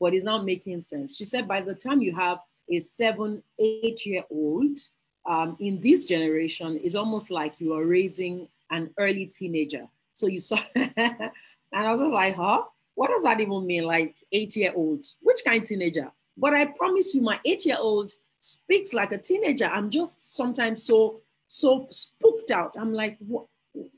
but it's not making sense. She said, by the time you have a seven, eight year old, um, in this generation, it's almost like you are raising an early teenager. So you saw, and I was like, huh? What does that even mean? Like eight year old? Which kind of teenager? But I promise you, my eight year old speaks like a teenager. I'm just sometimes so, so spooked out. I'm like, what,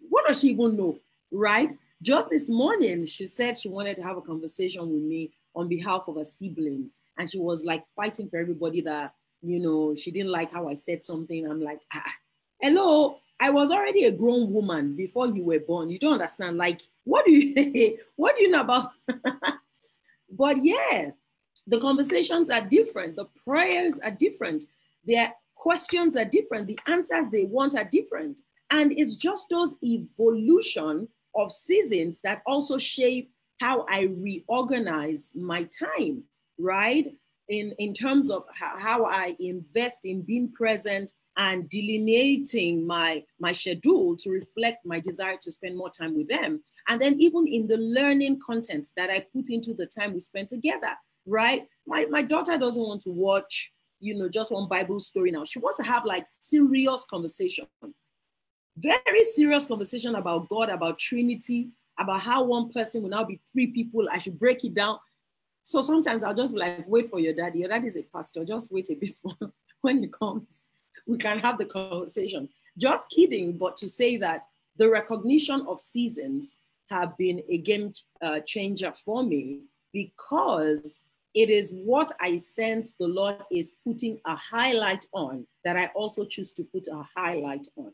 what does she even know? Right? Just this morning, she said she wanted to have a conversation with me on behalf of her siblings. And she was like fighting for everybody that, you know, she didn't like how I said something. I'm like, ah, hello, I was already a grown woman before you were born. You don't understand. Like, what do you what do you know about? but yeah, the conversations are different, the prayers are different, their questions are different, the answers they want are different. And it's just those evolution of seasons that also shape how I reorganize my time, right? In, in terms of how I invest in being present and delineating my, my schedule to reflect my desire to spend more time with them. And then even in the learning content that I put into the time we spend together, right? My, my daughter doesn't want to watch, you know, just one Bible story now. She wants to have like serious conversation, very serious conversation about God, about Trinity, about how one person will now be three people. I should break it down. So sometimes I'll just be like, wait for your daddy. Your daddy is a pastor. Just wait a bit more. when he comes, we can have the conversation. Just kidding, but to say that the recognition of seasons have been a game uh, changer for me because it is what I sense the Lord is putting a highlight on that I also choose to put a highlight on.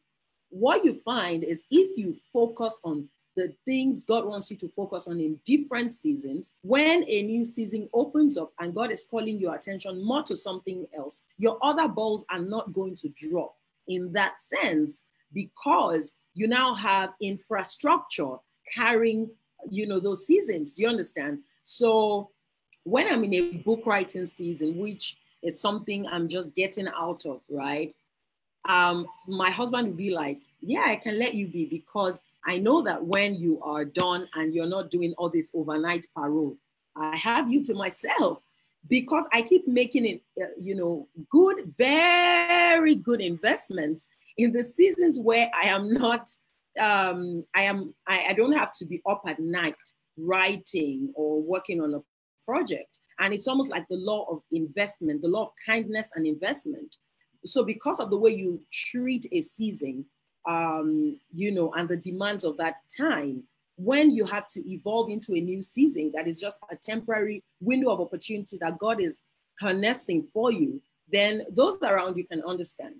What you find is if you focus on the things God wants you to focus on in different seasons, when a new season opens up and God is calling your attention more to something else, your other balls are not going to drop in that sense because you now have infrastructure carrying you know those seasons do you understand so when I'm in a book writing season, which is something I'm just getting out of, right? Um, my husband would be like, Yeah, I can let you be because I know that when you are done and you're not doing all this overnight parole, I have you to myself because I keep making it, uh, you know, good, very good investments in the seasons where I am not, um, I am, I, I don't have to be up at night writing or working on a project. And it's almost like the law of investment, the law of kindness and investment. So because of the way you treat a season, um, you know, and the demands of that time, when you have to evolve into a new season that is just a temporary window of opportunity that God is harnessing for you, then those around you can understand.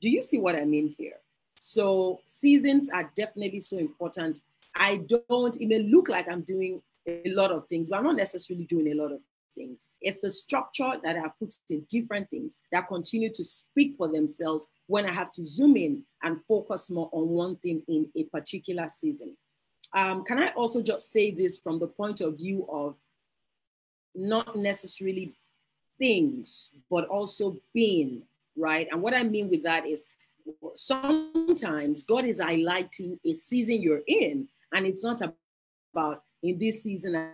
Do you see what I mean here? So seasons are definitely so important. I don't, it may look like I'm doing a lot of things, but I'm not necessarily doing a lot of things. It's the structure that I put in different things that continue to speak for themselves when I have to zoom in and focus more on one thing in a particular season. Um, can I also just say this from the point of view of not necessarily things, but also being, right? And what I mean with that is sometimes God is highlighting a season you're in, and it's not about in this season,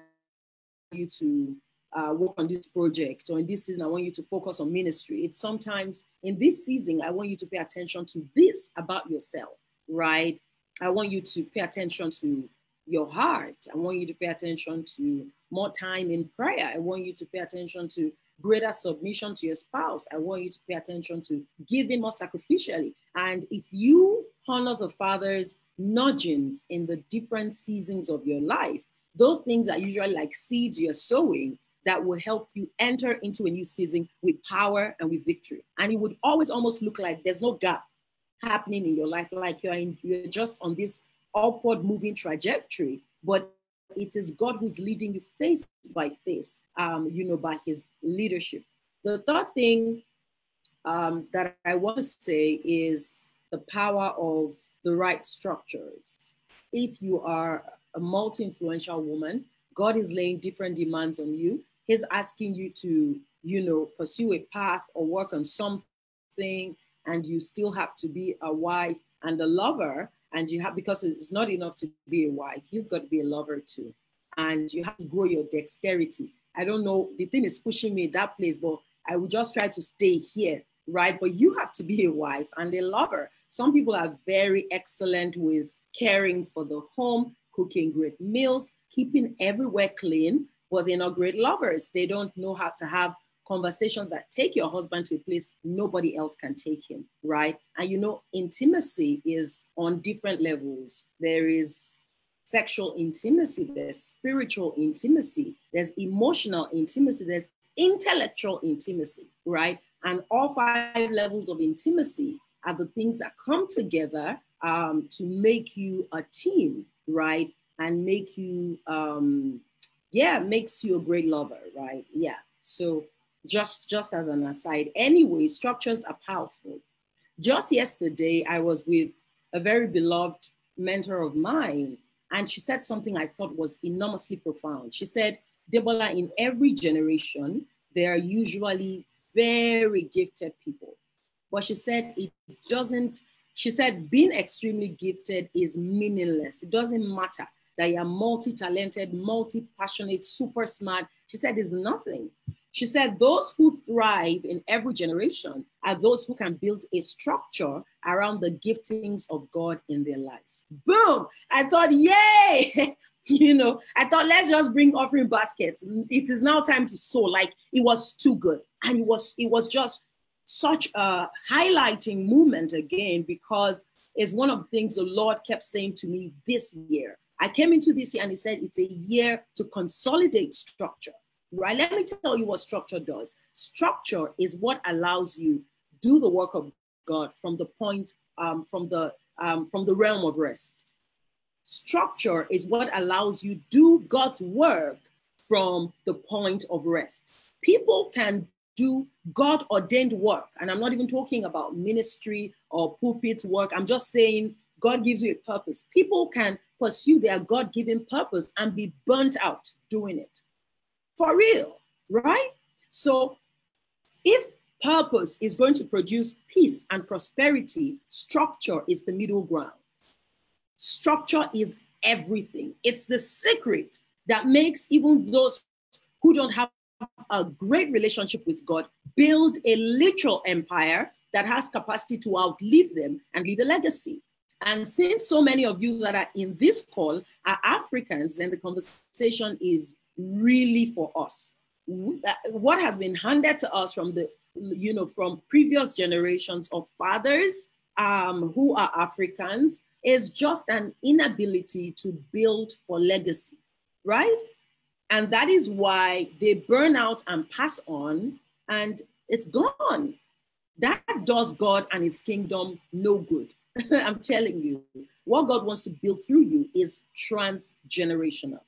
you to uh, work on this project, or in this season, I want you to focus on ministry. It's sometimes in this season, I want you to pay attention to this about yourself, right? I want you to pay attention to your heart. I want you to pay attention to more time in prayer. I want you to pay attention to greater submission to your spouse. I want you to pay attention to giving more sacrificially. And if you honor the Father's nudgings in the different seasons of your life, those things are usually like seeds you're sowing that will help you enter into a new season with power and with victory. And it would always almost look like there's no gap happening in your life, like you're, in, you're just on this upward moving trajectory, but it is God who's leading you face by face, um, you know, by his leadership. The third thing um, that I want to say is the power of the right structures. If you are a multi influential woman. God is laying different demands on you. He's asking you to, you know, pursue a path or work on something, and you still have to be a wife and a lover. And you have, because it's not enough to be a wife, you've got to be a lover too. And you have to grow your dexterity. I don't know, the thing is pushing me that place, but I will just try to stay here, right? But you have to be a wife and a lover. Some people are very excellent with caring for the home, cooking great meals, keeping everywhere clean, but they're not great lovers. They don't know how to have conversations that take your husband to a place nobody else can take him, right? And you know, intimacy is on different levels. There is sexual intimacy, there's spiritual intimacy, there's emotional intimacy, there's intellectual intimacy, right? And all five levels of intimacy are the things that come together um, to make you a team, right? And make you, um, yeah, makes you a great lover, right? Yeah. So just just as an aside, anyway, structures are powerful. Just yesterday, I was with a very beloved mentor of mine, and she said something I thought was enormously profound. She said, Debola, in every generation, there are usually very gifted people. But she said it doesn't, she said being extremely gifted is meaningless. It doesn't matter that you're multi-talented, multi-passionate, super smart. She said it's nothing. She said those who thrive in every generation are those who can build a structure around the giftings of God in their lives. Boom! I thought, yay! you know, I thought let's just bring offering baskets. It is now time to sow. Like it was too good. And it was it was just such a highlighting moment again because it's one of the things the Lord kept saying to me this year. I came into this year and he said it's a year to consolidate structure. Right? Let me tell you what structure does. Structure is what allows you do the work of God from the point um, from the um, from the realm of rest. Structure is what allows you do God's work from the point of rest. People can do God ordained work, and I'm not even talking about ministry or pulpit work. I'm just saying God gives you a purpose. People can pursue their God given purpose and be burnt out doing it. For real, right? So, if purpose is going to produce peace and prosperity, structure is the middle ground. Structure is everything. It's the secret that makes even those who don't have a great relationship with God build a literal empire that has capacity to outlive them and leave a legacy. And since so many of you that are in this call are Africans, and the conversation is really for us. Uh, what has been handed to us from the, you know, from previous generations of fathers um, who are Africans is just an inability to build for legacy, right? And that is why they burn out and pass on, and it's gone. That does God and his kingdom no good. I'm telling you, what God wants to build through you is transgenerational.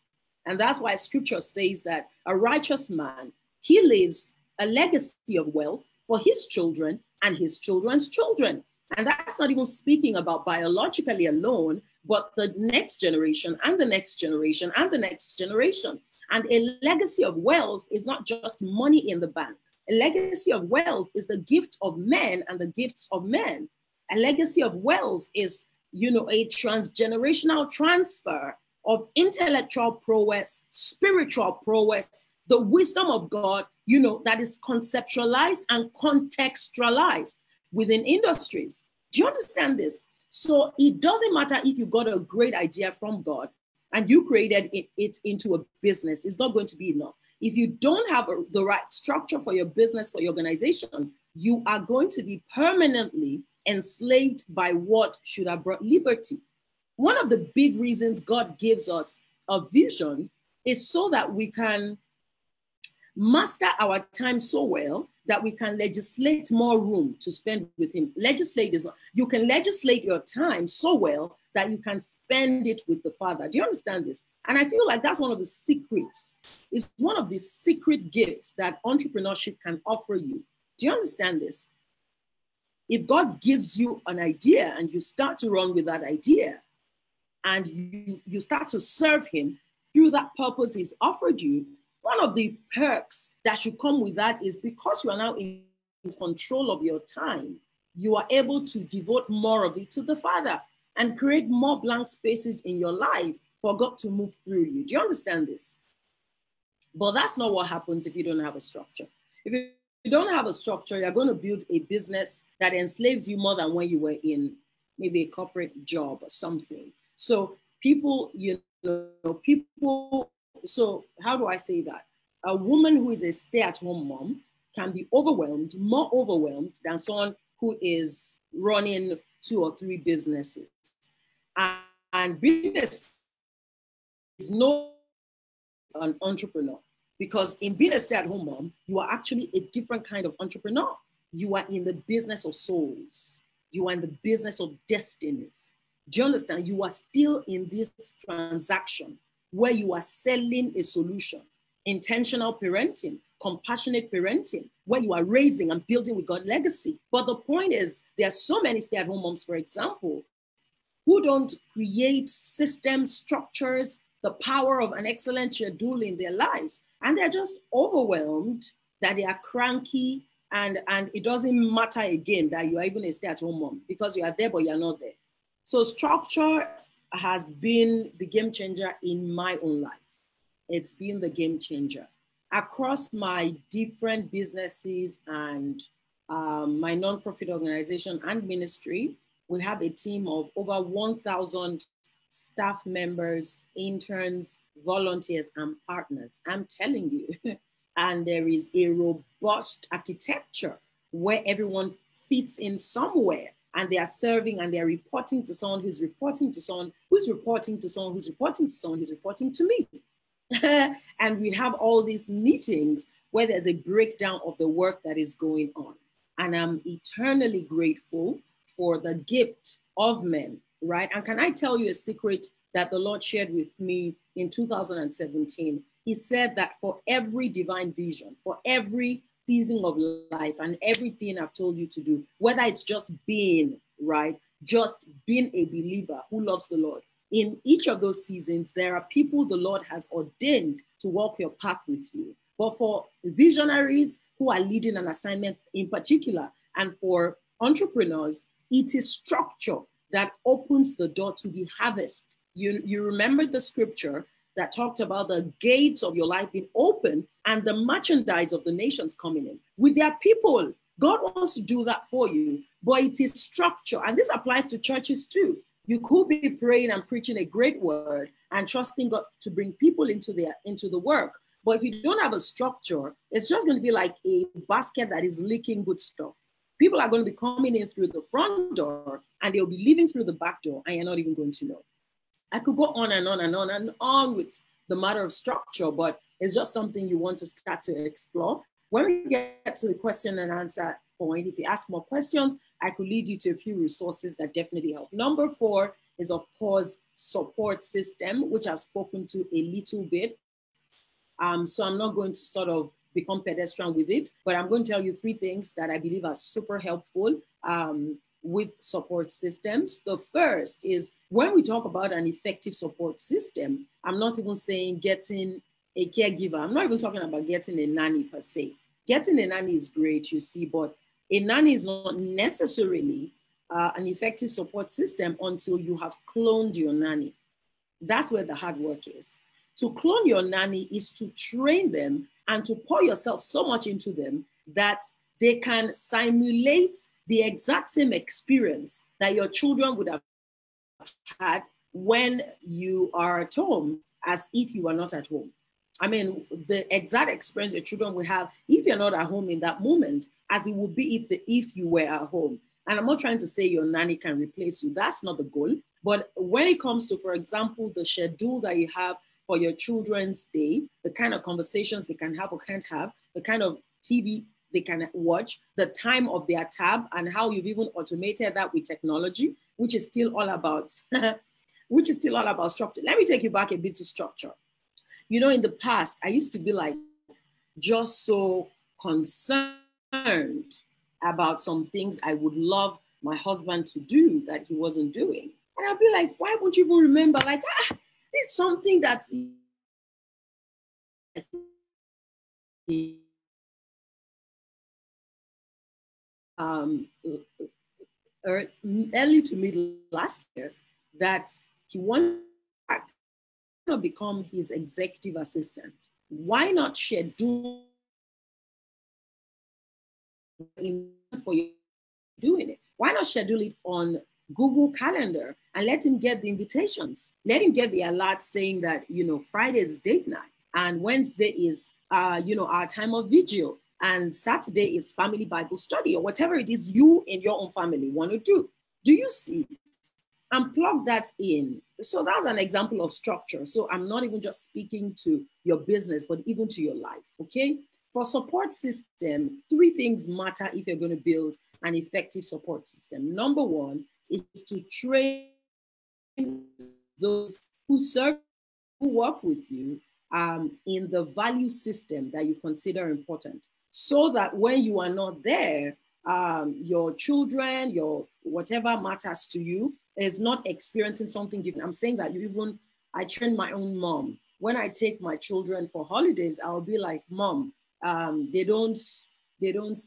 And that's why scripture says that a righteous man, he leaves a legacy of wealth for his children and his children's children. And that's not even speaking about biologically alone, but the next generation and the next generation and the next generation. And a legacy of wealth is not just money in the bank. A legacy of wealth is the gift of men and the gifts of men. A legacy of wealth is, you know, a transgenerational transfer of intellectual prowess, spiritual prowess, the wisdom of God, you know, that is conceptualized and contextualized within industries. Do you understand this? So it doesn't matter if you got a great idea from God and you created it, into a business, it's not going to be enough. If you don't have a, the right structure for your business, for your organization, you are going to be permanently enslaved by what should have brought liberty. One of the big reasons God gives us a vision is so that we can master our time so well that we can legislate more room to spend with him. Legislate is you can legislate your time so well that you can spend it with the Father. Do you understand this? And I feel like that's one of the secrets. It's one of the secret gifts that entrepreneurship can offer you. Do you understand this? If God gives you an idea and you start to run with that idea and you, you start to serve Him through that purpose He's offered you, one of the perks that should come with that is because you are now in control of your time, you are able to devote more of it to the Father and create more blank spaces in your life for God to move through you. Do you understand this? But that's not what happens if you don't have a structure. If you don't have a structure, you're going to build a business that enslaves you more than when you were in maybe a corporate job or something. So people, you know, people, so how do I say that? A woman who is a stay-at-home mom can be overwhelmed, more overwhelmed than someone who is running two or three businesses. And, and business is no an entrepreneur because in being a stay-at-home mom, you are actually a different kind of entrepreneur. You are in the business of souls. You are in the business of destinies. Do you understand? You are still in this transaction where you are selling a solution, intentional parenting, compassionate parenting, where you are raising and building with God legacy. But the point is, there are so many stay at home moms, for example, who don't create systems, structures, the power of an excellent schedule in their lives. And they're just overwhelmed that they are cranky and, and it doesn't matter again that you are even a stay at home mom because you are there, but you're not there. So, structure has been the game changer in my own life. It's been the game changer. Across my different businesses and um, my nonprofit organization and ministry, we have a team of over 1,000 staff members, interns, volunteers, and partners. I'm telling you. and there is a robust architecture where everyone fits in somewhere and they are serving and they are reporting to someone who's reporting to someone who's reporting to someone who's reporting to someone who's reporting to me. and we have all these meetings where there's a breakdown of the work that is going on. And I'm eternally grateful for the gift of men right? And can I tell you a secret that the Lord shared with me in 2017? He said that for every divine vision, for every season of life, and everything I've told you to do, whether it's just being, right? Just being a believer who loves the Lord. In each of those seasons, there are people the Lord has ordained to walk your path with you. But for visionaries who are leading an assignment in particular, and for entrepreneurs, it is structure that opens the door to the harvest. You, you remember the scripture that talked about the gates of your life being open and the merchandise of the nations coming in with their people. God wants to do that for you, but it is structure. And this applies to churches too. You could be praying and preaching a great word and trusting God to bring people into the into the work. But if you don't have a structure, it's just going to be like a basket that is leaking good stuff. People are going to be coming in through the front door and they'll be leaving through the back door and you're not even going to know. I could go on and on and on and on with the matter of structure, but it's just something you want to start to explore. When we get to the question and answer point, if you ask more questions, I could lead you to a few resources that definitely help. Number four is, of course, support system, which I've spoken to a little bit. Um, so I'm not going to sort of become pedestrian with it. But I'm going to tell you three things that I believe are super helpful um, with support systems. The first is when we talk about an effective support system, I'm not even saying getting a caregiver. I'm not even talking about getting a nanny per se. Getting a nanny is great, you see, but a nanny is not necessarily uh, an effective support system until you have cloned your nanny. That's where the hard work is. To clone your nanny is to train them and to pour yourself so much into them that they can simulate the exact same experience that your children would have had when you are at home as if you were not at home. I mean, the exact experience your children will have if you're not at home in that moment, as it would be if the if you were at home. And I'm not trying to say your nanny can replace you. That's not the goal. But when it comes to, for example, the schedule that you have for your children's day, the kind of conversations they can have or can't have, the kind of TV they can watch, the time of their tab, and how you've even automated that with technology, which is still all about, which is still all about structure. Let me take you back a bit to structure. You know, in the past, I used to be like just so concerned about some things I would love my husband to do that he wasn't doing. And I'll be like, why won't you even remember? Like, ah, it's something that's um, early to mid last year that he wanted to become his executive assistant. why not schedule for you doing it? Why not schedule it on Google Calendar and let him get the invitations? Let him get the alert saying that, you know, Friday is date night and Wednesday is, uh, you know, our time of vigil and Saturday is family Bible study or whatever it is you and your own family want to do. Do you see? And plug that in. So that's an example of structure. So I'm not even just speaking to your business, but even to your life. Okay. For support system, three things matter if you're going to build an effective support system. Number one is to train those who serve, who work with you um, in the value system that you consider important so that when you are not there, um, your children, your whatever matters to you is not experiencing something different. I'm saying that you even, I train my own mom. When I take my children for holidays, I'll be like, mom, um, they don't, they don't,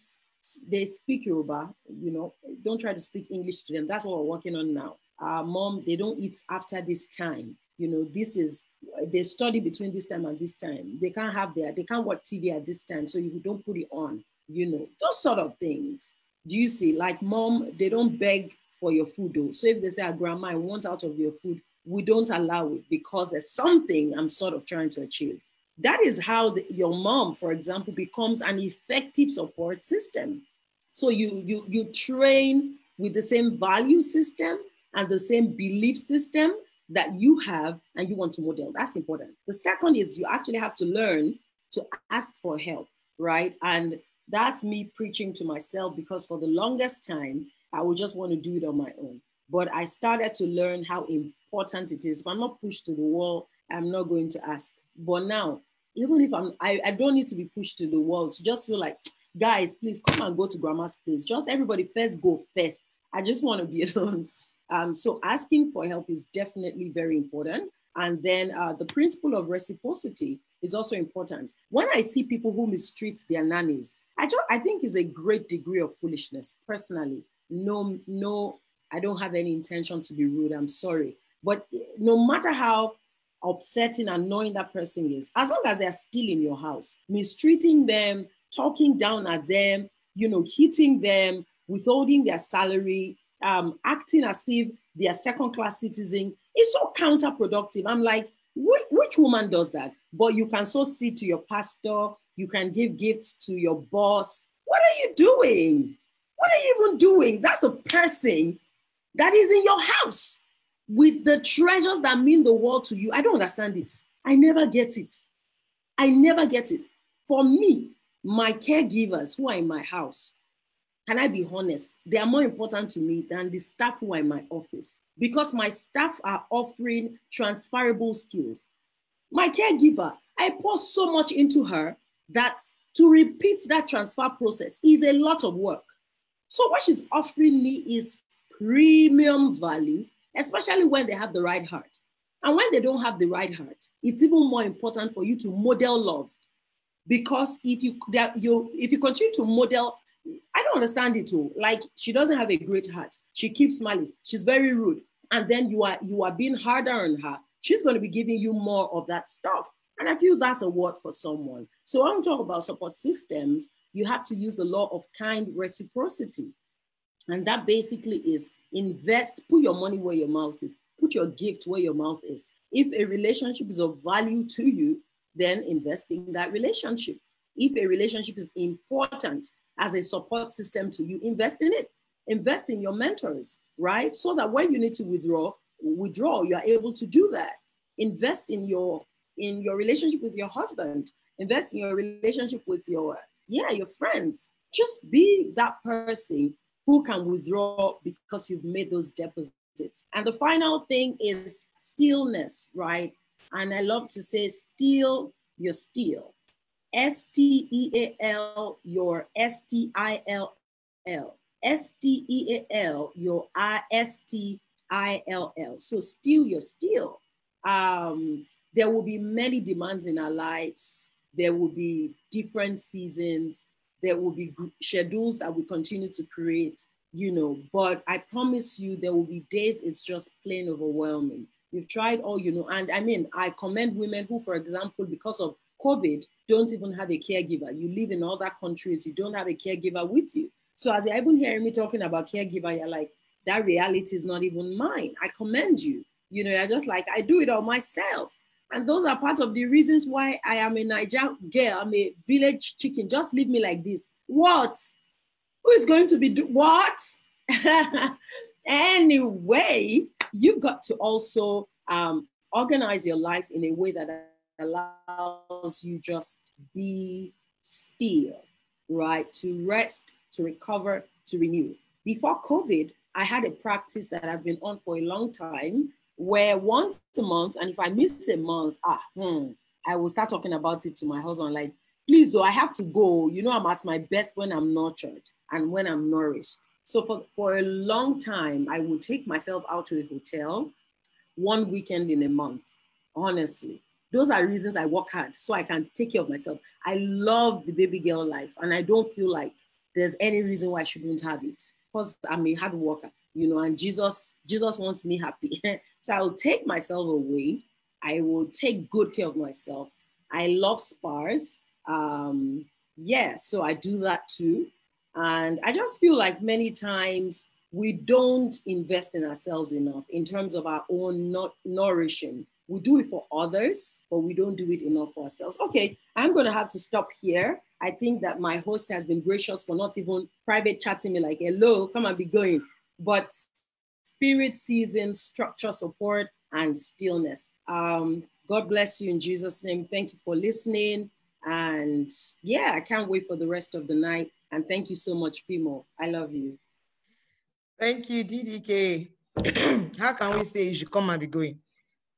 they speak Yoruba, you know, don't try to speak English to them. That's what we're working on now. Uh, mom, they don't eat after this time. You know, this is they study between this time and this time. They can't have their, they can't watch TV at this time, so you don't put it on. You know, those sort of things. Do you see? Like mom, they don't beg for your food though. So if they say, ah, grandma, I want out of your food, we don't allow it because there's something I'm sort of trying to achieve. That is how the, your mom, for example, becomes an effective support system. So you you you train with the same value system and the same belief system that you have and you want to model. That's important. The second is you actually have to learn to ask for help, right? And that's me preaching to myself because for the longest time, I would just want to do it on my own. But I started to learn how important it is. If I'm not pushed to the wall, I'm not going to ask. But now, even if I'm, I, I don't need to be pushed to the wall to just feel like, guys, please come and go to grandma's place. Just everybody first go first. I just want to be alone. Um, so asking for help is definitely very important. And then uh, the principle of reciprocity is also important. When I see people who mistreat their nannies, I, just, I think is a great degree of foolishness. Personally, no, no, I don't have any intention to be rude. I'm sorry, but no matter how upsetting, annoying that person is, as long as they're still in your house, mistreating them, talking down at them, you know, hitting them, withholding their salary, um, acting as if they are second class citizen it's so counterproductive. I'm like, which, which woman does that? But you can so see to your pastor, you can give gifts to your boss. What are you doing? What are you even doing? That's a person that is in your house with the treasures that mean the world to you. I don't understand it. I never get it. I never get it. For me, my caregivers who are in my house, can I be honest? They are more important to me than the staff who are in my office because my staff are offering transferable skills. My caregiver, I pour so much into her that to repeat that transfer process is a lot of work. So, what she's offering me is premium value, especially when they have the right heart. And when they don't have the right heart, it's even more important for you to model love. Because if you, you if you continue to model I don't understand it too. Like she doesn't have a great heart. She keeps malice. She's very rude. And then you are you are being harder on her. She's going to be giving you more of that stuff. And I feel that's a word for someone. So when we talk about support systems, you have to use the law of kind reciprocity. And that basically is invest, put your money where your mouth is, put your gift where your mouth is. If a relationship is of value to you, then invest in that relationship. If a relationship is important, as a support system to you, invest in it. Invest in your mentors, right? So that when you need to withdraw, withdraw, you are able to do that. Invest in your in your relationship with your husband. Invest in your relationship with your yeah your friends. Just be that person who can withdraw because you've made those deposits. And the final thing is stillness, right? And I love to say, steal your steel. S T E A L, your S T I L L. S T E A L, your I S T I L L. So steal your steel. Um, there will be many demands in our lives. There will be different seasons. There will be schedules that we continue to create, you know. But I promise you, there will be days it's just plain overwhelming. You've tried all you know. And I mean, I commend women who, for example, because of COVID don't even have a caregiver. You live in other countries, you don't have a caregiver with you. So as you're even hearing me talking about caregiver, you're like, that reality is not even mine. I commend you. You know, you're just like, I do it all myself. And those are part of the reasons why I am a Naija girl. I'm a village chicken. Just leave me like this. What? Who is going to be do- what? anyway, you've got to also um, organize your life in a way that allows you just be still, right? To rest, to recover, to renew. Before COVID, I had a practice that has been on for a long time where once a month, and if I miss a month, ah, hmm, I will start talking about it to my husband, like, please, oh, I have to go. You know, I'm at my best when I'm nurtured and when I'm nourished. So for, for a long time, I would take myself out to a hotel one weekend in a month, honestly. Those are reasons I work hard so I can take care of myself. I love the baby girl life and I don't feel like there's any reason why I shouldn't have it because I'm a hard worker, you know, and Jesus, Jesus wants me happy. so I will take myself away. I will take good care of myself. I love spas. Um, yeah, so I do that too. And I just feel like many times we don't invest in ourselves enough in terms of our own not nourishing. We do it for others, but we don't do it enough for ourselves. Okay, I'm going to have to stop here. I think that my host has been gracious for not even private chatting me like, hello, come and be going. But spirit season, structure support, and stillness. Um, God bless you in Jesus' name. Thank you for listening. And yeah, I can't wait for the rest of the night. And thank you so much, Pimo. I love you. Thank you, DDK. How can we say you should come and be going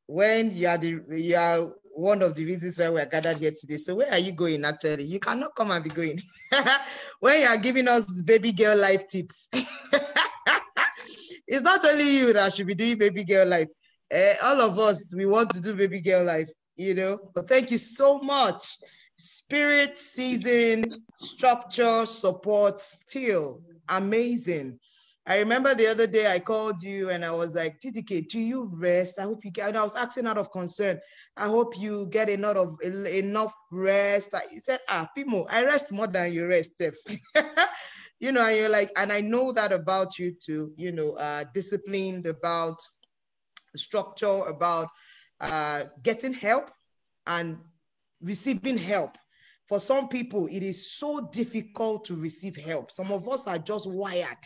when you are the you are one of the reasons why we are gathered here today? So where are you going actually? You cannot come and be going when you are giving us baby girl life tips. it's not only you that should be doing baby girl life. Uh, all of us we want to do baby girl life, you know. But thank you so much spirit, season, structure, support, still amazing. I remember the other day I called you and I was like, DDK, do you rest? I hope you get, and I was asking out of concern. I hope you get enough of enough rest. He said, ah, Pimo, I rest more than you rest, Steph. you know, and you're like, and I know that about you too, you know, uh, disciplined about structure, about uh, getting help and receiving help. For some people, it is so difficult to receive help. Some of us are just wired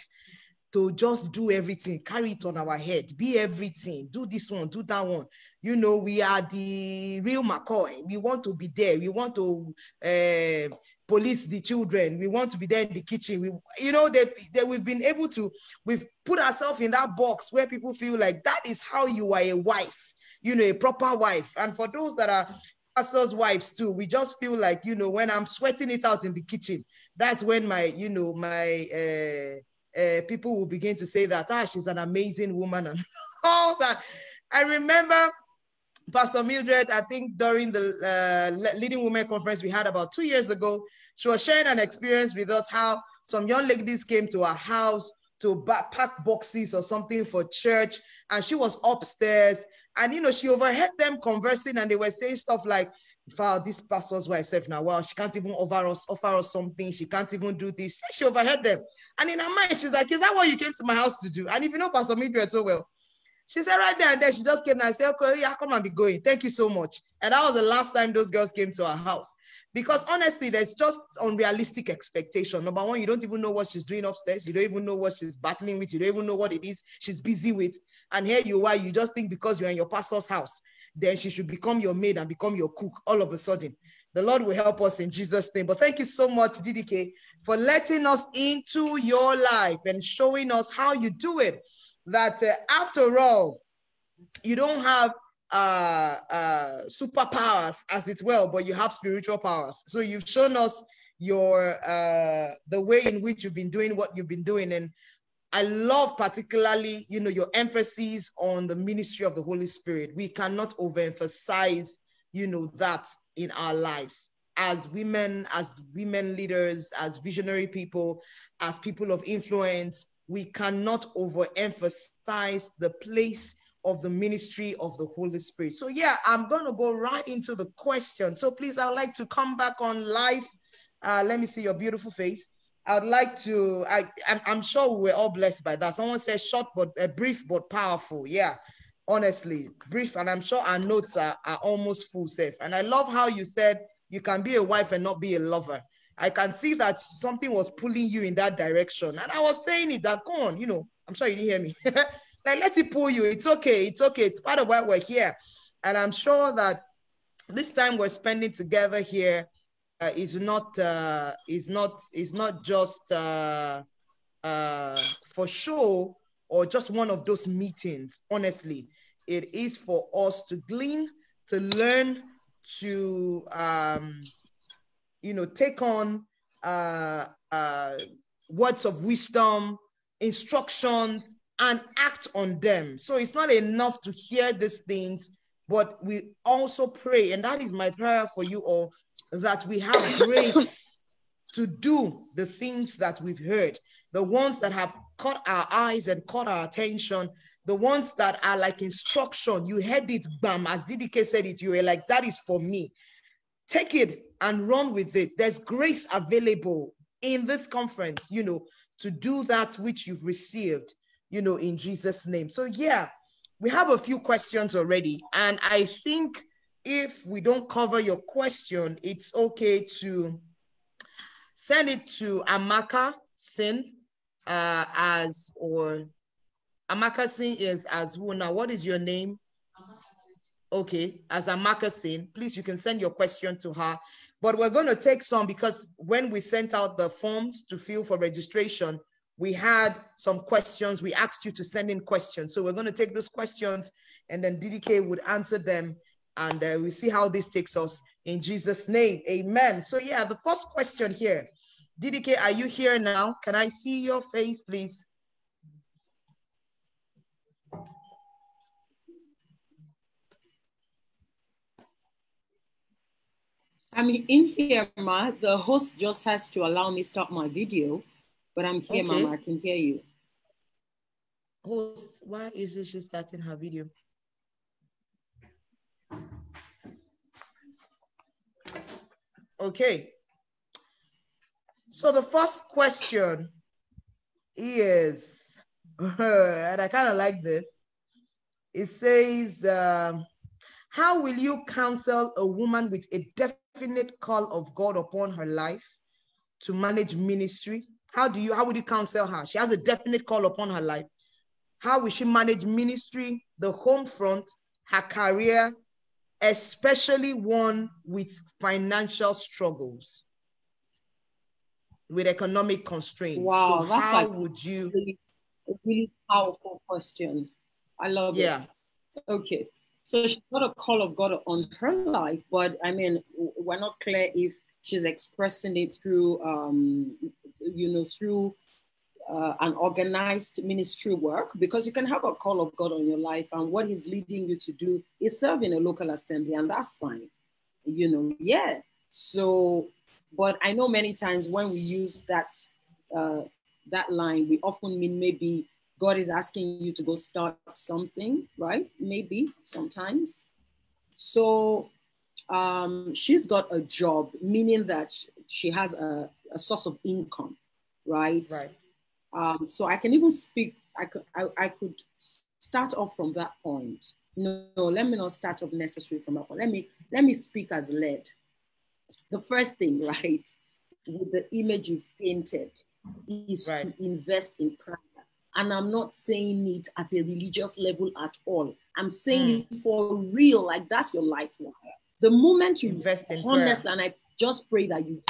to just do everything, carry it on our head, be everything, do this one, do that one. You know, we are the real McCoy. We want to be there. We want to uh, police the children. We want to be there in the kitchen. We, you know, that, that we've been able to, we've put ourselves in that box where people feel like that is how you are a wife, you know, a proper wife. And for those that are pastors' wives too. We just feel like, you know, when I'm sweating it out in the kitchen, that's when my, you know, my uh, uh, people will begin to say that, ah, she's an amazing woman and all that. I remember Pastor Mildred, I think during the uh, Leading Women Conference we had about two years ago, she was sharing an experience with us how some young ladies came to her house to pack boxes or something for church. And she was upstairs and you know, she overheard them conversing and they were saying stuff like, wow, this pastor's wife said now, well, she can't even offer us, offer us something. She can't even do this. She overheard them. And in her mind, she's like, is that what you came to my house to do? And if you know Pastor Mildred so well, she said right there and then she just came and I said, okay, oh, yeah, come and be going. Thank you so much. And that was the last time those girls came to our house. Because honestly, there's just unrealistic expectation. Number one, you don't even know what she's doing upstairs. You don't even know what she's battling with. You don't even know what it is she's busy with. And here you are, you just think because you're in your pastor's house, then she should become your maid and become your cook all of a sudden. The Lord will help us in Jesus' name. But thank you so much, DDK, for letting us into your life and showing us how you do it. That uh, after all, you don't have uh, uh, superpowers, as it were, but you have spiritual powers. So you've shown us your uh, the way in which you've been doing what you've been doing, and I love particularly, you know, your emphasis on the ministry of the Holy Spirit. We cannot overemphasize, you know, that in our lives as women, as women leaders, as visionary people, as people of influence. We cannot overemphasize the place of the ministry of the Holy Spirit. So, yeah, I'm going to go right into the question. So, please, I'd like to come back on live. Uh, let me see your beautiful face. I'd like to, I, I'm, I'm sure we were all blessed by that. Someone said short, but uh, brief, but powerful. Yeah, honestly, brief. And I'm sure our notes are, are almost full safe. And I love how you said you can be a wife and not be a lover. I can see that something was pulling you in that direction. And I was saying it that, come on, you know, I'm sure you didn't hear me. like, let it pull you. It's okay. It's okay. It's part of why we're here. And I'm sure that this time we're spending together here uh, is not uh, is not is not just uh, uh, for show or just one of those meetings. Honestly, it is for us to glean, to learn, to um, you know, take on uh, uh, words of wisdom, instructions, and act on them. So it's not enough to hear these things, but we also pray, and that is my prayer for you all, that we have grace to do the things that we've heard, the ones that have caught our eyes and caught our attention, the ones that are like instruction. You heard it, bam, as DDK said it, you were like, that is for me. Take it and run with it. There's grace available in this conference, you know, to do that which you've received, you know, in Jesus' name. So, yeah, we have a few questions already. And I think if we don't cover your question, it's okay to send it to Amaka Sin uh, as, or Amaka Sin is as who now? What is your name? Okay, as Amaka Sin, please, you can send your question to her but we're going to take some because when we sent out the forms to fill for registration, we had some questions. We asked you to send in questions. So we're going to take those questions and then DDK would answer them. And uh, we see how this takes us in Jesus' name. Amen. So, yeah, the first question here DDK, are you here now? Can I see your face, please? I'm in here, Ma. The host just has to allow me stop my video, but I'm here, okay. Mama. I can hear you. Host, why isn't she starting her video? Okay. So the first question is, and I kind of like this. It says, um, how will you counsel a woman with a definite call of God upon her life to manage ministry? How do you how would you counsel her? She has a definite call upon her life. How will she manage ministry, the home front, her career, especially one with financial struggles, with economic constraints? Wow, so that's how like would you? Really, a really powerful question. I love yeah. it. Yeah. Okay. So she's got a call of God on her life, but I mean, we're not clear if she's expressing it through, um, you know, through uh, an organized ministry work, because you can have a call of God on your life, and what He's leading you to do is serve in a local assembly, and that's fine, you know. Yeah. So, but I know many times when we use that uh, that line, we often mean maybe God is asking you to go start something, right? Maybe sometimes. So um, she's got a job, meaning that she has a, a source of income, right? Right. Um, so I can even speak. I could I, I could start off from that point. No, no, let me not start off necessarily from that point. Let me let me speak as led. The first thing, right, with the image you've painted, is right. to invest in prayer and I'm not saying it at a religious level at all. I'm saying mm. it for real, like that's your life. The moment you invest in honest, prayer. and I just pray that you,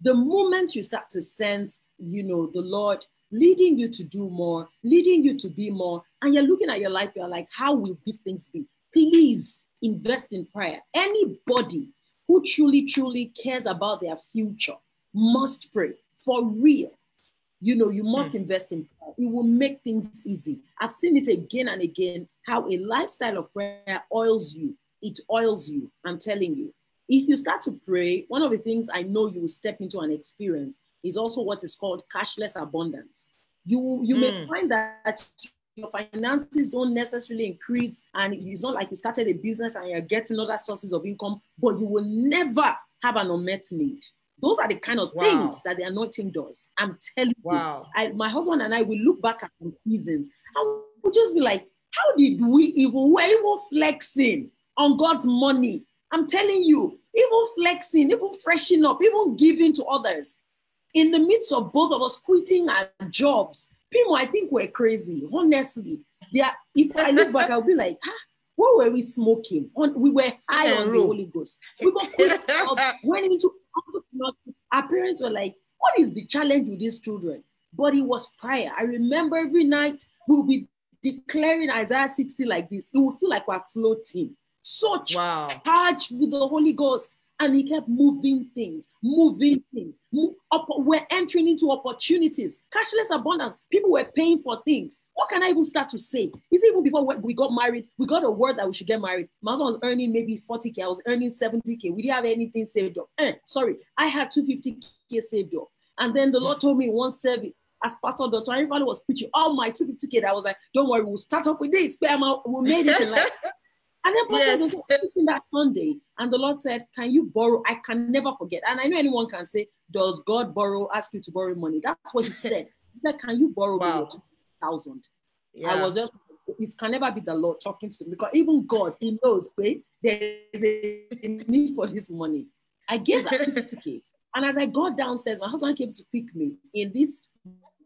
the moment you start to sense, you know, the Lord leading you to do more, leading you to be more, and you're looking at your life, you're like, how will these things be? Please invest in prayer. Anybody who truly, truly cares about their future must pray for real you know, you must mm. invest in prayer. It will make things easy. I've seen it again and again how a lifestyle of prayer oils you. It oils you. I'm telling you. If you start to pray, one of the things I know you will step into an experience is also what is called cashless abundance. You, you mm. may hmm. find that your finances don't necessarily increase, and it's not like you started a business and you're getting other sources of income, but you will never have an unmet need. Those are the kind of wow. things that the anointing does. I'm telling wow. you. I, my husband and I will look back at some seasons and we'll just be like, how did we even, we're even flexing on God's money. I'm telling you, even flexing, even freshening up, even giving to others. In the midst of both of us quitting our jobs, people, I think we're crazy. Honestly, yeah. If I look back, I'll be like, ah, what were we smoking? On, we were high yeah, on the Holy Ghost. We got um, went into our parents were like, what is the challenge with these children? But it was prayer. I remember every night we'll be declaring Isaiah 60 like this. It would feel like we're floating. Such wow. charged with the Holy Ghost and he kept moving things, moving things. We're entering into opportunities, cashless abundance. People were paying for things. What can I even start to say? Is even before we got married, we got a word that we should get married. My husband was earning maybe 40k, I was earning 70k. We didn't have anything saved up. Eh, sorry, I had 250k saved up. And then the Lord told me one service, as Pastor Dr. Arifalo was preaching, all my 250k, I was like, don't worry, we'll start off with this. We made it in life. And then Pastor yes. was preaching that Sunday, and the Lord said, Can you borrow? I can never forget. And I know anyone can say, Does God borrow, ask you to borrow money? That's what he said. He said, Can you borrow wow. me thousand? Yeah. I was just it can never be the Lord talking to me because even God, He knows, wait, there's a need for this money. I gave that 50k. And as I got downstairs, my husband came to pick me in this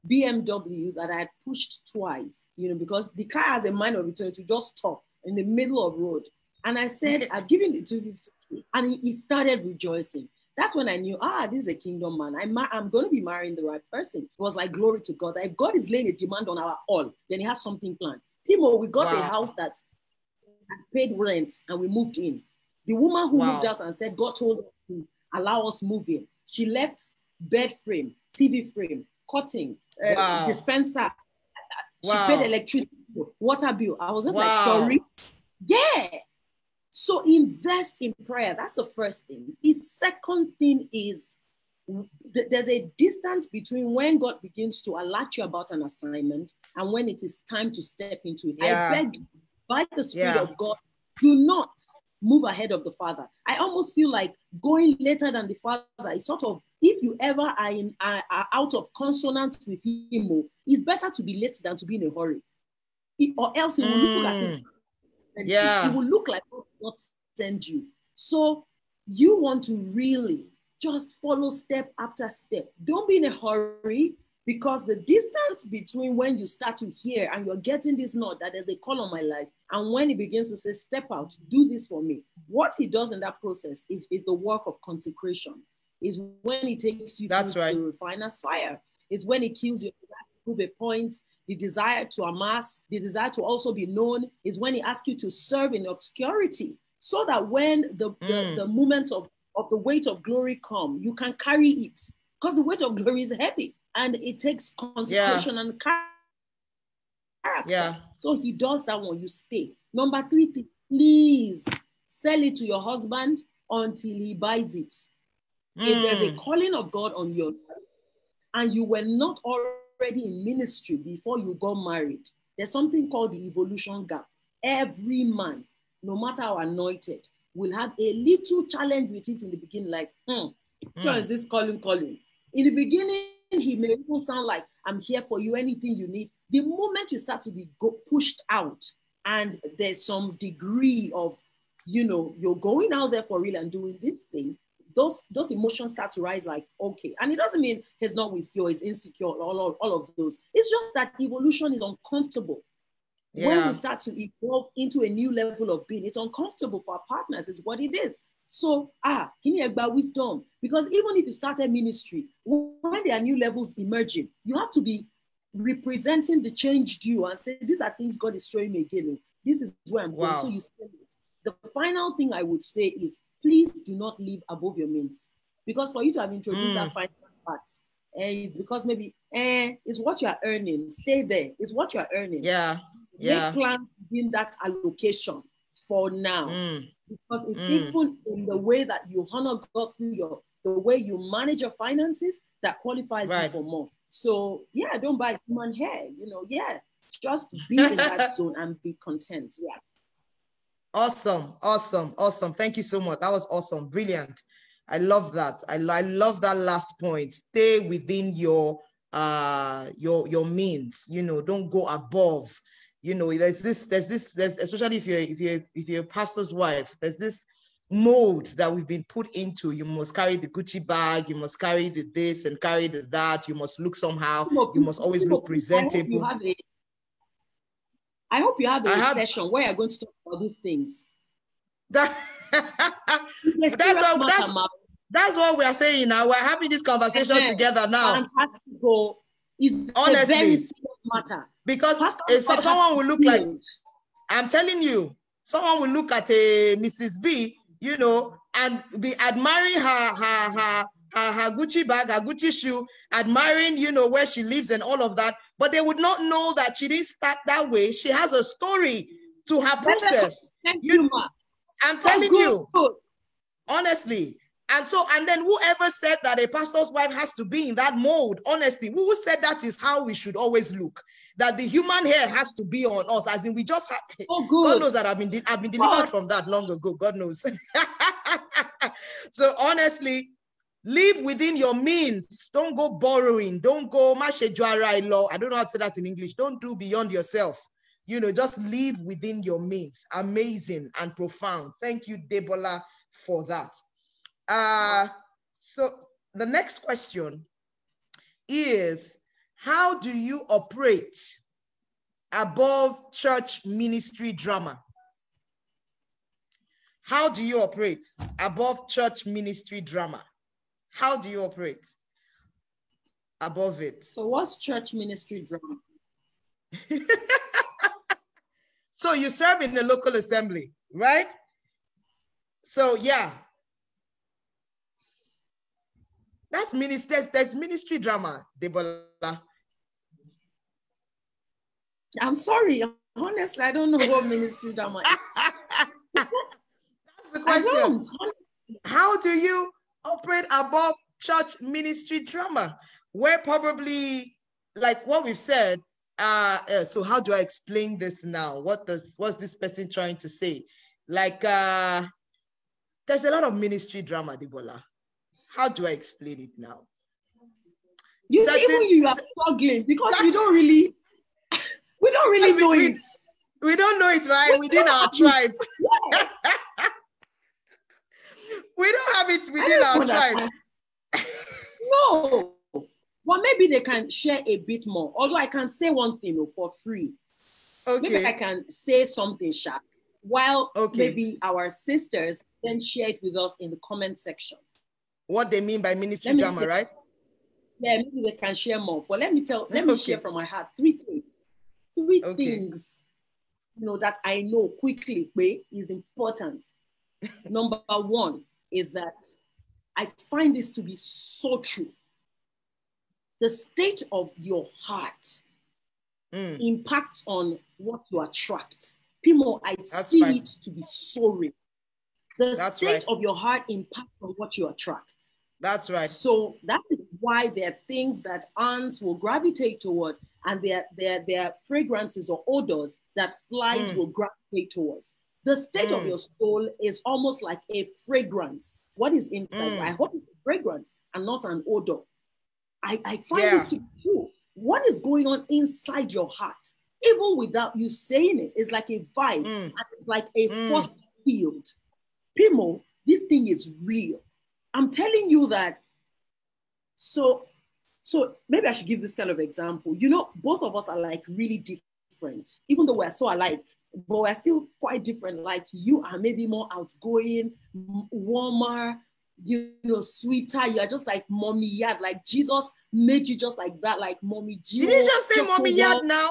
BMW that I had pushed twice, you know, because the car has a mind of its own to just stop in the middle of road. And I said, I've given the 250. And he started rejoicing. That's when I knew, ah, this is a kingdom man. I'm, I'm going to be marrying the right person. It was like, glory to God. If God is laying a demand on our all, then he has something planned. People, we got wow. a house that paid rent and we moved in. The woman who wow. moved out and said, God told us to allow us move in. She left bed frame, TV frame, cutting, uh, wow. dispenser. She paid electricity water bill. I was just wow. like, sorry. Yeah. So invest in prayer. That's the first thing. The second thing is th- there's a distance between when God begins to alert you about an assignment and when it is time to step into it. Yeah. I beg you, by the Spirit yeah. of God, do not move ahead of the Father. I almost feel like going later than the Father is sort of, if you ever are, in, are, are out of consonance with Him, oh, it's better to be late than to be in a hurry it, or else it will mm. look as if yeah. it, will look like God send you. So you want to really just follow step after step. Don't be in a hurry because the distance between when you start to hear and you're getting this note that there's a call on my life and when he begins to say, step out, do this for me. What he does in that process is, is the work of consecration. Is when he takes you That's right. the refiner's fire. Is when he kills you to prove a point the desire to amass, the desire to also be known is when he asks you to serve in obscurity so that when the, mm. the, the moment of, of the weight of glory come, you can carry it because the weight of glory is heavy and it takes concentration yeah. and character. Yeah. So he does that one, you stay. Number three, please sell it to your husband until he buys it. Mm. If there's a mm. calling of God on your life and you were not already already in ministry before you got married, there's something called the evolution gap. Every man, no matter how anointed, will have a little challenge with it in the beginning, like, hmm, mm. is this calling, calling? In the beginning, he may even sound like, I'm here for you, anything you need. The moment you start to be go- pushed out, and there's some degree of, you know, you're going out there for real and doing this thing, those those emotions start to rise like okay. And it doesn't mean he's not with you he's insecure all, all, all of those. It's just that evolution is uncomfortable. Yeah. when we start to evolve into a new level of being it's uncomfortable for our partners is what it is. So ah give me a wisdom. Because even if you started ministry when there are new levels emerging you have to be representing the changed you and say these are things god is showing me again. This is where i'm wow. going. So you say the final thing i would say is please do not live above your means. Because for you to have introduced mm. that final part, eh, it's because maybe eh, it's what you are earning. Stay there. It's what you are earning. Yeah. Yeah. Make plans within that allocation for now. Mm. Because it's mm. even in the way that you honor God through your the way you manage your finances that qualifies right. you for more. So yeah, don't buy human hair. You know, yeah, just be in that zone and be content. Yeah. Awesome, awesome, awesome. Thank you so much. That was awesome, brilliant. I love that. I, I love that last point. Stay within your uh your your means. You know, don't go above. You know, there's this, there's this, there's especially if you're if you're if you're a pastor's wife, there's this mode that we've been put into. You must carry the Gucci bag, you must carry the this and carry the that, you must look somehow, you must always look presentable. I hope you have a, have, session where you're going to talk about these things. That, that's, what, that's, that's what we are saying now. We're having this conversation together now. Fantastical is Honestly, a very serious matter. Because so, someone will look like, I'm telling you, someone will look at eh, a Mrs. B you know, and be admiring her her her her, her Gucci bag, her Gucci shoe, admiring, you know, where she lives and all of that. But they would not know that she didn't start that way. She has a story to her process. Thank you, you Ma. I'm oh, telling oh, you, honestly. And so, and then whoever said that a pastor's wife has to be in that mode, honestly, who said that is how we should always look that the human hair has to be on us, as in we just have. Oh, good. God knows that I've been I've been delivered oh. from that long ago. God knows. so honestly, live within your means. Don't go borrowing. Don't go law. I don't know how to say that in English. Don't do beyond yourself. You know, just live within your means. Amazing and profound. Thank you, Debola, for that. Uh, so the next question is how do you operate above church ministry drama? How do you operate above church ministry drama? How do you operate above it? So, what's church ministry drama? so, you serve in the local assembly, right? So, yeah, That's ministry, there's ministry drama, Debola. I'm sorry. Honestly, I don't know what ministry drama is. That's the question. How do you operate above church ministry drama? Where probably, like what we've said, uh, uh, so how do I explain this now? What does what's this person trying to say? Like uh there's a lot of ministry drama, Debola. How do I explain it now? You Certain, even you are struggling because we don't really, we don't really know we, it. We don't know it, right? We within our tribe. we don't have it within our tribe. no. Well, maybe they can share a bit more. Although I can say one thing oh, for free. Okay. Maybe I can say something sharp while okay. maybe our sisters then share it with us in the comment section what they mean by ministry drama, say, right? Yeah, maybe they can share more. But let me tell, let me okay. share from my heart three things. Three things, you know, that I know quickly is important. Number one is that I find this to be so true. The state of your heart mm. impacts on what you attract. People, I That's see fine. it to be so real. The That's state right. of your heart impacts on what you attract. That's right. So that is why there are things that ants will gravitate toward, and there, there, there are fragrances or odors that flies mm. will gravitate towards. The state mm. of your soul is almost like a fragrance. What is inside? Mm. I hope it's a fragrance and not an odor. I, I find yeah. this to be true. What is going on inside your heart? Even without you saying it, it's like a vibe, mm. it's like a mm. force field Pimo, this thing is real. I'm telling you that. So, so maybe I should give this kind of example. You know, both of us are like really different, even though we're so alike, but we're still quite different. Like you are maybe more outgoing, warmer, you know, sweeter. You're just like mommy yard. Like Jesus made you just like that, like mommy. Did you just say just mommy so yard now?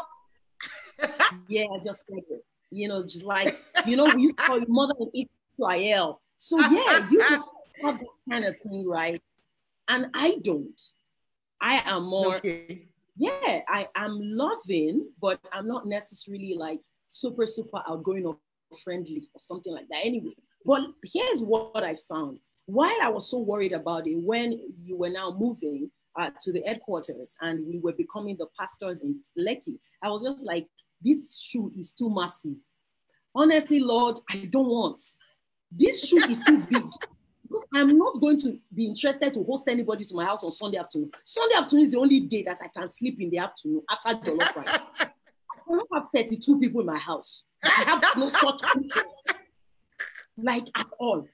yeah, just it. You know, just like you know, you call your mother and Israel. So yeah, you just have that kind of thing, right? And I don't. I am more, okay. yeah, I am loving, but I'm not necessarily like super, super outgoing or friendly or something like that. Anyway, but here's what I found. While I was so worried about it, when you were now moving, uh, to the headquarters and we were becoming the pastors in Lekki, I was just like, this shoe is too massive. Honestly, Lord, I don't want. This shoe is too big. I'm not going to be interested to host anybody to my house on Sunday afternoon. Sunday afternoon is the only day that I can sleep in the afternoon after jollof rice. I don't have 32 people in my house. I have no such like at all.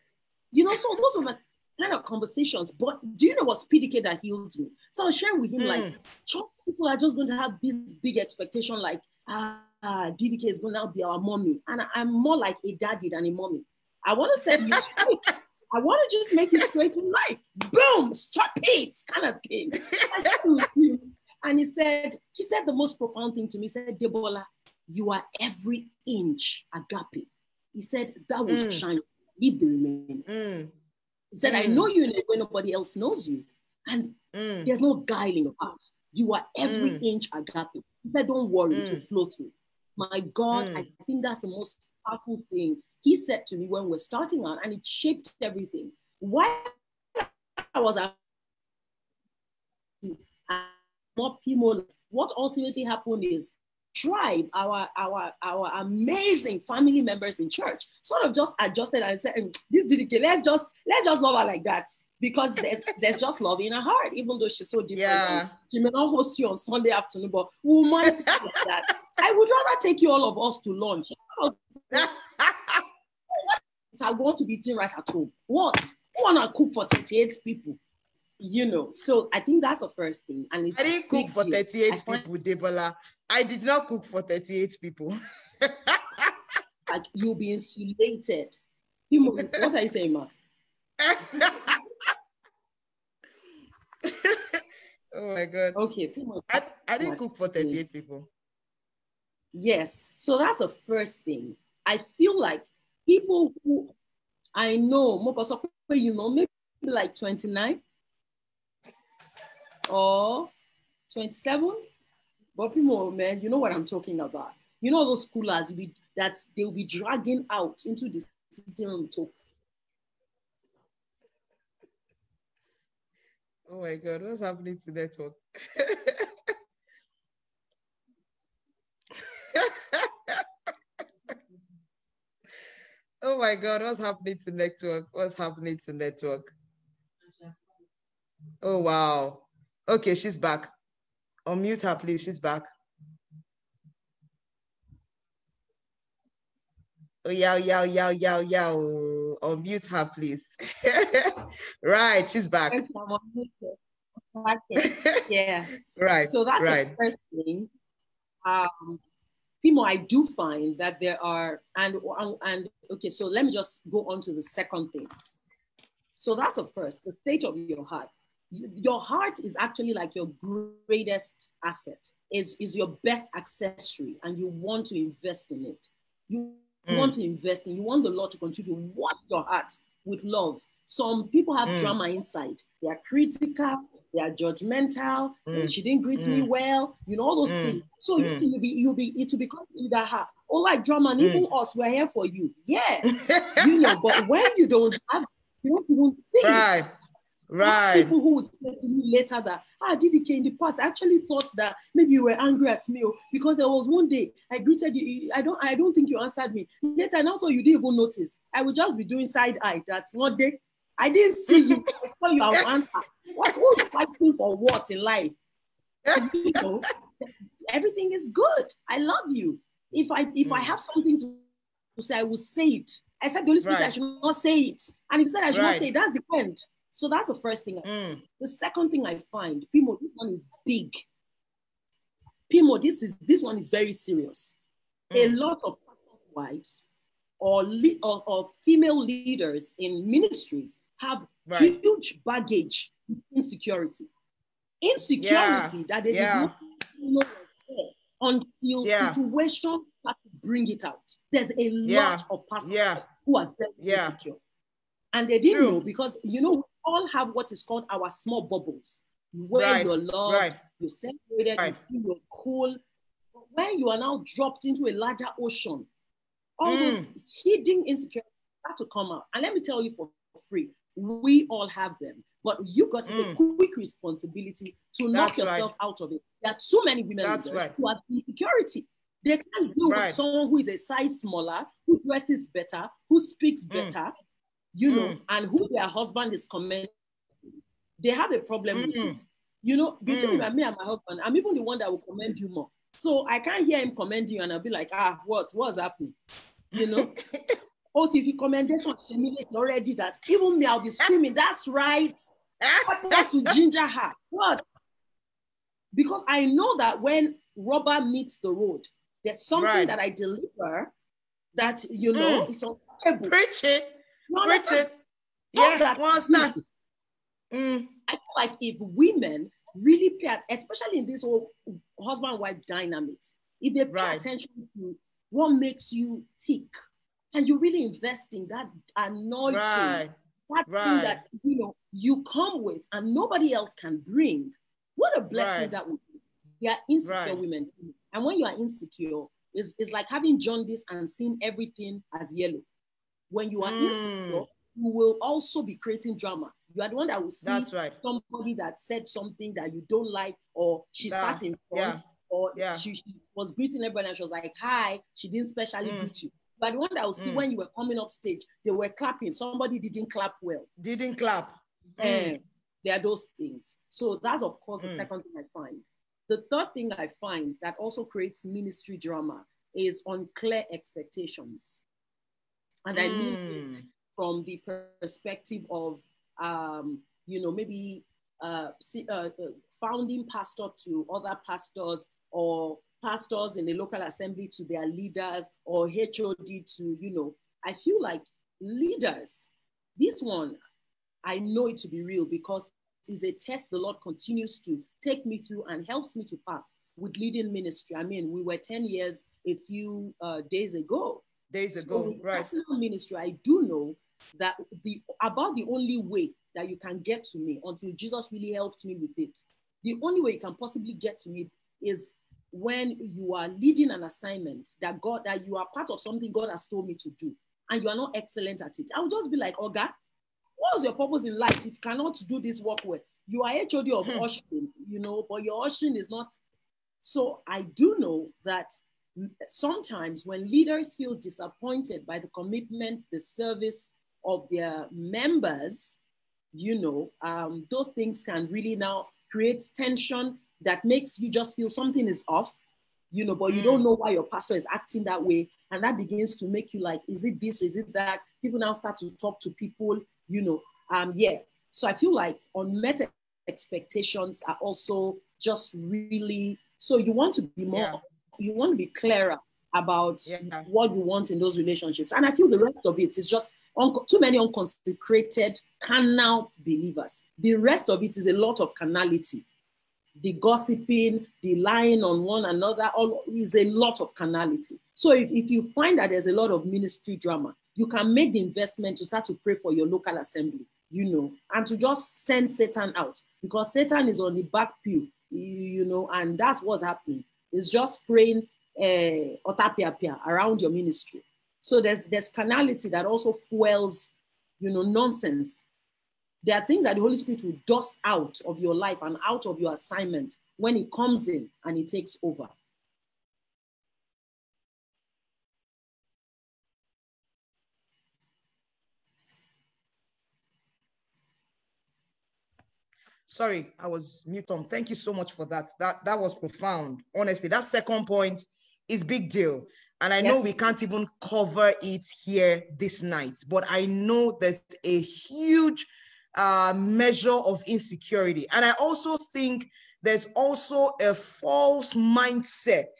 You know, so those were my kind of conversations. But do you know what's PDK that healed me? So I was sharing with him, mm. like, church people are just going to have this big expectation, like, ah, DDK is going to be our mommy. And I'm more like a daddy than a mommy. I want to set you straight. I want to just make you straight in life. Boom, stop it, kind of thing. and he said, he said the most profound thing to me. He said, Debola, you are every inch agape. He said, that will mm. shine. Leave the remaining. Mm. He said, mm. I know you in a way nobody else knows you. And mm. there's no guiling about. You are every mm. inch agape. He said, don't worry to mm. flow through. My God, I think that's the most powerful thing he said to me when we're starting out, and it shaped everything. Why I was more people, what ultimately happened is tribe, our our our amazing family members in church, sort of just adjusted and said, mm, "This DDK, let's just let's just love her like that." Because there's there's just love in her heart, even though she's so different. Yeah. She may not host you on Sunday afternoon, but woman like that. I would rather take you all of us to lunch. I want to be eating rice at home. What? Who want to cook for 38 people? You know, so I think that's the first thing. And I didn't cook for 38 people, Debola. I did not cook for 38 people. like you'll be insulated. What are you saying, Ma? oh my god. Okay. I, I didn't cook for 38 people. Yes. So that's the first thing. I feel like people who I know, you know, maybe like 29 or 27. But people, man, you know what I'm talking about. You know those schoolers we, that they'll be dragging out into the sitting room talk. Oh my God, what's happening to network? Oh my God, what's happening to network? What's happening to network? Oh, wow. Okay, she's back. Unmute her, please. She's back. Oh, yeah, yeah, yeah, yeah, yeah. Unmute her, please. right, she's back. yeah. right. So that's right. the first thing. Um, Pimo, I do find that there are, and, and okay, so let me just go on to the second thing. So that's the first, the state of your heart. Your heart is actually like your greatest asset, is, is your best accessory, and you want to invest in it. You mm. want to invest in, you want the Lord to continue to wash your heart with love. Some people have mm. drama inside. They are critical, they are judgmental. Mm. She didn't greet me well. You know all those mm. things. So mm. you'll be you'll be it will become either her or like drama. And even us, we're here for you. Yeah, you know. But when you don't have, you don't even see. Right. Right. People who would say to me later that ah DDK in the past I actually thought that maybe you were angry at me oh, because there was one day I greeted you. I don't I don't think you answered me. Later and also you didn't even notice. I would just be doing side eye. That's one day I didn't see you. I saw you answer. What who's fighting for what in life? You know, everything is good. I love you. If I if mm. I have something to, say, I will say it. I said the Holy Spirit right. I should not say it. And if said I should right. not say it, that's the end. So that's the first thing. Mm. The second thing I find, Pimo, this one is big. Pimo, this is this one is very serious. Mm. A lot of wives or, le- or, or female leaders in ministries have right. huge baggage insecurity. Insecurity yeah. that they yeah. did until yeah. situations start to bring it out. There's a lot of pastors yeah. who are very yeah. insecure. And they didn't True. know because you know, all have what is called our small bubbles where right. you're loved, right. you're separated, right. you feel you're cool. But when you are now dropped into a larger ocean, all mm. those hidden insecurities start to come out. And let me tell you for free, we all have them. But you've got to take Mm. quick responsibility to knock That's yourself out of it. There are so many women right. who have insecurity. They can't deal Right. with someone who is a size smaller, who dresses better, who speaks Mm. You know, Mm. and who their husband is commending. They have a problem with Mm. it. You know, between Mm. me and my husband, I'm even the one that will commend you more. So I can't hear him commending you, and I'll be like, ah, what? What's happening? You know? OTV commendation immediately already that even me, I'll be screaming, that's right. What else to ginger her? What? Because I know that when rubber meets the road, there's something Right. that I deliver that, you know, Mm. it's untouchable. Preach it. It. Yeah, that understand. Mm, I feel like if women really pay, at- especially in this whole husband-wife dynamics, if they pay Right. attention to what makes you tick, and you really invest in that anointing, right. that thing that you know you come with and nobody else can bring. What a blessing Right. that would be. They are insecure Right. women. And when you are insecure, it's, it's like having jaundice and seeing everything as yellow. When you are Mm. insecure, you will also be creating drama. You are the one that will see That's right. somebody that said something that you don't like, or she Yeah, sat in front, yeah, or yeah. she, she was greeting everyone and she was like, Hi, she didn't specially Mm. greet you. But the one that will see Mm. when you were coming up stage, they were clapping. Somebody didn't clap well. Didn't clap. Mm, there are those things. So that's of course the Mm. second thing I find. The third thing I find that also creates ministry drama is unclear expectations. And I mean this mm, from the perspective of, um, you know, maybe uh, uh, uh, founding pastor to other pastors or pastors in the local assembly to their leaders or HOD to, you know, I feel like leaders, this one, I know it to be real because it's a test the Lord continues to take me through and helps me to pass with leading ministry. I mean, we were 10 years a few uh, days ago. Days ago. with Right. Personal ministry, I do know that the about the only way that you can get to me until Jesus really helped me with it. The only way you can possibly get to me is when you are leading an assignment that God that you are part of something God has told me to do, and you are not excellent at it. I would just be like, oh God, what was your purpose in life if you cannot do this work well? You are HOD of Hmm. ushering, you know, but your ushering is not. So I do know that sometimes when leaders feel disappointed by the commitment, the service of their members, you know, um, those things can really now create tension that makes you just feel something is off, you know, but you don't know why your pastor is acting that way. And that begins to make you like, is it this, is it that? People now start to talk to people, you know, um, yeah. So I feel like unmet expectations are also just really, so you want to be more. You want to be clearer about Yeah. what you want in those relationships. And I feel the rest of it is just un- too many unconsecrated carnal believers. The rest of it is a lot of carnality. The gossiping, the lying on one another, all is a lot of carnality. So if, if you find that there's a lot of ministry drama, you can make the investment to start to pray for your local assembly, you know, and to just send Satan out because Satan is on the back pew, you, you know, and that's what's happening. It's just praying uh, otapiapia around your ministry. So there's there's carnality that also fuels, you know, nonsense. There are things that the Holy Spirit will dust out of your life and out of your assignment when it comes in and it takes over. Sorry, I was mute on. Thank you so much for that. That that was profound. Honestly, that second point is big deal. And I know we can't even cover it here this night, but I know there's a huge uh, measure of insecurity. And I also think there's also a false mindset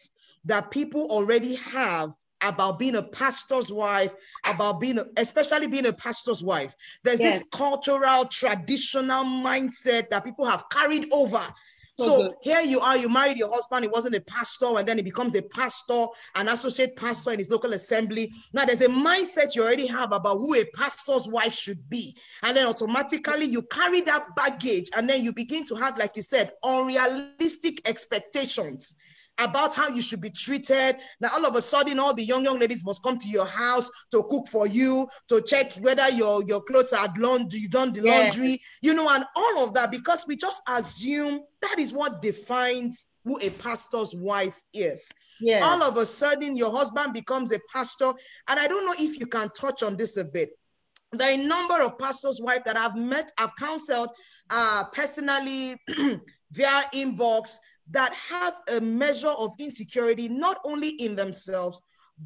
that people already have about being a pastor's wife, about being, a, especially being a pastor's wife. There's Yes. this cultural, traditional mindset that people have carried over. So So, here you are, you married your husband, he wasn't a pastor, and then he becomes a pastor, an associate pastor in his local assembly. Now, there's a mindset you already have about who a pastor's wife should be. And then automatically you carry that baggage, and then you begin to have, like you said, unrealistic expectations about how you should be treated. Now, all of a sudden, all the young, young ladies must come to your house to cook for you, to check whether your, your clothes are laundry, you done the laundry, you know, and all of that, because we just assume that is what defines who a pastor's wife is. Yes. All of a sudden, your husband becomes a pastor. And I don't know if you can touch on this a bit. There are a number of pastors' wives that I've met, I've counseled uh, personally via inbox that have a measure of insecurity, not only in themselves,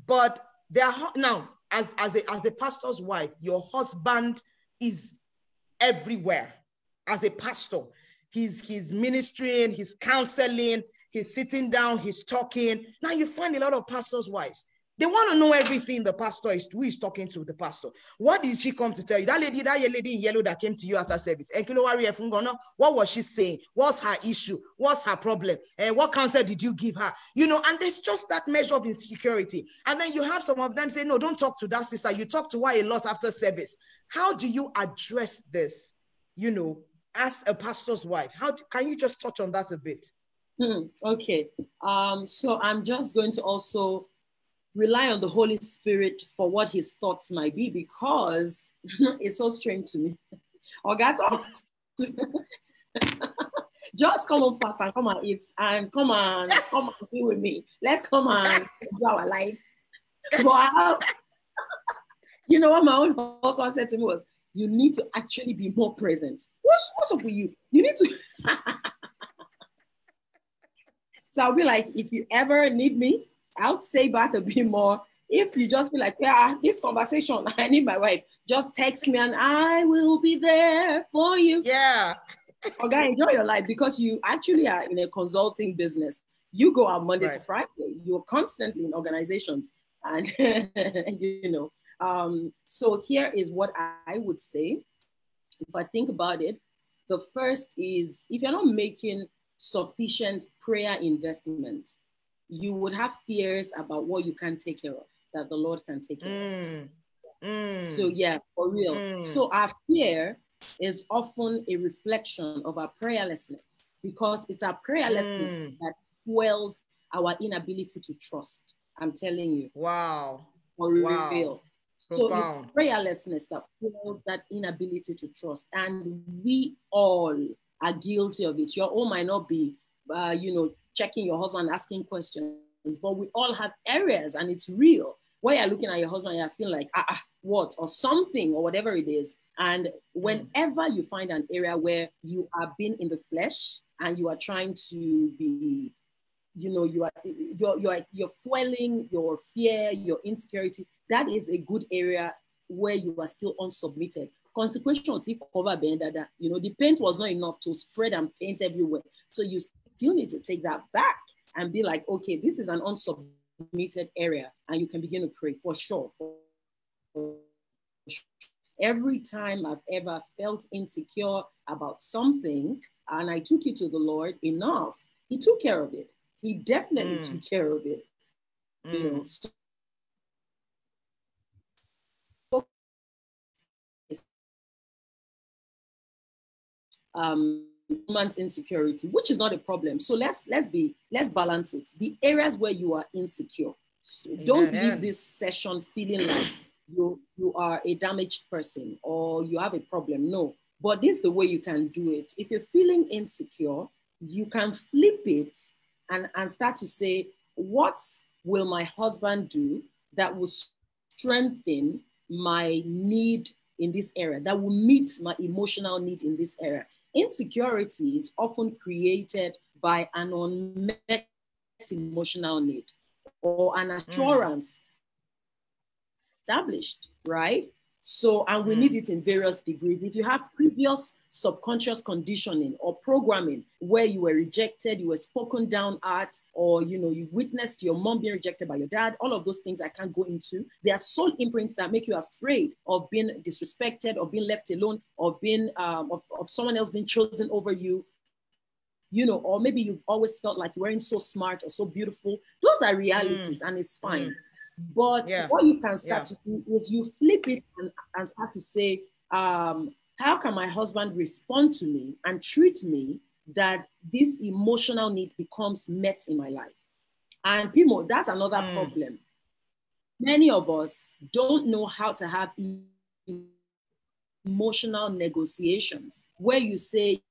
but they are now as, as, a, as a pastor's wife, your husband is everywhere as a pastor. He's, he's ministering, he's counseling, he's sitting down, he's talking. Now you find a lot of pastors' wives. They want to know everything the pastor is who is talking to the pastor. What did she come to tell you? That lady, that lady in yellow that came to you after service. And what was she saying? What's her issue? What's her problem? And what counsel did you give her? You know, and there's just that measure of insecurity. And then you have some of them say, No, don't talk to that sister. You talk to her a lot after service. How do you address this? You know, as a pastor's wife. How can you just touch on that a bit? Hmm, okay. Um, so I'm just going to also rely on the Holy Spirit for what his thoughts might be because it's so strange to me. Or God just come on fast and come and eat and come and come and be with me. Let's come and do our life. But you know what my own husband said to me was, you need to actually be more present. What's, what's up with you? You need to. so I'll be like, if you ever need me, I'll say back a bit more. If you just be like, yeah, this conversation, I need my wife, just text me and I will be there for you. Yeah. okay, enjoy your life because you actually are in a consulting business. You go out Monday right. to Friday. You're constantly in organizations, and you know. Um, so here is what I would say. If I think about it, the first is if you're not making sufficient prayer investment, you would have fears about what you can take care of, that the Lord can take care mm. of. Mm. So, yeah, for real. Mm. So, our fear is often a reflection of our prayerlessness because it's our prayerlessness mm. that fuels our inability to trust. I'm telling you. Wow. For wow. real. Profound. So it's prayerlessness that fuels that inability to trust. And we all are guilty of it. Your own might not be, uh, you know, checking your husband, asking questions. But we all have areas and it's real. Where you're looking at your husband, you're feeling like, ah, ah, what, or something, or whatever it is. And whenever you find an area where you are being in the flesh and you are trying to be, you know, you are you're you're you're fueling your fear, your insecurity, that is a good area where you are still unsubmitted. Consecration cover bend that, you know, the paint was not enough to spread and paint everywhere. So you still need to take that back and be like, okay, this is an unsubmitted area, and you can begin to pray for sure. Every time I've ever felt insecure about something, and I took it to the Lord enough, He took care of it. He definitely mm. took care of it. Mm. You know, so um, woman's insecurity, which is not a problem. So let's let's be let's balance it. The areas where you are insecure, so don't leave this session feeling like you you are a damaged person or you have a problem. No, but this is the way you can do it. If you're feeling insecure, you can flip it and and start to say, what will my husband do that will strengthen my need in this area, that will meet my emotional need in this area? Insecurity is often created by an unmet emotional need or an hmm. assurance mm. established, right? So, and we mm. need it in various degrees. If you have previous subconscious conditioning or programming where you were rejected, you were spoken down at, or you know, you witnessed your mom being rejected by your dad, all of those things I can't go into. They are soul imprints that make you afraid of being disrespected or being left alone or being um, of, of someone else being chosen over you you know, or maybe you've always felt like you weren't so smart or so beautiful. Those are realities mm. and it's fine. Mm. But yeah. what you can start yeah. to do is you flip it and, and start to say, um, how can my husband respond to me and treat me that this emotional need becomes met in my life? And people, that's another mm. problem. Many of us don't know how to have emotional negotiations where you say,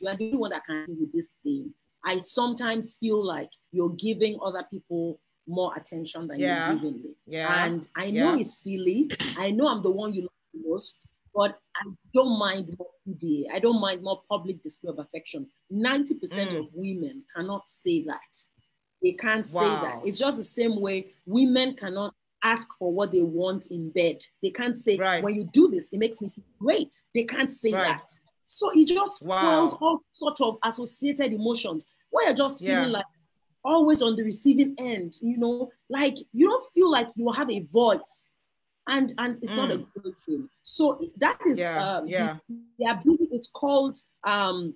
you are the one that can do this thing. I sometimes feel like you're giving other people more attention than yeah. you're giving me. Yeah. And I know yeah. it's silly. I know I'm the one you love the most, but I don't mind more PDA. I don't mind more public display of affection. 90% mm. of women cannot say that. They can't wow. say that. It's just the same way women cannot ask for what they want in bed. They can't say, right. when you do this, it makes me feel great. They can't say right. that. So it just wow. all sort of associated emotions where you're just yeah. feeling like always on the receiving end, you know, like you don't feel like you have a voice. And and it's mm. not a mm. good thing. So that is yeah, um, yeah. The, the ability, it's called um,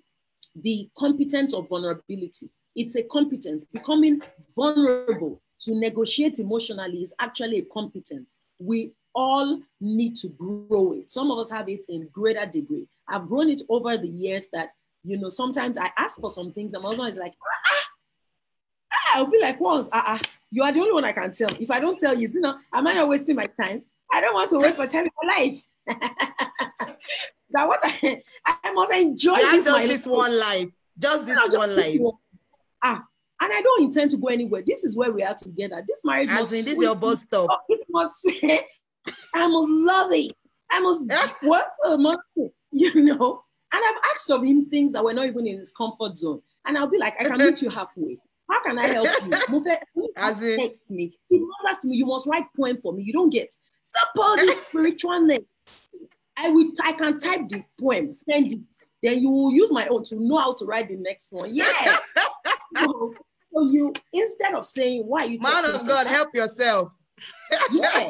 the competence of vulnerability. It's a competence. Becoming vulnerable to negotiate emotionally is actually a competence. We all need to grow it. Some of us have it in greater degree. I've grown it over the years that, you know, sometimes I ask for some things and my husband is like, ah, ah. I'll be like, once, ah, ah, you are the only one I can tell. If I don't tell you, you know, am I not wasting my time? I don't want to waste my time in my life. that what I, I must enjoy yeah, this, just this one life. Just this no, one life. Ah, and I don't intend to go anywhere. This is where we are together. This marriage As in, this is your bus stop. It must I must love it. I must work for money, you know. And I've asked of him things that were not even in his comfort zone. And I'll be like, I can meet you halfway. How can I help you? As in, text me. He matters to me. You must write poem for me. You don't get. Stop all this spiritual. I will. I can type the poem, send it. Then you will use my own to know how to write the next one. Yeah. so, so you instead of saying why you man of God, help yourself. yeah.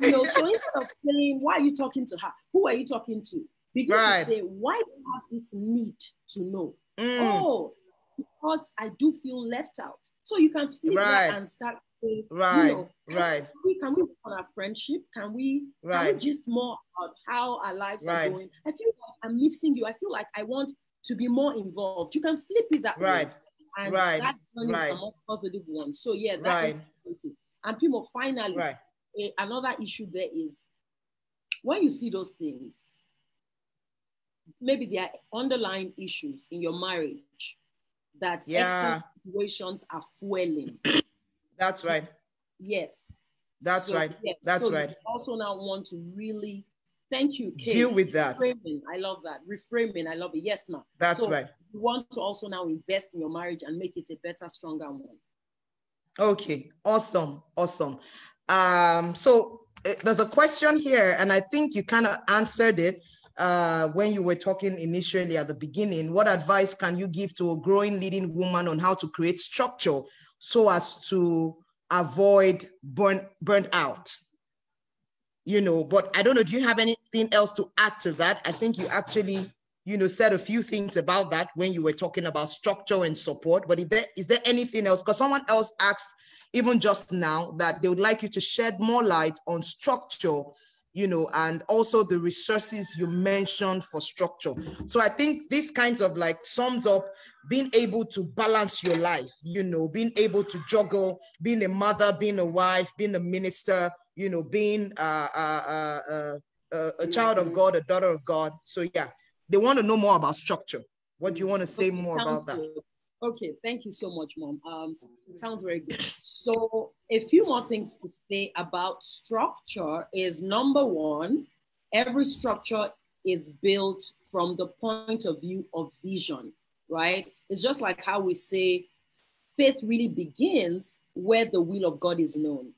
You know, so instead of saying, why are you talking to her? Who are you talking to? Begin right. to say, why do you have this need to know? Mm. Oh, because I do feel left out. So you can flip right. that and start saying, right, you know, right. Can we, can we on our friendship? Can we, right. can we just more about how our lives right. are going? I feel like I'm missing you. I feel like I want to be more involved. You can flip it that right. way. And right. that right. a more positive one. So yeah, that's right. And people finally right a, another issue there is when you see those things, maybe there are underlying issues in your marriage that yeah. situations are fueling. That's right. Yes. That's so, right. Yes. That's so right. also now want to really thank you, Kate. Deal with that. Reframing. I love that. Reframing. I love it. Yes, ma'am. That's so right. You want to also now invest in your marriage and make it a better, stronger one. Okay. Awesome. Awesome. Um, so uh, there's a question here, and I think you kind of answered it uh, when you were talking initially at the beginning. What advice can you give to a growing leading woman on how to create structure so as to avoid burn burnt out? You know, but I don't know. Do you have anything else to add to that? I think you actually, you know, said a few things about that when you were talking about structure and support. But is there is there anything else? Because someone else asked even just now, that they would like you to shed more light on structure, you know, and also the resources you mentioned for structure. So I think this kind of like sums up being able to balance your life, you know, being able to juggle, being a mother, being a wife, being a minister, you know, being uh, uh, uh, uh, a child of God, a daughter of God. So yeah, they want to know more about structure. What do you want to say more about that? Okay, thank you so much, Mom. Um, sounds very good. So, a few more things to say about structure is number one, every structure is built from the point of view of vision, right? It's just like how we say faith really begins where the will of God is known.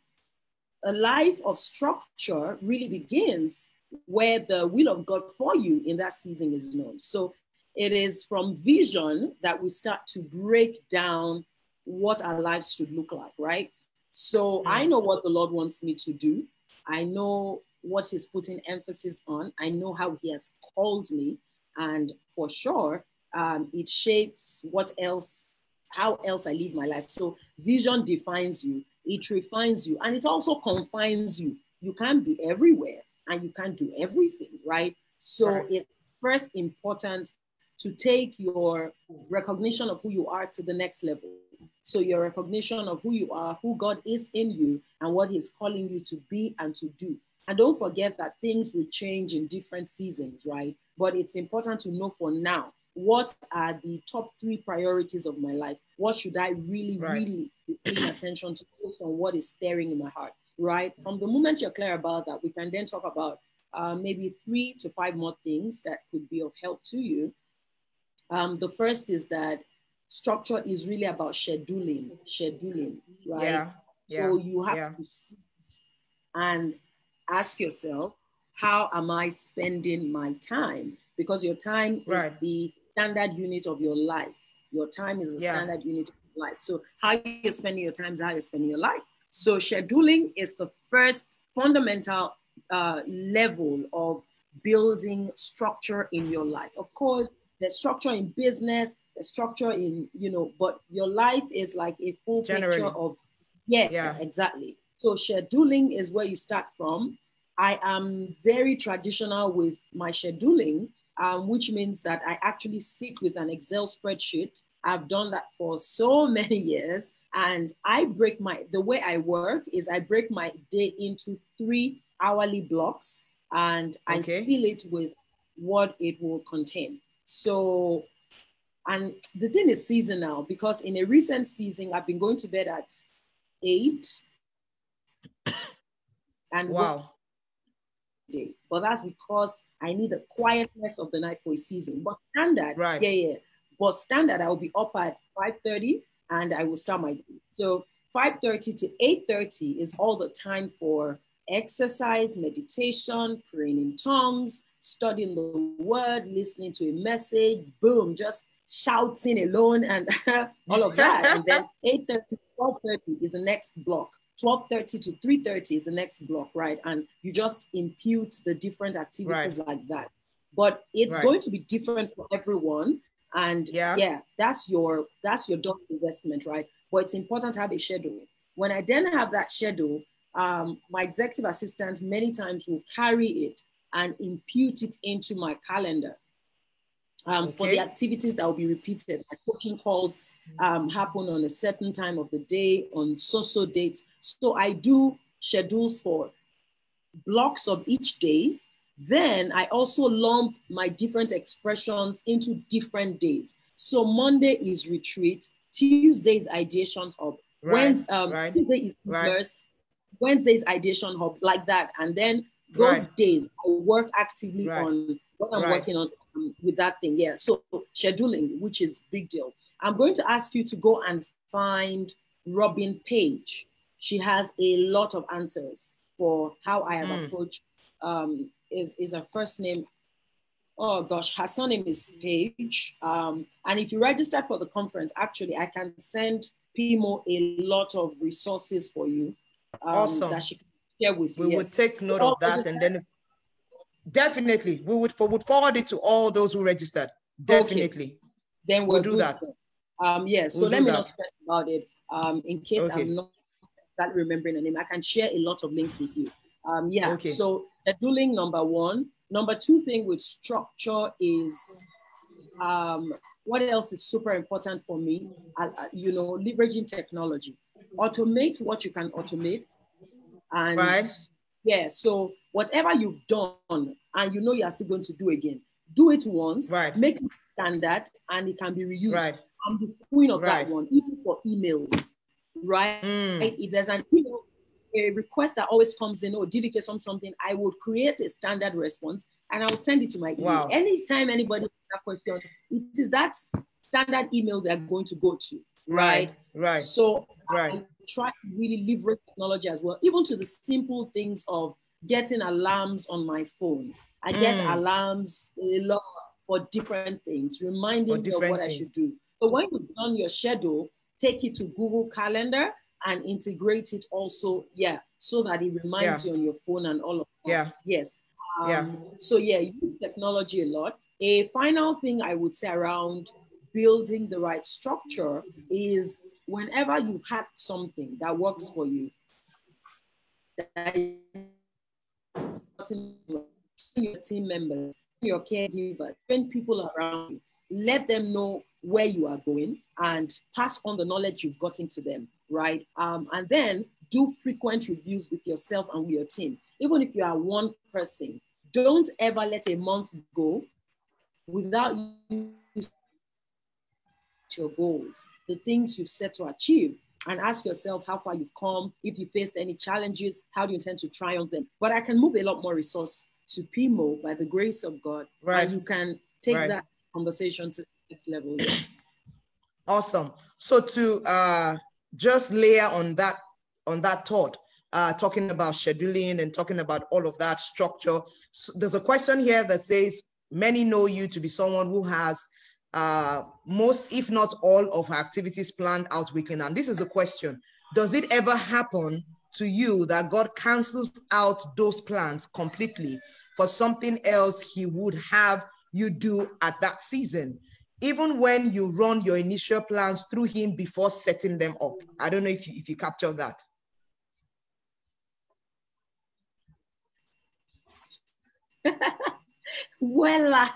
A life of structure really begins where the will of God for you in that season is known. So it is from vision that we start to break down what our lives should look like, right? So mm. I know what the Lord wants me to do. I know what He's putting emphasis on. I know how He has called me. And for sure, um, it shapes what else, how else I live my life. So vision defines you, it refines you, and it also confines you. You can't be everywhere and you can't do everything, right? So right. it's first important to take your recognition of who you are to the next level. So, your recognition of who you are, who God is in you, and what He's calling you to be and to do. And don't forget that things will change in different seasons, right? But it's important to know for now what are the top three priorities of my life? What should I really, right. really be paying attention to based on what is staring in my heart, right? From the moment you're clear about that, we can then talk about uh, maybe three to five more things that could be of help to you. Um, the first is that structure is really about scheduling, scheduling, right? Yeah. yeah. So you have yeah. to sit and ask yourself, how am I spending my time? Because your time right. is the standard unit of your life. Your time is the yeah. standard unit of your life. So how you're spending your time is how you're spending your life. So scheduling is the first fundamental uh, level of building structure in your life. Of course, the structure in business, the structure in, you know, but your life is like a full Generally. picture of, yeah, yeah, exactly. So scheduling is where you start from. I am very traditional with my scheduling, um, which means that I actually sit with an Excel spreadsheet. I've done that for so many years. And I break my, the way I work is I break my day into three hourly blocks and okay. I fill it with what it will contain. So, and the thing is seasonal because in a recent season, I've been going to bed at eight. And wow. Day. But that's because I need the quietness of the night for a season. But standard, right. yeah, yeah. But standard, I will be up at 5:30 and I will start my day. So 5:30 to 8:30 is all the time for exercise, meditation, praying in tongues, studying the word, listening to a message, boom, just shouting alone and all of that. and then 8:30 12:30 is the next block. 12:30 to 3:30 is the next block, right? And you just impute the different activities right. like that. But it's right. going to be different for everyone. And yeah. yeah, that's your that's your dog investment, right? But it's important to have a schedule. When I then have that schedule, um, my executive assistant many times will carry it and impute it into my calendar um, okay. for the activities that will be repeated. My coaching calls um, happen on a certain time of the day, on so-so dates. So I do schedules for blocks of each day. Then I also lump my different expressions into different days. So Monday is retreat, Tuesday is ideation hub, right, Wednesday, um, right, Tuesday is right. Wednesday's ideation hub, like that. And then those right. days I work actively right. on what I'm right. working on um, with that thing. Yeah. So scheduling, which is big deal. I'm going to ask you to go and find Robin Page. She has a lot of answers for how I have mm. approached. Um, is is her first name? Oh gosh, her surname is Page. Um, and if you register for the conference, actually, I can send Pimo a lot of resources for you um, awesome. that she can share with you. We yes. would take note of that and then definitely we would, would forward it to all those who registered. Definitely. Okay. Then we'll, do that. Um, yeah, so we'll let me that. not stress about it. Um, in case okay. I'm not that remembering the name, I can share a lot of links with you. Um, yeah, okay. so scheduling number one. Number two thing with structure is um, what else is super important for me? Uh, you know, leveraging technology. Automate what you can automate. And right. yeah, so whatever you've done and you know you are still going to do again, do it once, right. make it standard, and it can be reused. Right. I'm the queen of right. that one, even for emails, right? Mm. If there's an email, a request that always comes in, or oh, did some something? I would create a standard response and I'll send it to my email. Wow. Anytime anybody that question, it is that standard email they're going to go to. Right, right. So right. Try to really leverage technology as well, even to the simple things of getting alarms on my phone. I get mm. alarms a lot for different things, reminding me of what things. I should do. So when you've done your schedule, take it to Google Calendar and integrate it also, yeah, so that it reminds yeah. you on your phone and all of that. Yeah. Yes. Um, yeah. So yeah, use technology a lot. A final thing I would say around building the right structure is whenever you've had something that works for you, that your team members, your caregivers, when people around you, let them know where you are going and pass on the knowledge you've gotten to them, right? Um, and then do frequent reviews with yourself and with your team. Even if you are one person, don't ever let a month go without you your goals, the things you've set to achieve, and ask yourself how far you've come. If you faced any challenges, how do you intend to triumph them? But I can move a lot more resource to PIMO by the grace of God. Right. And you can take right. that conversation to the next level. Yes. Awesome. So to uh, just layer on that on that thought, uh, talking about scheduling and talking about all of that structure. So there's a question here that says, many know you to be someone who has uh, most, if not all, of her activities planned out weekly. And this is a question Does it ever happen to you that God cancels out those plans completely for something else He would have you do at that season? Even when you run your initial plans through Him before setting them up. I don't know if you, if you capture that. well, uh,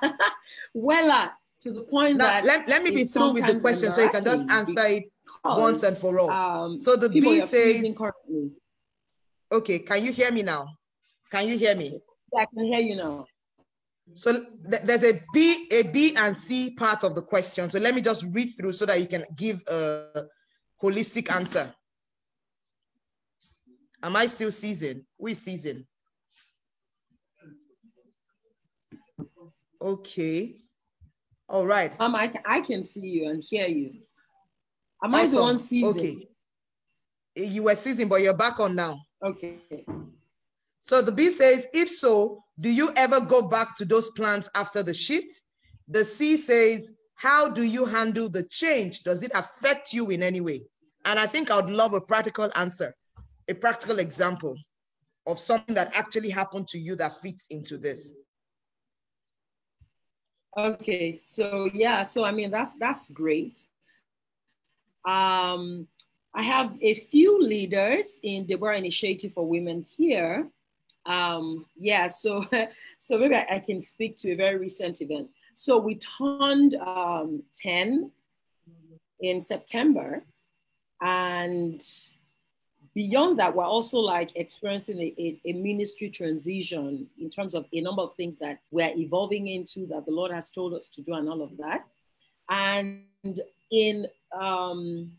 well, uh, to the point now, that let, let me be through with the question so you can just answer it once and for all. Um, so the B says, okay, can you hear me now? Can you hear me? Yeah, I can hear you now. So th there's a B, a B and C part of the question. So let me just read through so that you can give a holistic answer. Am I still season? Who is season? Okay. All right. Um, I, I can see you and hear you. Am awesome. I the one season? Okay. You were season, but you're back on now. Okay. So the B says, if so, do you ever go back to those plans after the shift? The C says, how do you handle the change? Does it affect you in any way? And I think I would love a practical answer, a practical example of something that actually happened to you that fits into this. Okay, so yeah, so I mean that's that's great. Um, I have a few leaders in Deborah Initiative for Women here. Um, yeah, so so maybe I, I, can speak to a very recent event. So we turned um, 10 in September, and beyond that, we're also like experiencing a, a, a, ministry transition in terms of a number of things that we're evolving into that the Lord has told us to do and all of that. And in um,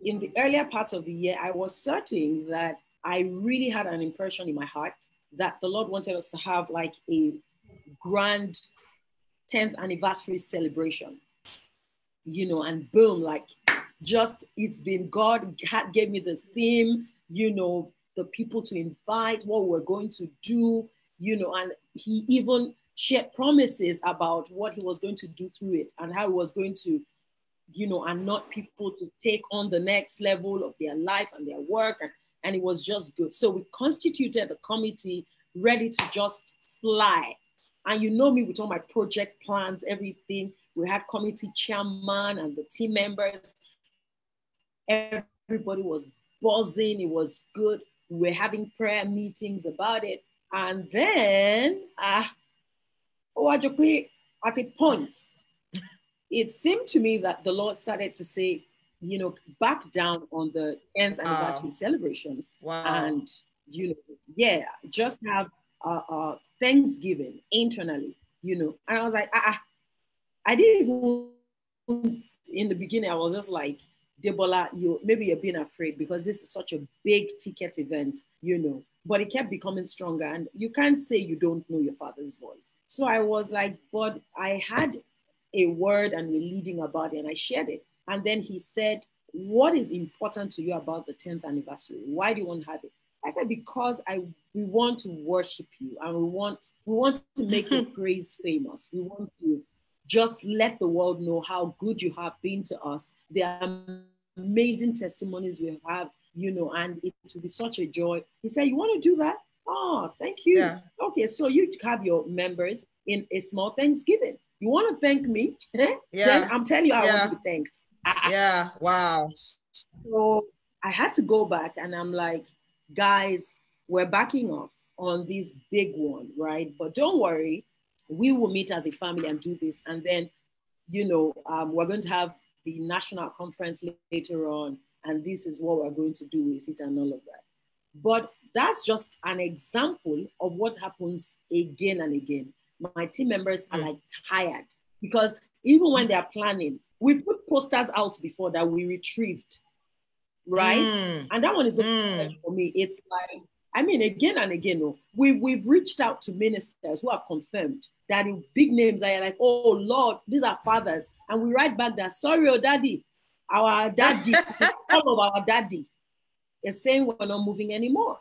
in the earlier parts of the year, I was certain that I really had an impression in my heart that the Lord wanted us to have like a grand 10th anniversary celebration, you know, and boom, like just it's been God had gave me the theme you know, the people to invite, what we're going to do, you know, and he even shared promises about what he was going to do through it and how he was going to, you know, and not people to take on the next level of their life and their work. And, and it was just good. So we constituted the committee ready to just fly. And you know me with all my project plans, everything. We had committee chairman and the team members. Everybody was buzzing. It was good. We were having prayer meetings about it. And then, uh, oh, at a point, it seemed to me that the Lord started to say, you know, back down on the 10th anniversary wow. celebrations. Wow. And, you know, yeah, just have uh, uh, Thanksgiving internally, you know. And I was like, ah, I didn't even, in the beginning, I was just like, Debola, you maybe you're being afraid because this is such a big ticket event, you know. But it kept becoming stronger, and you can't say you don't know your father's voice. So I was like, but I had a word and a leading about it, and I shared it. And then he said, What is important to you about the 10th anniversary? Why do you want to have it? I said, because I we want to worship you and we want we want to make your praise famous. We want to just let the world know how good you have been to us. The amazing testimonies we have, you know, and it will be such a joy. He said, You want to do that? Oh, thank you. Yeah. Okay, so you have your members in a small Thanksgiving. You want to thank me? yeah. Then I'm telling you, I yeah. want to be thanked. Yeah, wow. So I had to go back and I'm like, guys, we're backing off on this big one, right? But don't worry, we will meet as a family and do this. And then you know, um, we're going to have the national conference later on, and this is what we're going to do with it and all of that. But that's just an example of what happens again and again. My team members are like tired because even when they're planning, we put posters out before that we retrieved, right? Mm. And that one is the mm. for me. It's like, I mean, again and again, oh, we, we've reached out to ministers who have confirmed that in big names are like, oh Lord, these are fathers. And we write back that, sorry, oh daddy, our daddy, all of our daddy is saying we're not moving anymore.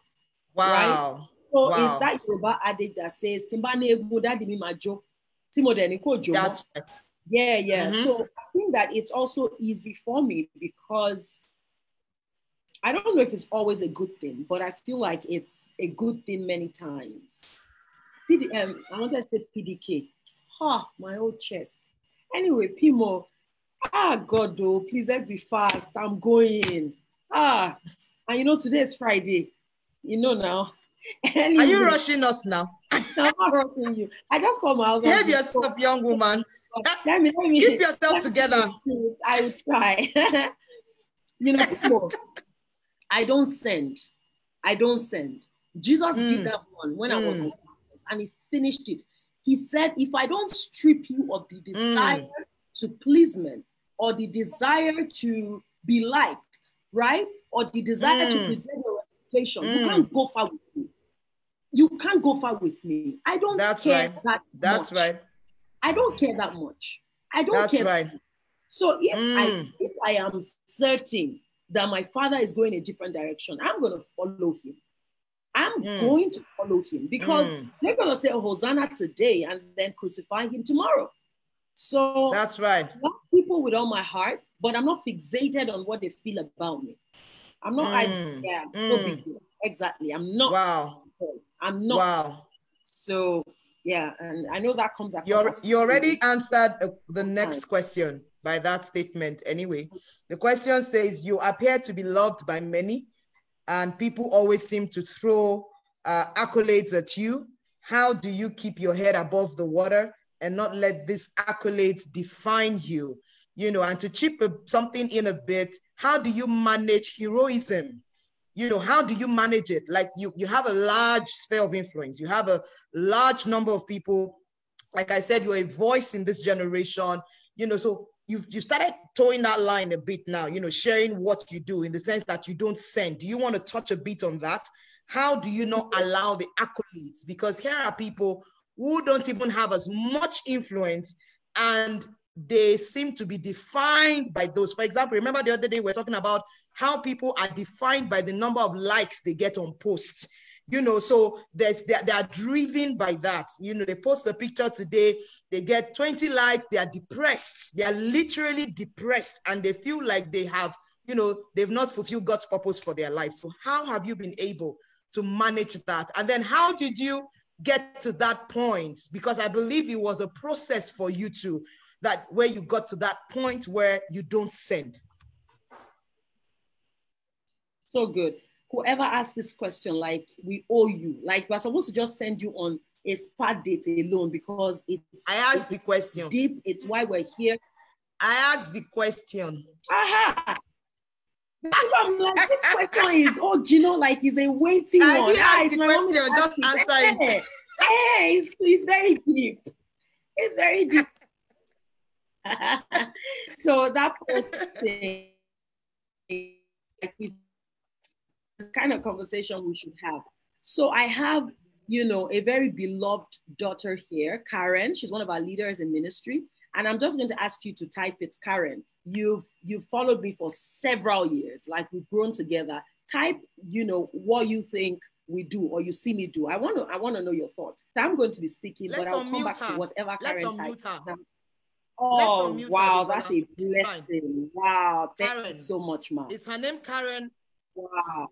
Wow. Right? So wow. it's that Yoruba adage that says, Timbane daddy mi majo. That's right. Yeah, yeah. Mm-hmm. So I think that it's also easy for me because I don't know if it's always a good thing, but I feel like it's a good thing many times. PDM, I wanted to say PDK. Ha, my old chest. Anyway, Pimo, ah, God, though, please let's be fast. I'm going. Ah, and you know, today is Friday. You know now. Anyway, Are you rushing us now? I'm not rushing you. I just called my husband. Behave yourself, young woman. let me, let me, Keep yourself together. I will try. you know, people, I don't send. I don't send. Jesus mm. did that one when mm. I was mm. and he finished it. He said, if I don't strip you of the desire mm. to please men or the desire to be liked, right? Or the desire to mm. present your reputation, you mm. can't go far with me. You can't go far with me. I don't That's care right. that That's much. right. I don't care that much. I don't That's care. right. So if I if I am certain that my father is going a different direction, I'm going to follow him. I'm mm. going to follow him because mm. they're going to say Hosanna today and then crucify him tomorrow. So that's right. I love people with all my heart, but I'm not fixated on what they feel about me. I'm not, mm. I, yeah, no big mm. deal. Exactly. I'm not. Wow. I'm not. Wow. So yeah, and I know that comes You you already answered uh, the next question by that statement. Anyway, the question says you appear to be loved by many, and people always seem to throw uh, accolades at you. How do you keep your head above the water and not let these accolades define you? You know, and to chip something in a bit, how do you manage heroism? You know how do you manage it? Like you you have a large sphere of influence. You have a large number of people. Like i said you're a voice in this generation. You know so you've you started towing that line a bit now you know sharing what you do in the sense that you don't send. Do you want to touch a bit on that? How do you not allow the accolades? Because here are people who don't even have as much influence and they seem to be defined by those. For example remember the other day we are talking about how people are defined by the number of likes they get on posts. You know so they, they are driven by that. You know they post a picture today they get 20 likes they are depressed. They are literally depressed and they feel like they have you know they've not fulfilled god's purpose for their life. So how have you been able to manage that? And then how did you get to that point? Because i believe it was a process for you to that where you got to that point where you don't send so good. Whoever asked this question, like we owe you, like we're supposed to just send you on a spa date alone because it's. I asked it's the question. Deep. It's why we're here. I asked the question. Aha. I'm like, this question is, oh, you know, like it's a waiting I one. Didn't ah, the question, just answer it. Hey, eh, it's, it's very deep. It's very deep. so that like we the kind of conversation we should have. So I have, you know, a very beloved daughter here, Karen. She's one of our leaders in ministry. And I'm just going to ask you to type it, Karen. You've you've followed me for several years, like we've grown together. Type, you know, what you think we do or you see me do. I want to I want to know your thoughts. I'm going to be speaking, Let's but I'll come back her. to whatever Let's Karen types. Her. Oh wow, that's a blessing. Wow, thank Karen. you so much, ma. Is her name Karen? Wow.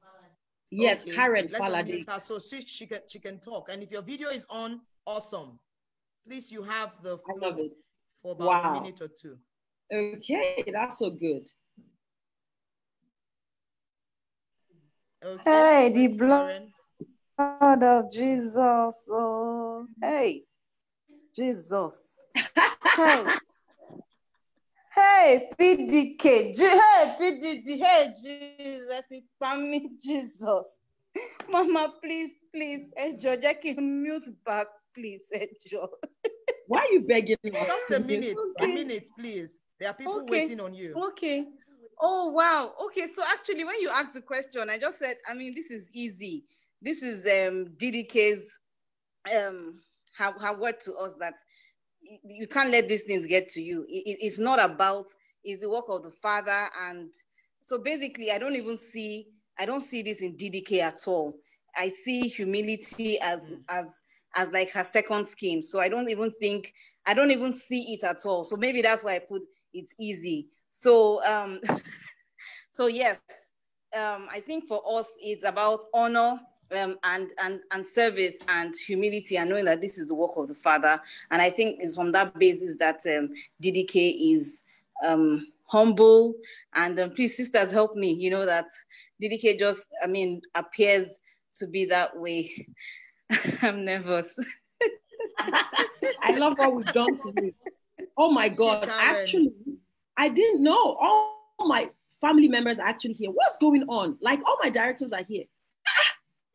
Yes, okay. Karen Falade. So she, she can she can talk. And if your video is on, awesome. Please, you have the I love it. for about wow. a minute or two. Okay, that's so good. Okay. Hey, the blood of Jesus. Oh, hey, Jesus. hey. Hey, PDK. Hey, PDD. Hey, Jesus. family, Jesus. Mama, please, please. Hey, Joe, Jackie, mute back, please. Hey, Joe. Why are you begging me? Just a minute. Okay. A minute, please. There are people okay. waiting on you. Okay. Oh, wow. Okay. So actually, when you asked the question, I just said, I mean, this is easy. This is um DDK's um have, have word to us that you can't let these things get to you. It, it's not about it's the work of the Father, and so basically, I don't even see I don't see this in DDK at all. I see humility as as as like her second skin. So I don't even think I don't even see it at all. So maybe that's why I put it's easy. So um so yes, um I think for us it's about honor um, and and and service and humility and knowing that this is the work of the Father. And I think it's from that basis that um, DDK is um, humble. And um, please, sisters, help me. You know that DDK just, I mean, appears to be that way. I'm nervous. I love what we've done to you. Oh my God! Actually, I didn't know. All my family members are actually here. What's going on? Like all my directors are here.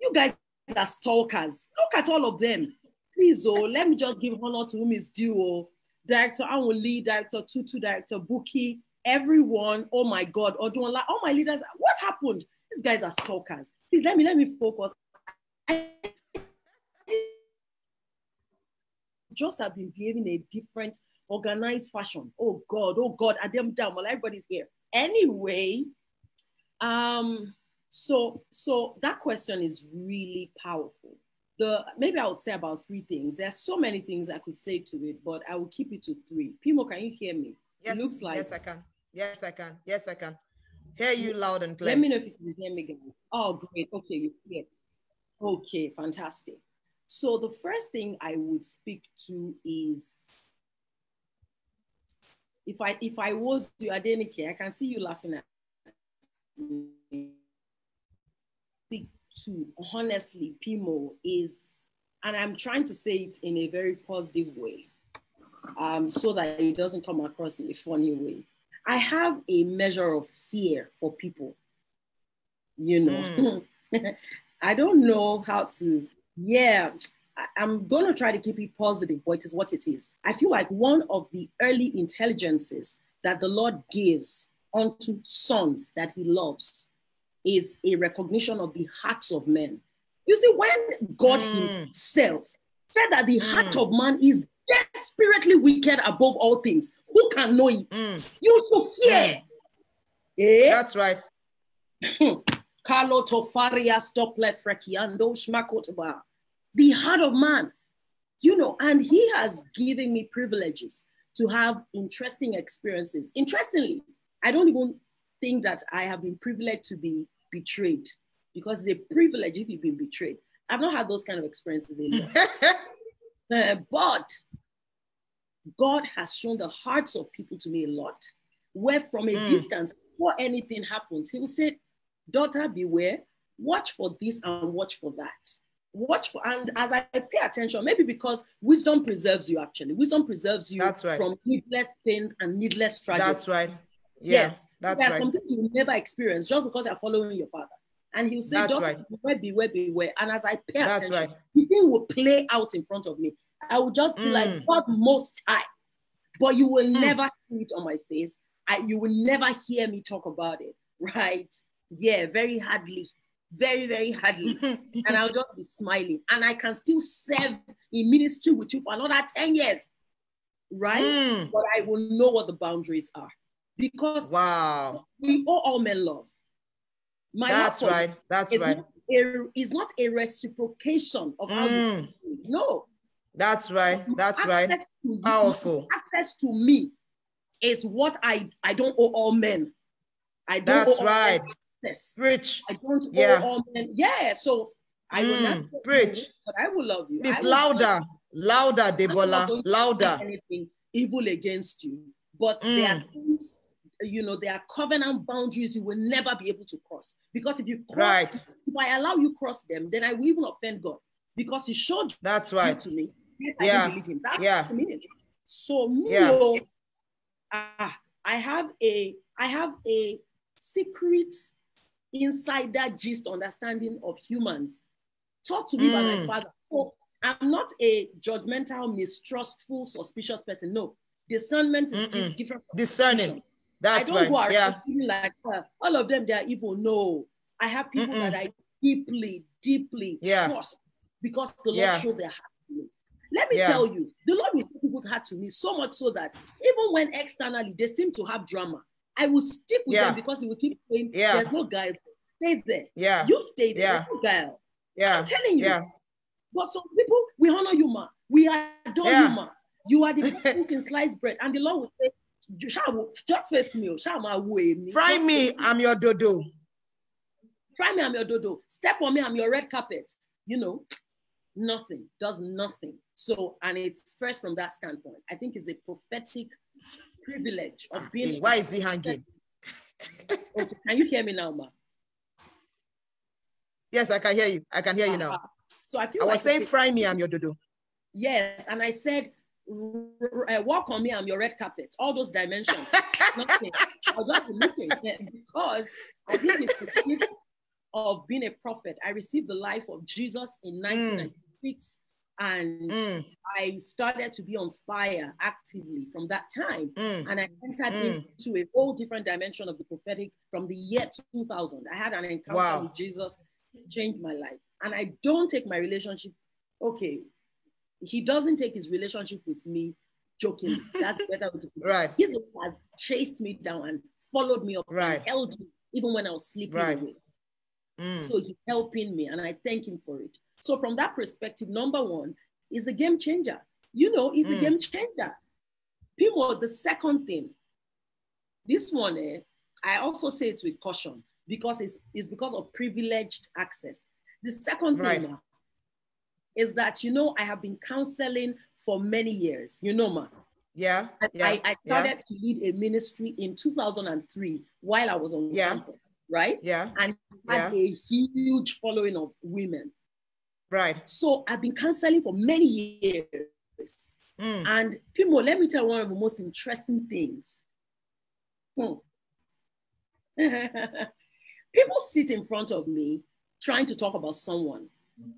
You guys are stalkers. Look at all of them. Please, oh, let me just give honor to whom is due. Oh, Director Anwuli, Director Tutu, Director Buki, everyone. Oh my God, Odunla, all my leaders. What happened? These guys are stalkers. Please let me let me focus. Just have been behaving a different, organized fashion. Oh God, oh God, down while everybody's here. Anyway, um, so, so that question is really powerful. The maybe I would say about three things. There's so many things I could say to it, but I will keep it to three. Pimo, can you hear me? Yes, it looks like yes, I can. Yes, I can. Yes, I can. Hear you loud and clear. Let me know if you can hear me, guys. Oh, great. Okay, you hear. Okay, fantastic. So the first thing I would speak to is if I if I was to Adenike, I can see you laughing at me to honestly, Pimo, is, and I'm trying to say it in a very positive way, um, so that it doesn't come across in a funny way. I have a measure of fear for people. You know, mm. I don't know how to, yeah, I'm going to try to keep it positive, but it is what it is. I feel like one of the early intelligences that the Lord gives unto sons that he loves is a recognition of the hearts of men. You see, when God mm. Himself said that the mm. heart of man is desperately wicked above all things, who can know it? Mm. You should fear. Eh? That's right. Carlo Tofaria Stople Frekiando Shmakotaba. The heart of man, you know, and he has given me privileges to have interesting experiences. Interestingly, I don't even think that I have been privileged to be betrayed because it's a privilege if you've been betrayed. I've not had those kind of experiences anymore. uh, but God has shown the hearts of people to me a lot, where from a mm. distance, before anything happens, He will say, Daughter, beware, watch for this and watch for that. Watch for, and as I pay attention, maybe because wisdom preserves you actually, wisdom preserves you right. from needless pains and needless struggles. That's right. Yeah, yes, that's there are right. something you never experience just because you're following your father. And he'll say, just right. beware, beware, beware. And as I pay that's attention, right. the thing will play out in front of me. I will just be mm. like, God most high. But you will mm. never see it on my face. I, you will never hear me talk about it. Right? Yeah, very hardly. Very, very hardly. and I'll just be smiling. And I can still serve in ministry with you for another 10 years. Right? Mm. But I will know what the boundaries are because wow, we owe all men love. My That's love right. That's right. Not a, is not a reciprocation of mm. no. That's right. That's right. Powerful. Access to me is what I I don't owe all men. I don't That's right. Rich. I don't yeah. owe all men. Yeah. So I will not mm, preach, but I will love you. It's louder, louder, Debola, louder. Anything evil against you, but mm. there are things you know, there are covenant boundaries you will never be able to cross. Because if you cross, right. if I allow you cross them, then I will even offend God. Because he showed that's right to me. Yeah. That's yeah. So me, yeah. ah, I have a I have a secret insider gist understanding of humans taught to me mm. by my mm. father. So I'm not a judgmental, mistrustful, suspicious person. No, discernment is, is different. Discerning. That's I don't right. go yeah. like uh, all of them they are evil. No, I have people Mm-mm. that I deeply, deeply yeah. trust because the Lord yeah. showed their heart to me. Let me yeah. tell you, the Lord will show people's heart to me so much so that even when externally they seem to have drama, I will stick with them because he will keep saying, yeah. "There's no guy. Stay there. Yeah, you stay there. Yeah. no guy. Yeah, I'm telling you. Yeah. But some people, we honor you, ma. We adore yeah. you, ma. You are the people who can slice bread, and the Lord will say, just face me, oh, Fry me, I'm your dodo. Fry me, I'm your dodo. Step on me, I'm your red carpet. You know, nothing, does nothing. So, and it's first from that standpoint. I think it's a prophetic privilege of being. Why is he hanging? okay, can you hear me now, ma? Yes, I can hear you. I can hear you now. Uh, so I I was like saying, fry me, I'm your dodo. Yes, and I said, walk on me, I'm your red carpet. All those dimensions. Nothing. I just looking because I think it's the gift of being a prophet. I received the life of Jesus in 1996. Mm. And mm. I started to be on fire actively from that time. Mm. And I entered mm. into a whole different dimension of the prophetic from the year 2000. I had an encounter wow. with Jesus, changed my life. And I don't take my relationship, okay, he doesn't take his relationship with me joking. That's better. right. He's the one has chased me down and followed me up right. and held me even when I was sleeping right. Mm. So he's helping me and I thank him for it. So from that perspective, number one is a game changer. You know, it's mm. a game changer. People, the second thing, this one, eh, I also say it with caution because it's, it's because of privileged access. The second right. thing is that, you know, I have been counseling for many years, you know, ma. Yeah. yeah I, I started yeah. to lead a ministry in 2003 while I was on yeah. campus right? Yeah. And had yeah. a huge following of women. Right. So I've been counseling for many years. Mm. And people, let me tell you one of the most interesting things. Hmm. people sit in front of me trying to talk about someone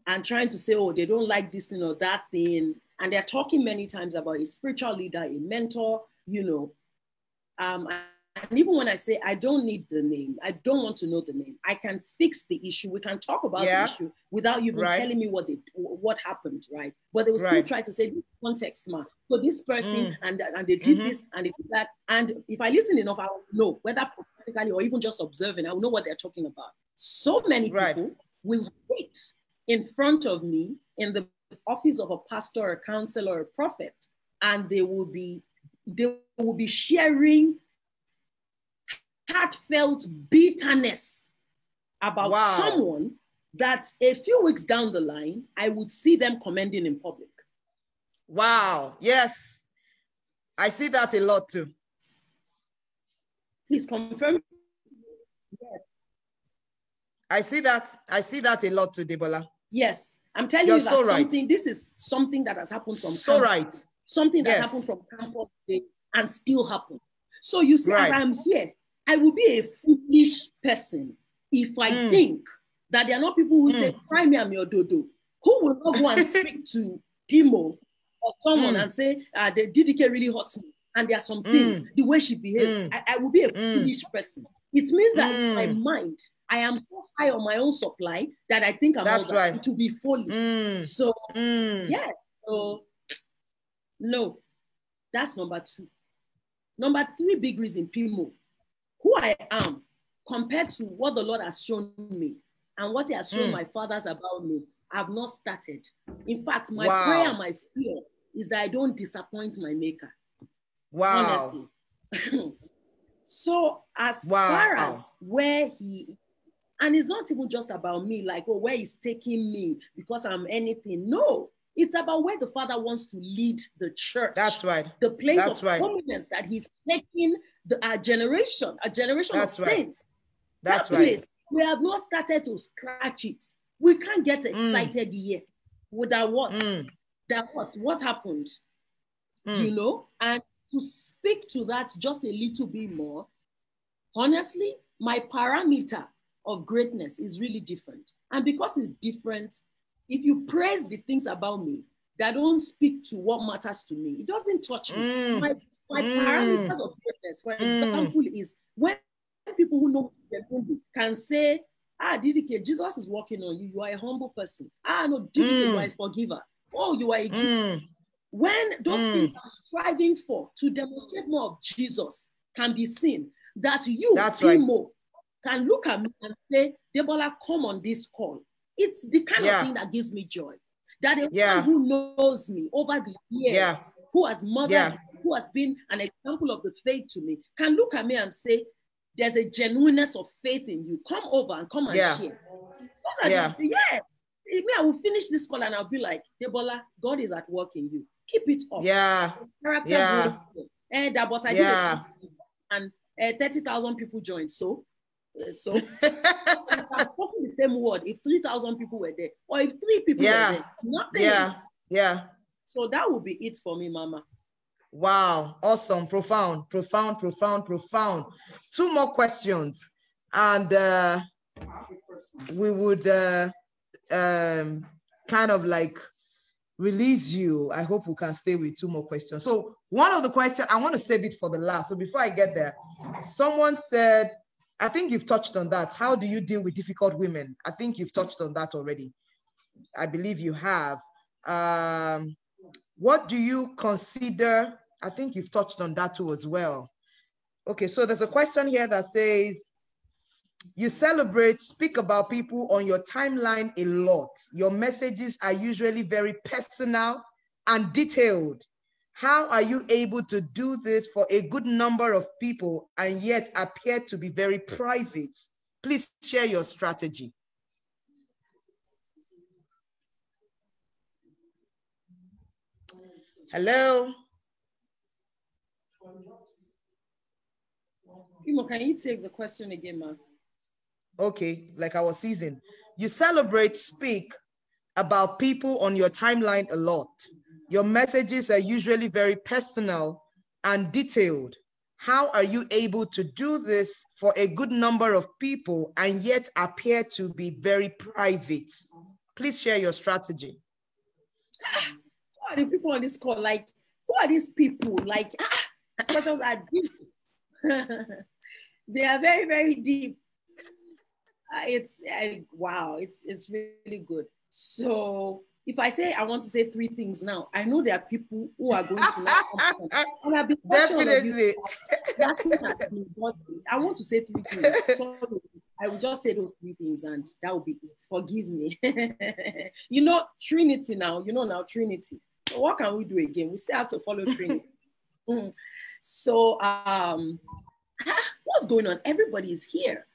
and trying to say, oh, they don't like this thing or that thing. And they're talking many times about a spiritual leader, a mentor, you know. Um, and even when I say I don't need the name, I don't want to know the name. I can fix the issue. We can talk about yeah. the issue without you right. telling me what they what happened, right? But they will still right. try to say context, man. So this person mm. and and they did mm-hmm. this and they did that. And if I listen enough, I will know whether practically or even just observing, I will know what they're talking about. So many right. people will wait in front of me in the office of a pastor, a counselor, a prophet, and they will be they will be sharing heartfelt bitterness about wow. someone that a few weeks down the line, I would see them commending in public. Wow. Yes. I see that a lot too. Please confirm. Yes. I see that. I see that a lot too, Debola. Yes. I'm telling You're you that so something, right. this is something that has happened from so campus, right. Something that yes. happened from campus and still happen. So you see, right. as I'm here, I will be a foolish person if I mm. think that there are not people who mm. say, Cry me, I'm your dodo, who will not go and speak to Pimo or someone mm. and say, uh, the DDK really hurts me. And there are some things, mm. the way she behaves, mm. I, I, will be a mm. foolish person. It means that my mind, I am so high on my own supply that I think I'm That's right. Will be foolish. So, yeah. So, no, that's number two. Number three big reason, Pimo who I am compared to what the Lord has shown me and what He has shown mm. my fathers about me, I've not started. In fact, my wow. prayer, my fear is that I don't disappoint my Maker. Wow. Honestly. so, as wow. far as where He and it's not even just about me, like, oh, where he's taking me because I'm anything. No, it's about where the Father wants to lead the church. That's right. The place That's of right. prominence that he's taking the, our generation, a generation That's of right. saints. That's that place, right. We have not started to scratch it. We can't get mm. excited mm. yet. With that what? Mm. That what? What happened? Mm. You know? And to speak to that just a little bit more, honestly, my parameter of greatness is really different. And because it's different, if you praise the things about me that don't speak to what matters to me, it doesn't touch me. Mm. My, my Mm. parameter of greatness, for Mm. example, is when people who know me can say, Ah, DDK, Jesus is working on you. You are a humble person. Ah, no, DDK, you Mm. are a forgiver. Oh, you are a Mm. when those Mm. things I'm striving for to demonstrate more of Jesus can be seen, that you, That's right. Imo, can look at me and say, Debola, come on this call. It's the kind Yeah. of thing that gives me joy. That a Yeah. who knows me over the years, Yeah. who has mothered, Yeah. who has been an example of the faith to me, can look at me and say, there's a genuineness of faith in you. Come over and come and Yeah. share. Yeah. yeah. Me, I will finish this call and I'll be like, Debola, God is at work in you. Keep it up. Yeah. Character Yeah. growth. Eh, that, but I Yeah. did it and uh, 30,000 people joined. So, so talking the same word. If 3,000 people were there, or if three people Yeah. were there, nothing. yeah. Yeah. So that would be it for me, Mama. Wow, awesome, profound, profound, profound, profound. Two more questions, and uh, we would uh, um, kind of like release you. I hope we can stay with two more questions. So, one of the questions I want to save it for the last. So, before I get there, someone said, I think you've touched on that. How do you deal with difficult women? I think you've touched on that already. I believe you have. Um, what do you consider? I think you've touched on that too as well. Okay, so there's a question here that says, you celebrate, speak about people on your timeline a lot. Your messages are usually very personal and detailed. How are you able to do this for a good number of people and yet appear to be very private? Please share your strategy. Hello. Imo, can you take the question again, ma? Okay, like our season. You celebrate, speak about people on your timeline a lot. Your messages are usually very personal and detailed. How are you able to do this for a good number of people and yet appear to be very private? Please share your strategy. Who are the people on this call? Like, who are these people? Like, ah, questions are deep. they are very, very deep. Uh, it's uh, wow, it's it's really good. So if I say I want to say three things now, I know there are people who are going to like, and I've been watching all of you Definitely. laughing at me, but I want to say three things. Sorry, I will just say those three things, and that will be it. Forgive me. you know Trinity now. You know now Trinity. So what can we do again? We still have to follow Trinity. Mm. So um, what's going on? Everybody is here.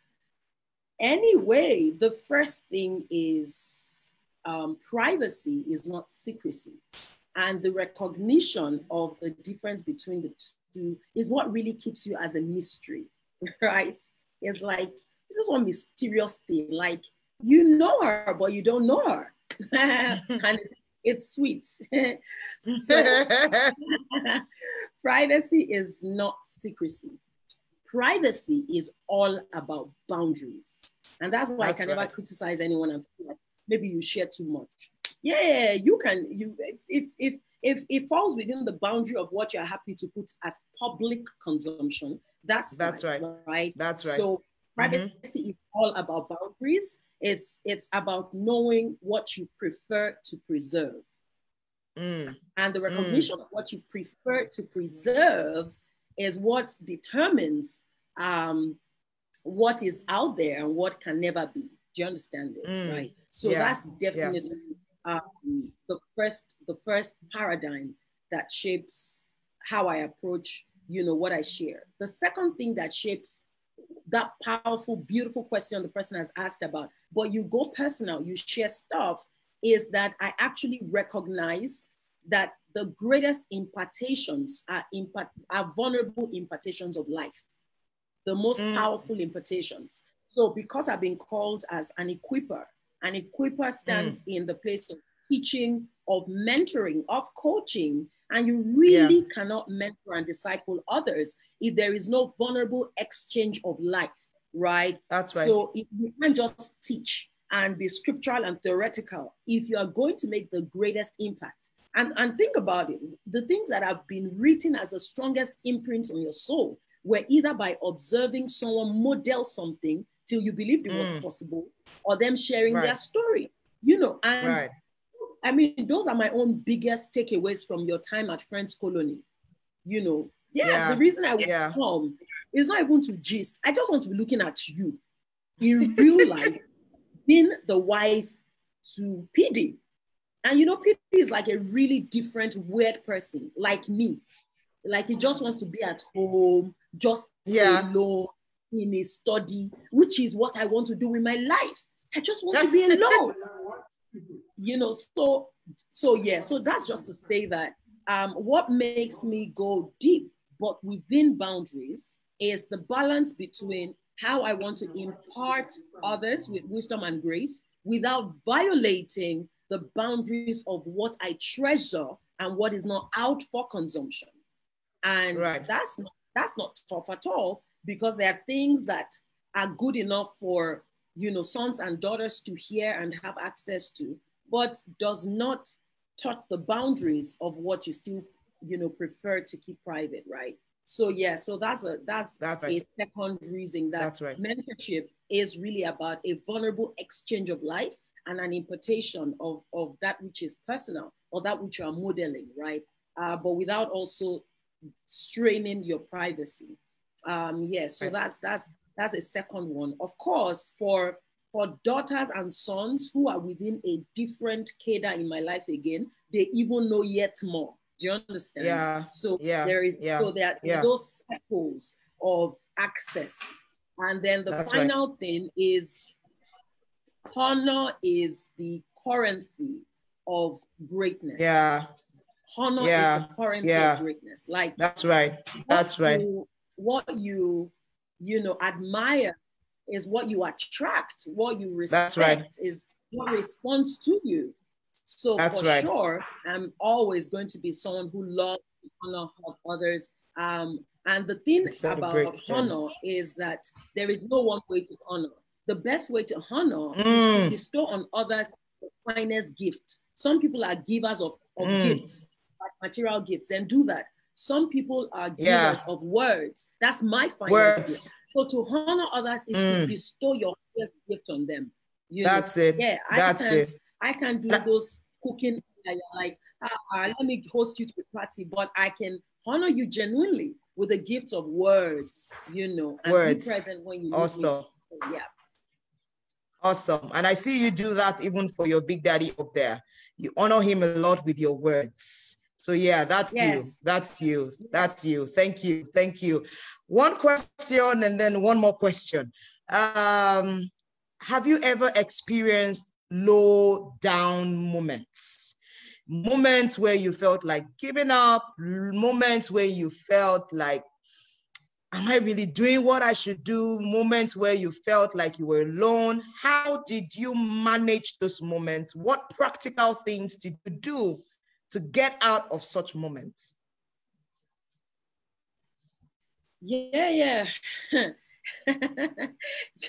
Anyway, the first thing is um, privacy is not secrecy. And the recognition of the difference between the two is what really keeps you as a mystery, right? It's like, this is one mysterious thing. Like, you know her, but you don't know her. and it's sweet. so, privacy is not secrecy. Privacy is all about boundaries. And that's why That's I can never criticize anyone and feel like maybe you share too much. Yeah, you can you if if if it falls within the boundary of what you're happy to put as public consumption, that's That's fine, right. right? That's right. So privacy is all about boundaries. It's it's about knowing what you prefer to preserve. Mm, And the recognition of what you prefer to preserve is what determines um, what is out there and what can never be. Do you understand this? Mm. Right. So Yeah. that's definitely um, the first the first paradigm that shapes how I approach, you know, what I share. The second thing that shapes that powerful, beautiful question the person has asked about, but you go personal, you share stuff, is that I actually recognize that the greatest impartations are, impart- are vulnerable impartations of life, the most Mm. powerful impartations. So, because I've been called as an equiper, an equiper stands mm. in the place of teaching, of mentoring, of coaching. And you really yeah. cannot mentor and disciple others if there is no vulnerable exchange of life, right? That's right. So if you can't just teach and be scriptural and theoretical, if you are going to make the greatest impact, and, and think about it, the things that have been written as the strongest imprints on your soul were either by observing someone model something till you believed it was mm. possible, or them sharing right. their story, you know, and right. I mean, those are my own biggest takeaways from your time at Friends Colony. You know, yeah, yeah. the reason I would yeah. come is not even to gist. I just want to be looking at you in real life, being the wife to PD. And you know, PD is like a really different, weird person, like me. Like he just wants to be at home, just yeah. alone in a study, which is what I want to do with my life. I just want to be alone you know, so so yeah, so that's just to say that um, what makes me go deep but within boundaries is the balance between how I want to impart others with wisdom and grace without violating the boundaries of what I treasure and what is not out for consumption. And right. that's not, that's not tough at all because there are things that are good enough for you know sons and daughters to hear and have access to but does not touch the boundaries of what you still, you know, prefer to keep private, right? So yeah, so that's a that's, that's right. a second reason that that's right. mentorship is really about a vulnerable exchange of life and an impartation of, of that which is personal or that which you are modeling, right? Uh, but without also straining your privacy. Um, yes, yeah, so that's that's that's a second one. Of course, for for daughters and sons who are within a different cadre in my life again, they even know yet more. Do you understand? Yeah. So yeah. there is yeah. so there are yeah. those circles of access. And then the That's final right. thing is honor is the currency of greatness. Yeah. Honor yeah. is the currency yeah. of greatness. Like that's right. That's right. You, what you you know admire is what you attract, what you respect right. is what responds to you. So That's for right. sure, I'm always going to be someone who loves honor others. Um, and the thing about honor is that there is no one way to honor. The best way to honor mm. is to mm. bestow on others the finest gift. Some people are givers of, of mm. gifts, like material gifts, and do that. Some people are givers yeah. of words. That's my finest words. So to honor others is mm. to bestow your first gift on them. You That's know? it. Yeah, I That's can't, it. I can do that- those cooking like, ah, let me host you to a party, but I can honor you genuinely with the gift of words, you know, and words. be present when you awesome. yeah. Awesome. And I see you do that even for your big daddy up there. You honor him a lot with your words. So yeah, that's yes. you. That's you. That's you. Thank you. Thank you. One question and then one more question. Um, have you ever experienced low down moments? Moments where you felt like giving up, moments where you felt like, am I really doing what I should do? Moments where you felt like you were alone. How did you manage those moments? What practical things did you do to get out of such moments? Yeah, yeah.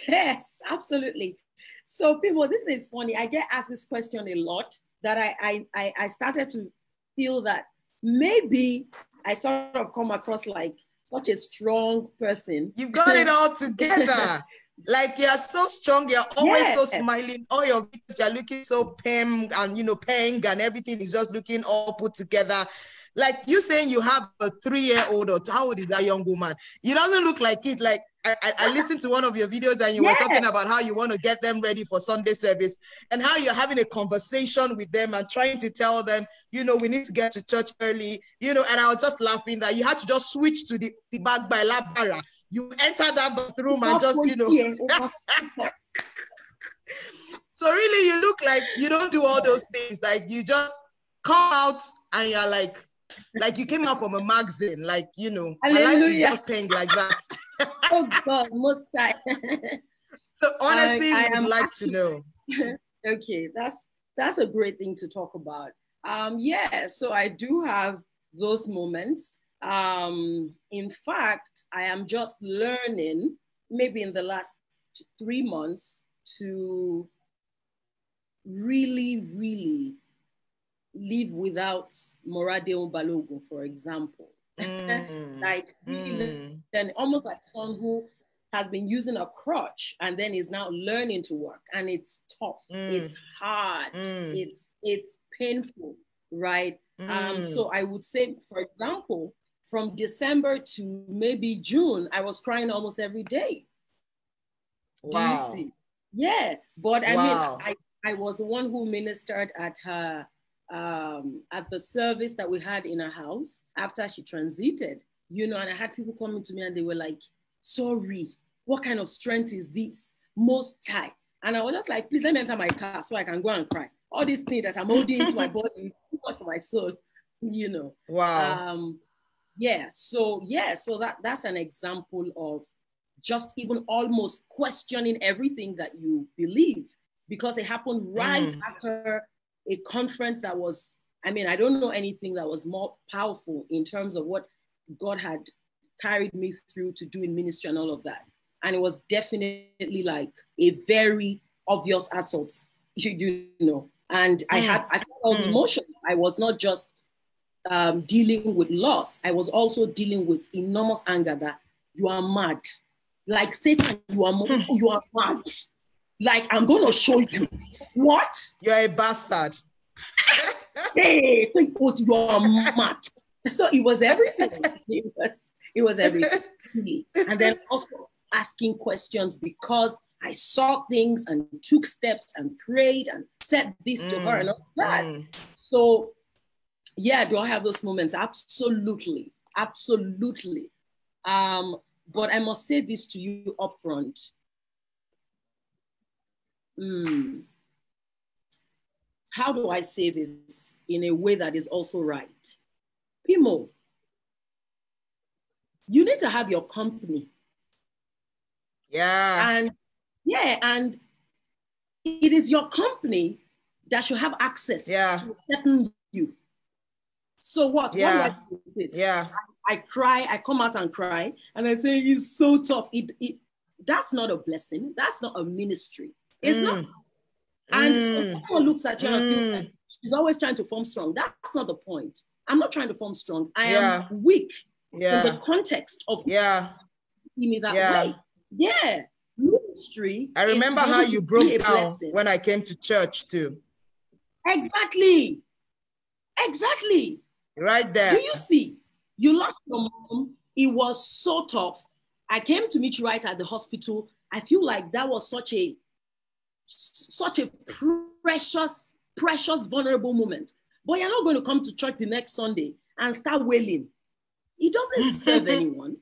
yes, absolutely. So people, this is funny. I get asked this question a lot that I, I, I started to feel that maybe I sort of come across like such a strong person. You've got it all together. Like you're so strong, you're always yes. so smiling. All your videos, you're looking so pam and you know, paying and everything is just looking all put together. Like you saying you have a three-year-old or how old is that young woman? It doesn't look like it. Like I, I, listened to one of your videos and you were talking about how you want to get them ready for Sunday service and how you're having a conversation with them and trying to tell them, you know, we need to get to church early, you know, and I was just laughing that you had to just switch to the, the back by La Barra. You enter that bathroom and just, you know. so really you look like you don't do all those things. Like you just come out and you're like, like you came out from a magazine, like you know, Hallelujah. my life is just paying like that. oh God, most time. so honestly, I, I would like to know. okay, that's that's a great thing to talk about. Um, yeah, so I do have those moments. Um, in fact, I am just learning, maybe in the last three months, to really, really live without Moradeo Balogun, for example. Mm. like, mm. then almost like someone who has been using a crutch and then is now learning to work and it's tough mm. it's hard mm. it's it's painful right mm. um so i would say for example from december to maybe june i was crying almost every day wow yeah but i wow. mean i i was the one who ministered at her um at the service that we had in her house after she transited you know and i had people coming to me and they were like sorry what kind of strength is this? Most tight. And I was just like, please let me enter my car so I can go and cry. All these things that I'm holding into my body, too much for my soul, you know. Wow. Um, yeah. So yeah. So that that's an example of just even almost questioning everything that you believe because it happened right mm. after a conference that was. I mean, I don't know anything that was more powerful in terms of what God had carried me through to do in ministry and all of that and it was definitely like a very obvious assault you do know and i mm. had i felt all the mm. emotions i was not just um, dealing with loss i was also dealing with enormous anger that you are mad. Like satan you are mm. you are mad. Like i'm gonna show you what? You're a bastard. Hey you are mad. So it was everything. It was it was everything and then also asking questions because I saw things and took steps and prayed and said this mm, to her and all that. Mm. So, yeah, do I have those moments? Absolutely, absolutely. Um, but I must say this to you upfront. Mm. How do I say this in a way that is also right? Pimo, you need to have your company yeah. And yeah, and it is your company that should have access yeah. to certain you. So what? Yeah. What yeah. I, I, cry, I come out and cry, and I say it's so tough. It, it that's not a blessing. That's not a ministry. It's mm. not. And mm. so someone looks at you mm. and feels like she's always trying to form strong. That's not the point. I'm not trying to form strong. I yeah. am weak yeah. in the context of yeah. see me that yeah. way. Yeah, ministry. I remember how you broke down when I came to church too. Exactly. Exactly. Right there. Do you see? You lost your mom. It was so tough. I came to meet you right at the hospital. I feel like that was such a such a precious, precious, vulnerable moment. But you're not going to come to church the next Sunday and start wailing. It doesn't serve anyone.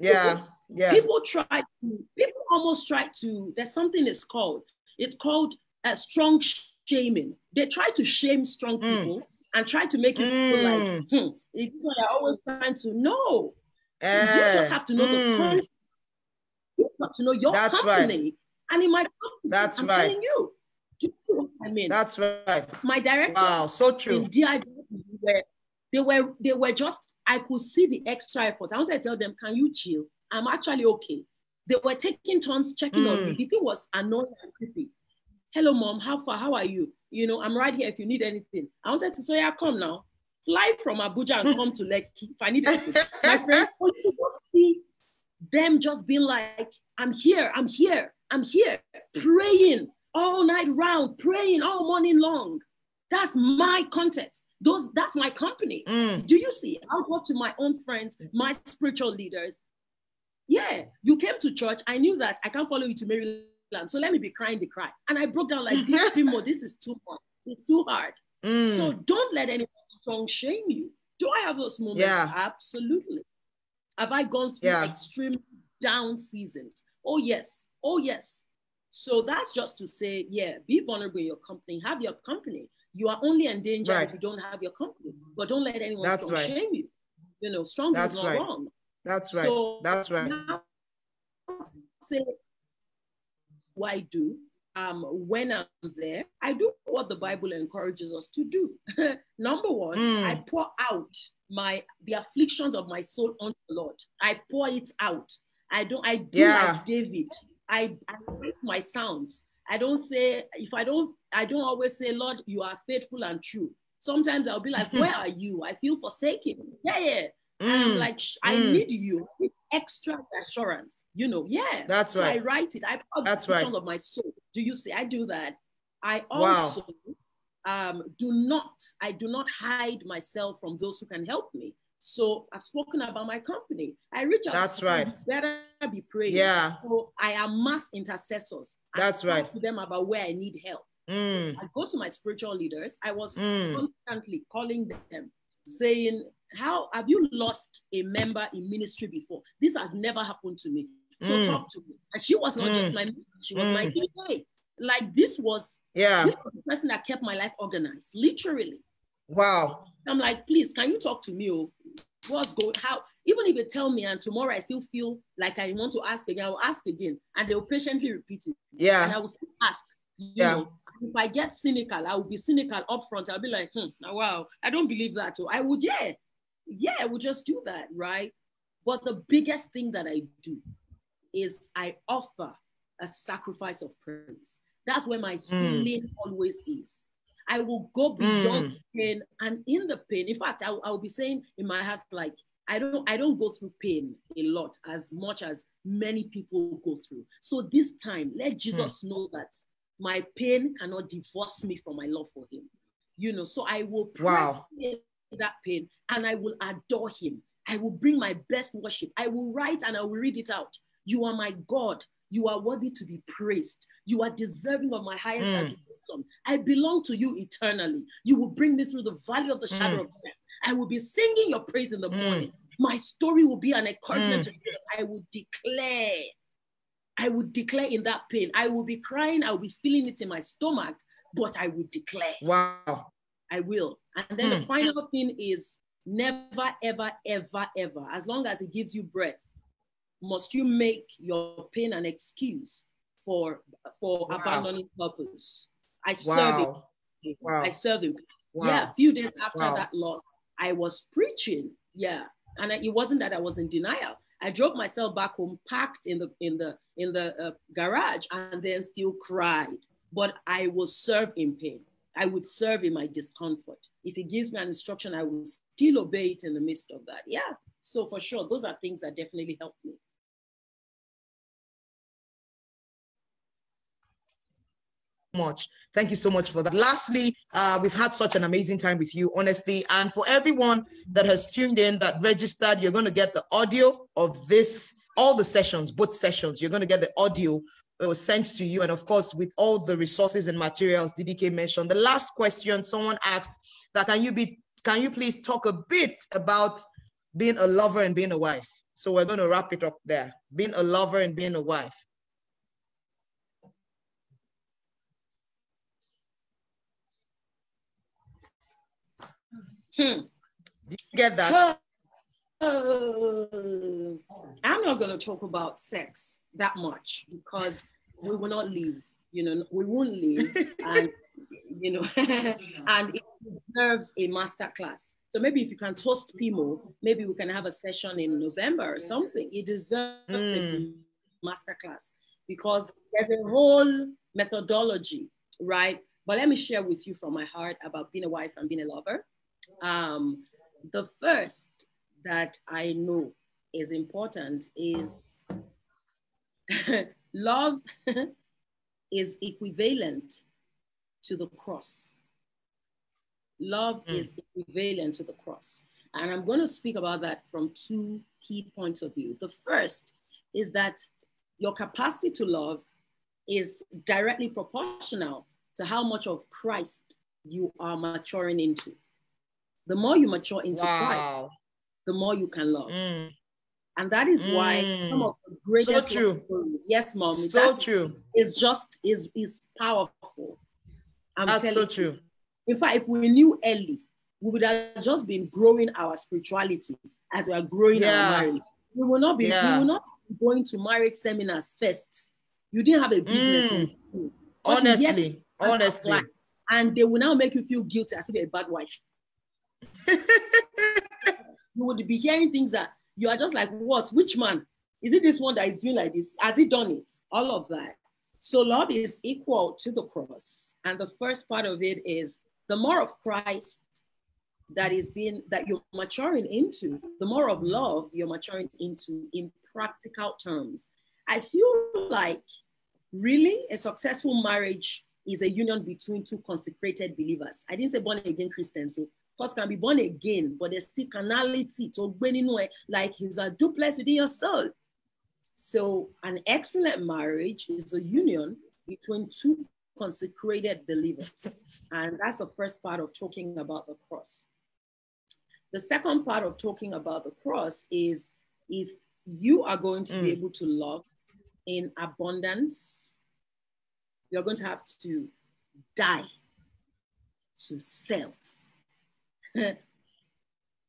Yeah yeah. people try to, people almost try to, there's something it's called, it's called a strong shaming. They try to shame strong mm. people mm. And try to make it mm. feel like, mm. hmm, people are always trying to know. Uh, you just have to know mm. the country. You have to know your That's company. Right. And in my company, That's I'm right. telling you. Do you see what I mean? That's right. My director. Wow, so true. In DIW, they were they were just I could see the extra effort. I wanted to tell them, can you chill? I'm actually okay. They were taking turns checking mm. on me. Hmm. The thing was annoying and creepy. Hello, mom. How far? How are you? You know, I'm right here if you need anything. I wanted to say, yeah, come now. Fly from Abuja and come to Lekki if I need anything. My friend, you see them just being like, I'm here, I'm here, I'm here, praying all night round, praying all morning long. That's my context. Those that's my company. Mm. Do you see? I'll go to my own friends, my spiritual leaders, yeah, you came to church. I knew that I can't follow you to Maryland. So let me be crying the cry. And I broke down like this, Primo, this is too much. It's too hard. Mm. So don't let anyone strong shame you. Do I have those moments? Yeah. Absolutely. Have I gone through yeah. extreme down seasons? Oh, yes. Oh, yes. So that's just to say, yeah, be vulnerable in your company, have your company. You are only in danger right. if you don't have your company, but don't let anyone that's right. shame you. You know, strong that's is not right. wrong. That's right. So That's right. say what I do um, when I'm there, I do what the Bible encourages us to do. Number one, mm. I pour out my the afflictions of my soul unto the Lord. I pour it out. I don't. I do yeah. like David. I, I break my sounds. I don't say if I don't. I don't always say, Lord, you are faithful and true. Sometimes I'll be like, Where are you? I feel forsaken. Yeah, yeah. Mm. I'm like, I mm. need you with extra assurance. You know, yeah. That's so. I write it. I put That's right. of my soul. Do you see? I do that. I also wow. um, do not. I do not hide myself from those who can help me. So I've spoken about my company. I reach out. That's right. Better be praying. Yeah. So I amass intercessors. That's I right. To them about where I need help. Mm. I go to my spiritual leaders. I was mm. constantly calling them, saying, "How have you lost a member in ministry before? This has never happened to me. So mm. talk to me." And she was not just mm. my, she was my PA. Mm. Like this was, yeah, this was the person that kept my life organized, literally. Wow. I'm like, please, can you talk to me? Oh, what's going? How? Even if they tell me, and tomorrow I still feel like I want to ask again, I will ask again, and they will patiently repeat it. Yeah. And I will still ask you yeah. Know, if I get cynical, I will be cynical up front. I'll be like, hmm, wow, I don't believe that. So I would, yeah, yeah, would just do that, right? But the biggest thing that I do is I offer a sacrifice of praise. That's where my mm. healing always is. I will go beyond mm. pain, and in the pain, in fact, I, will be saying in my heart, like, I don't I don't go through pain a lot as much as many people go through. So this time, let Jesus mm. know that my pain cannot divorce me from my love for him. You know, so I will press wow. That pain and I will adore him. I will bring my best worship. I will write and I will read it out. You are my God. You are worthy to be praised. You are deserving of my highest mm. adoration. I belong to you eternally. You will bring me through the valley of the shadow mm. of death. I will be singing your praise in the mm. morning. My story will be an encouragement mm. to you. I will declare I would declare in that pain. I will be crying, I will be feeling it in my stomach, but I would declare. Wow. I will. And then hmm. the final thing is never, ever, ever, ever, as long as it gives you breath, must you make your pain an excuse for for wow. abandoning purpose. I serve wow. him. Wow. I serve him. Wow. Yeah, a few days after that loss, I was preaching. Yeah. And it wasn't that I was in denial. I drove myself back home, parked in the in the in the uh, garage, and then still cried. But I will serve in pain. I would serve in my discomfort. If he gives me an instruction, I will still obey it in the midst of that. Yeah. So for sure, those are things that definitely help me. much. Thank you so much for that. Lastly, uh, we've had such an amazing time with you, honestly. And for everyone that has tuned in, that registered, you're going to get the audio of this, all the sessions, both sessions. You're going to get the audio was sent to you. And of course, with all the resources and materials DDK mentioned. The last question someone asked that can you be, can you please talk a bit about being a lover and being a wife? So we're going to wrap it up there. Being a lover and being a wife. Hmm. Did you get that? Uh, I'm not going to talk about sex that much because we will not leave. You know, we won't leave, and you know, and it deserves a master class. So maybe if you can toast Pimo, maybe we can have a session in November or something. It deserves mm. a master class because there's a whole methodology, right? But let me share with you from my heart about being a wife and being a lover. Um, the first that I know is important is love is equivalent to the cross. Love mm. is equivalent to the cross. And I'm going to speak about that from two key points of view. The first is that your capacity to love is directly proportional to how much of Christ you are maturing into. The more you mature into wow. Christ, the more you can love. Mm. And that is why mm. some of the greatest so true. Stories, yes, mom. So true. It's just is is powerful. I'm That's so true. You. In fact, if we knew early, we would have just been growing our spirituality as we are growing yeah. our marriage. We will not be yeah. we will not be going to marriage seminars first. You didn't have a business. Mm. Honestly, honestly. And they will now make you feel guilty as if you're a bad wife. you would be hearing things that you are just like, what? Which man? Is it this one that is doing like this? Has he done it? All of that. So love is equal to the cross. And the first part of it is the more of Christ that is being that you're maturing into, the more of love you're maturing into in practical terms. I feel like really a successful marriage is a union between two consecrated believers. I didn't say born again Christians, so course can be born again, but there's still carnality to win in way like he's a duplex within your soul. So an excellent marriage is a union between two consecrated believers. and that's the first part of talking about the cross. The second part of talking about the cross is if you are going to mm. be able to love in abundance, you're going to have to die to self.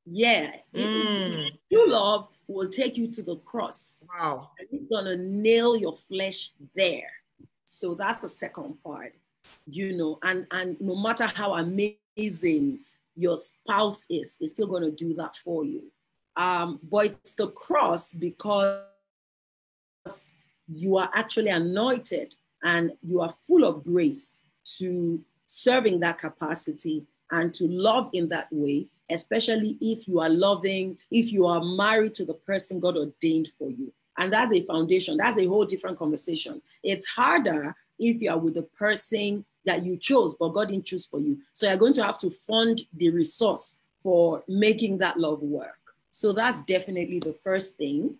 yeah. Mm. True love will take you to the cross. Wow. And it's gonna nail your flesh there. So that's the second part, you know, and and no matter how amazing your spouse is, it's still gonna do that for you. Um, but it's the cross because you are actually anointed and you are full of grace to serving that capacity and to love in that way, especially if you are loving, if you are married to the person God ordained for you. And that's a foundation. That's a whole different conversation. It's harder if you are with the person that you chose, but God didn't choose for you. So you're going to have to fund the resource for making that love work. So that's definitely the first thing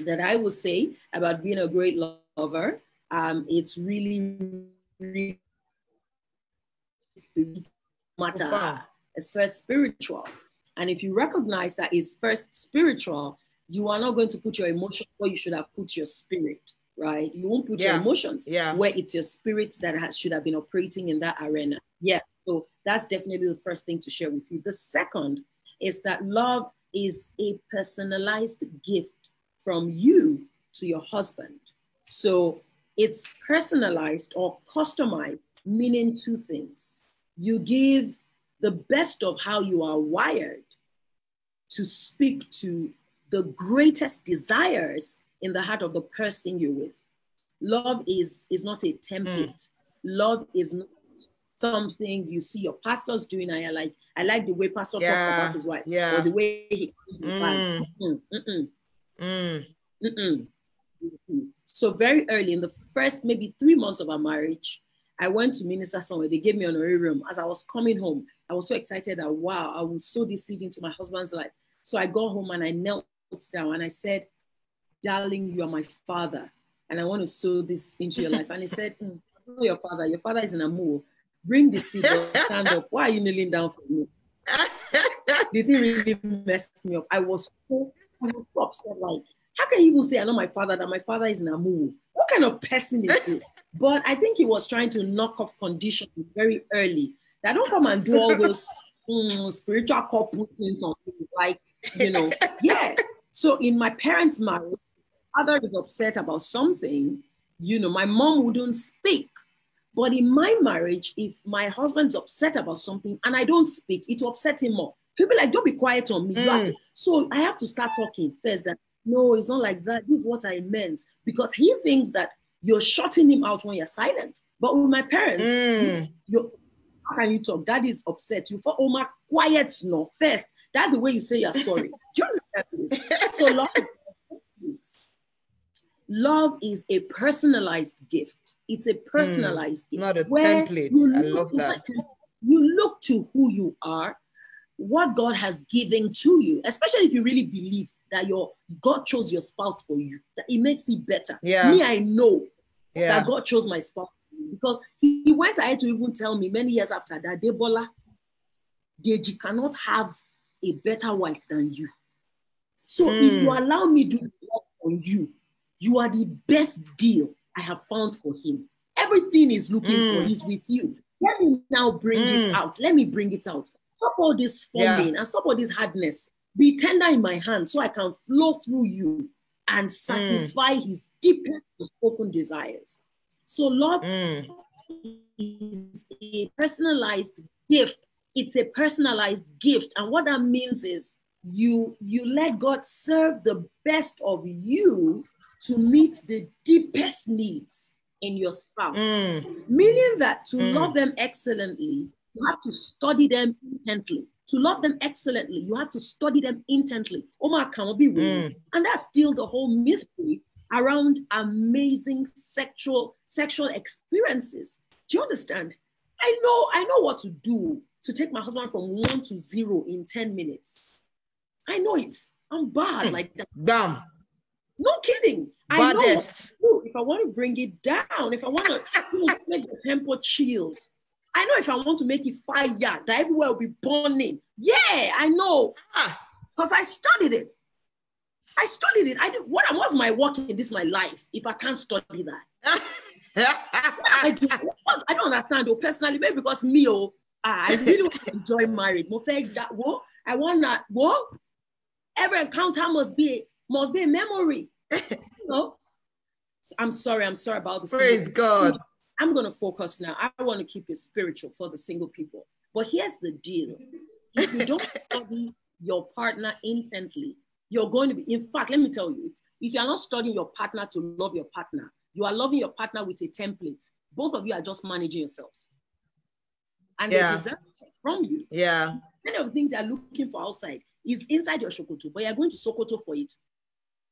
that I would say about being a great lover. Um, it's really, really matter is first spiritual. And if you recognize that it's first spiritual, you are not going to put your emotion where you should have put your spirit, right? You won't put yeah. your emotions yeah. where it's your spirit that has, should have been operating in that arena. Yeah. So that's definitely the first thing to share with you. The second is that love is a personalized gift from you to your husband. So it's personalized or customized, meaning two things you give the best of how you are wired to speak to the greatest desires in the heart of the person you're with. Love is, is not a template. Mm. Love is not something you see your pastors doing. I like I like the way pastor yeah. talks about his wife. Yeah. Or the way he mm. Mm-mm. Mm. Mm-mm. So very early in the first maybe three months of our marriage, I went to minister somewhere. They gave me an honorarium. As I was coming home, I was so excited that, wow, I will sow this seed into my husband's life. So I got home and I knelt down and I said, darling, you are my father. And I want to sow this into your life. And he said, mm, know your father. Your father is in a move. Bring the seed stand up. Why are you kneeling down for me? This thing really messed me up. I was so, I was so upset. Like, how can you even say I know my father that my father is in a move? what kind of person is this? but I think he was trying to knock off conditions very early. That don't come and do all those mm, spiritual couple things on like, you know, yeah. So in my parents' marriage, father is upset about something, you know, my mom wouldn't speak. But in my marriage, if my husband's upset about something and I don't speak, it will upset him more. He'll be like, don't be quiet on me. Mm. So I have to start talking first that no, it's not like that. This is what I meant. Because he thinks that you're shutting him out when you're silent. But with my parents, mm. you, how can you talk? Dad is upset. You for Omar, quiet no first. That's the way you say you're sorry. so love, love is a personalized gift. It's a personalized mm, gift. Not a template. I love that. You look to who you are, what God has given to you, especially if you really believe that your God chose your spouse for you, that it makes it better. Yeah. Me, I know yeah. that God chose my spouse because he, he went ahead to even tell me many years after that, Debola, Deji cannot have a better wife than you. So mm. if you hmm. allow me to work on you, you are the best deal I have found for him. Everything is looking mm. for hmm. is with you. Let me now bring mm. it hmm. out. Let me bring it out. Stop all this forming yeah. and stop all this hardness. Be tender in my hand so I can flow through you and satisfy mm. his deepest spoken desires. So love, mm. is a personalized gift. It's a personalized gift. And what that means is you you let God serve the best of you to meet the deepest needs in your spouse. Mm. Meaning that to Mm. love them excellently, you have to study them intently. To love them excellently, you have to study them intently. Omar can be Mm. And that's still the whole mystery around amazing sexual sexual experiences. Do you understand? I know, I know what to do to take my husband from one to zero in 10 minutes. I know it. I'm bad Hmm. like that. Bam. No kidding. I know what Baddest. to do. if I want to bring it down, if I want to make the tempo chilled. I know if I want to make it fire, that everywhere will be burning. Yeah, I know. Ah. Because I studied it. I studied it. I did what I was my work in this my life if I can't study that? I do. Because I don't understand though personally, maybe because me, oh, I really want to enjoy marriage. Mo fẹ́ ja- wo, I want that. What? Every encounter must be must be a memory. You know? So I'm sorry. I'm sorry about the Praise God. I'm going to focus now. I want to keep it spiritual for the single people. But here's the deal if you don't study your partner intently, you're going to be, in fact, let me tell you, if you're not studying your partner to love your partner, you are loving your partner with a template. Both of you are just managing yourselves. And Yeah. they deserve from you. Yeah. Many of things they're looking for outside is inside your Sokoto, but you're going to Sokoto for it.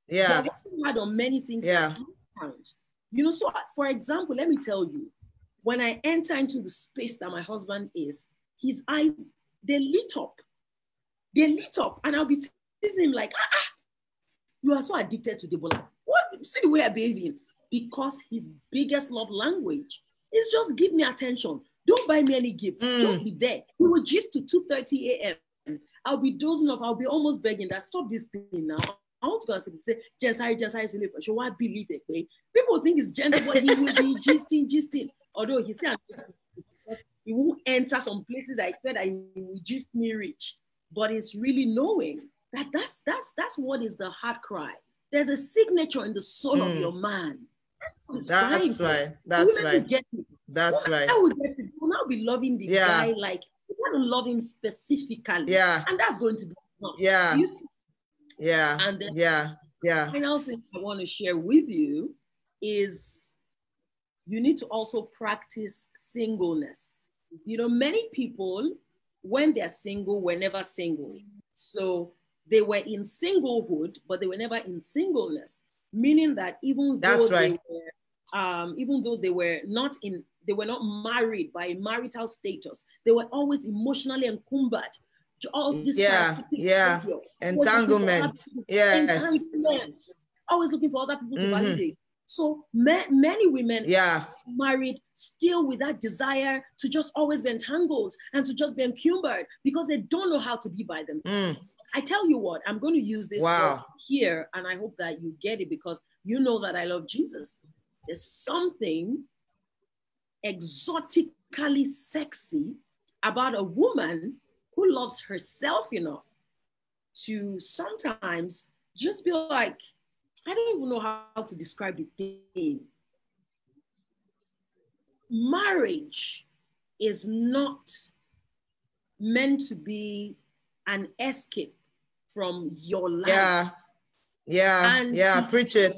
Yeah. They're working hard on many things. Yeah. around. You know, so for example, let me tell you, when I enter into the space that my husband is, his eyes they lit up. They lit up, and I'll be teasing him like, ah, ah, you are so addicted to the Debola. What? See the way I'm behaving. Because his biggest love language is just give me attention. Don't buy me any gift. Mm. Just be there. We will just to 2:30 a.m. I'll be dozing off. I'll be almost begging that stop this thing now. I want to go and say, say, Jen, sorry, Jen, sorry, so why believe it? babe? People think it's gentle, but he will be gisting, gisting. Although he said he won't enter some places I said that he will gist me rich. But it's really knowing that that's that's that's what is the heart cry. There's a signature in the soul of Mm. your man. That's That's right. That's Women right. Get it. That's right. I will get it. Will now be loving the Yeah. guy like you want to love him specifically. Yeah. And that's going to be enough. Yeah. You see, Yeah. and then Yeah. Yeah. final thing I want to share with you is you need to also practice singleness. You know, many people, when they're single, were never single. So they were in singlehood, but they were never in singleness. Meaning that even That's though they were, um, even though they were not in, they were not married by marital status, they were always emotionally encumbered. All this Yeah, yeah. behavior, always looking for other Entanglement. Yes. entanglement. Always looking for other people to Mhm. validate. So ma- many women Yeah. married still with that desire to just always be entangled and to just be encumbered because they don't know how to be by them. Mm. I tell you what, I'm going to use this Wow. here, and I hope that you get it because you know that I love Jesus. There's something exotically sexy about a woman who loves herself enough to sometimes just be like, I don't even know how to describe the thing. Marriage is not meant to be an escape from your life. Yeah. Yeah. And Yeah. Preach it.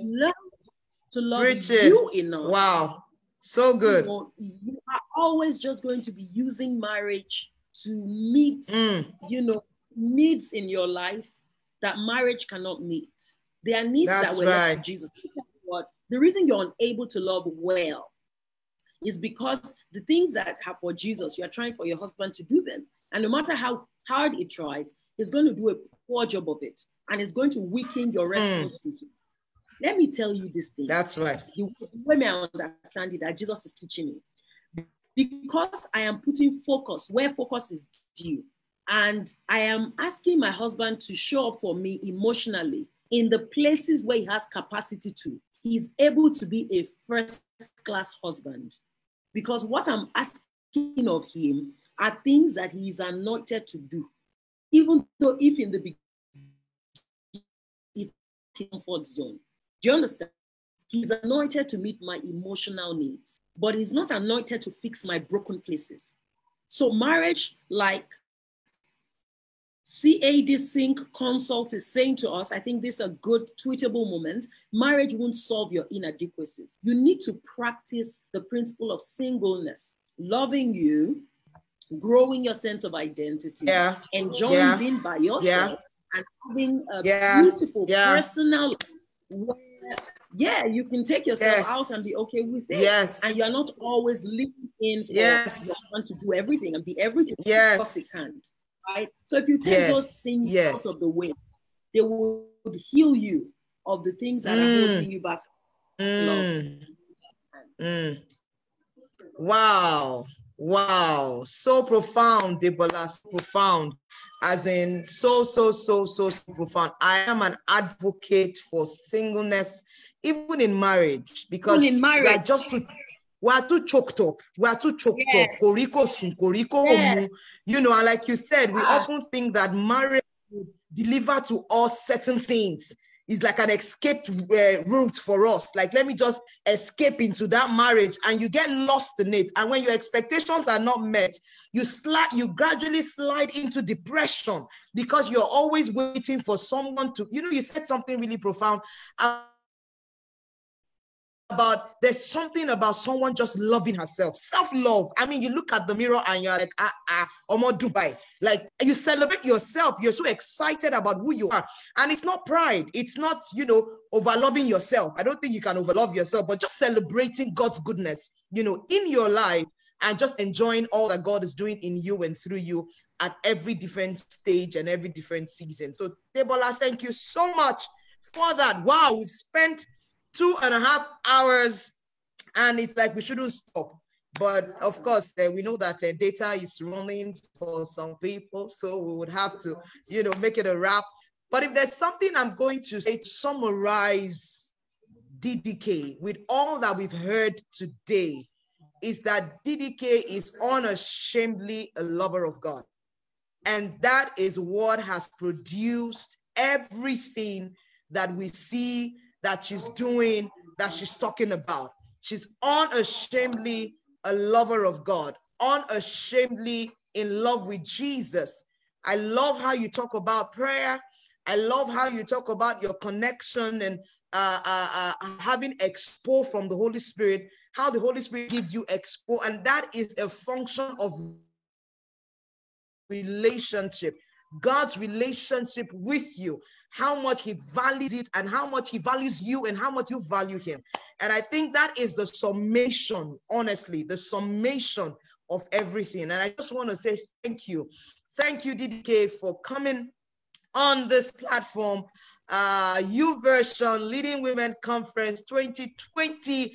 to love Preach it. enough. Wow. So you good. know, You are always just going to be using marriage to meet, Mm. you know, needs in your life that marriage cannot meet. There are needs That's that were left to Jesus. The reason you're unable to love well is because the things that are for Jesus, you're trying for your husband to do them. And no matter how hard he tries, he's going to do a poor job of it. And it's going to weaken your response to him. Let me tell you this thing. That's right. the way I understand it that Jesus is teaching me. Because I am putting focus where focus is due. And I am asking my husband to show up for me emotionally in the places where he has capacity to. He's able to be a first class husband. Because what I'm asking of him are things that he is anointed to do. Even though, if in the beginning, it's comfort zone. Do you understand? He's anointed to meet my emotional needs, but he's not anointed to fix my broken places. So, marriage, like CAD Sync Consult is saying to us, I think this is a good tweetable moment. Marriage won't solve your inadequacies. You need to practice the principle of singleness, loving you, growing your sense of identity, yeah. enjoying yeah. being by yourself, yeah. and having a yeah. beautiful personal where, yeah, you can take yourself yes. out and be okay with it. Yes. And you're not always living in for yes. want to do everything and be everything yes. because it can't. Right. So if you take yes. those things yes. out of the way, they would heal you of the things that mm. are holding you back. Mm. Mm. Wow. Wow. So profound, Debola, so profound. As in, so, so, so, so, so profound. I am an advocate for singleness, even in marriage, because in marriage. we are just too, we are too choked up. We are too choked yes. up. Koriko sun, koriko yes. You know, and like you said, we ah. often think that marriage will deliver to us certain things is like an escape uh, route for us. Like, let me just escape into that marriage, and you get lost in it. And when your expectations are not met, you slide, you gradually slide into depression because you're always waiting for someone to, you know, you said something really profound. About there's something about someone just loving herself, self-love. I mean, you look at the mirror and you're like, ah, ah, Omo Dubai. Like you celebrate yourself. You're so excited about who you are. And it's not pride. It's not, you know, overloving yourself. I don't think you can overlove yourself, but just celebrating God's goodness, you know, in your life and just enjoying all that God is doing in you and through you at every different stage and every different season. So, Debola, thank you so much for that. Wow, we've spent two and a half hours and it's like we shouldn't stop. But of course uh, we know that uh, data is running for some people so we would have to you know make it a wrap. But if there's something i'm going to say to summarize ddk with all that we've heard today is that ddk is unashamedly a lover of god. And that is what has produced everything that we see that she's doing, that she's talking about. She's unashamedly a lover of God, unashamedly in love with Jesus. I love how you talk about prayer. I love how you talk about your connection and uh, uh, uh, having expo from the Holy Spirit, how the Holy Spirit gives you expo, and that is a function of relationship. God's relationship with you how much he values it and how much he values you and how much you value him. And I think that is the summation, honestly, the summation of everything. And I just want to say thank you. Thank you, DDK, for coming on this platform. Uh, YouVersion Leading Women Conference 2020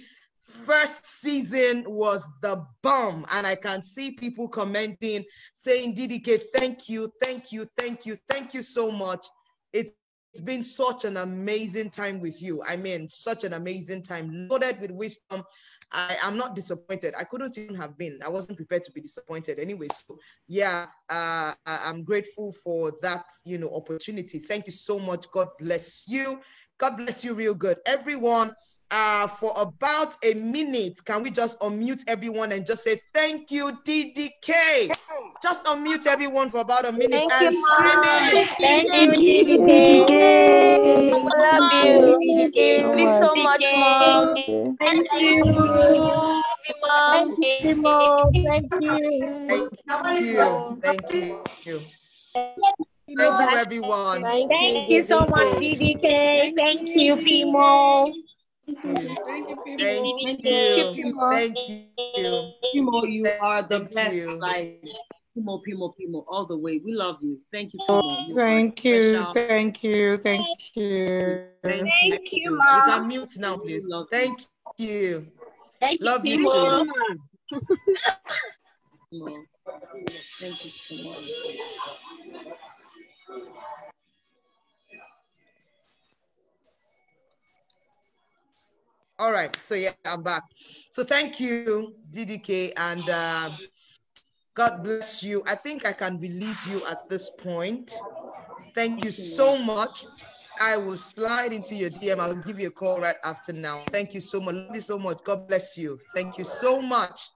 first season was the bomb and i can see people commenting saying ddk thank you thank you thank you thank you so much it's it's been such an amazing time with you. I mean, such an amazing time, loaded with wisdom. I am not disappointed. I couldn't even have been. I wasn't prepared to be disappointed anyway. So yeah, uh, I'm grateful for that, you know, opportunity. Thank you so much. God bless you. God bless you real good. Everyone, uh, for about a minute, can we just unmute everyone and just say thank you, DDK? Just unmute everyone for about a minute thank and you, scream it. Thank you, DDK. I love you. Give me so much, mom. Thank you. Thank you, mom. Thank you. Thank you. Thank you. Thank you, everyone. Thank you so much, DDK. Thank you, Pimo. Thank you. Thank you. Thank you. Pimo, you are the best. you. Like Pimo, Pimo, Pimo, all the way. We love you. Thank you, Pimo. You Thank you, special. thank you, thank you. Thank Thank you. you, You Mom. can mute now, please. Love you. Thank you. Thank Love you Pimo. Pimo. Thank you so much. All right. So yeah, I'm back. So thank you, DDK, and uh, God bless you. I think I can release you at this point. Thank you so much. I will slide into your DM. I'll give you a call right after now. Thank you so much. Love you so much. God bless you. Thank you so much.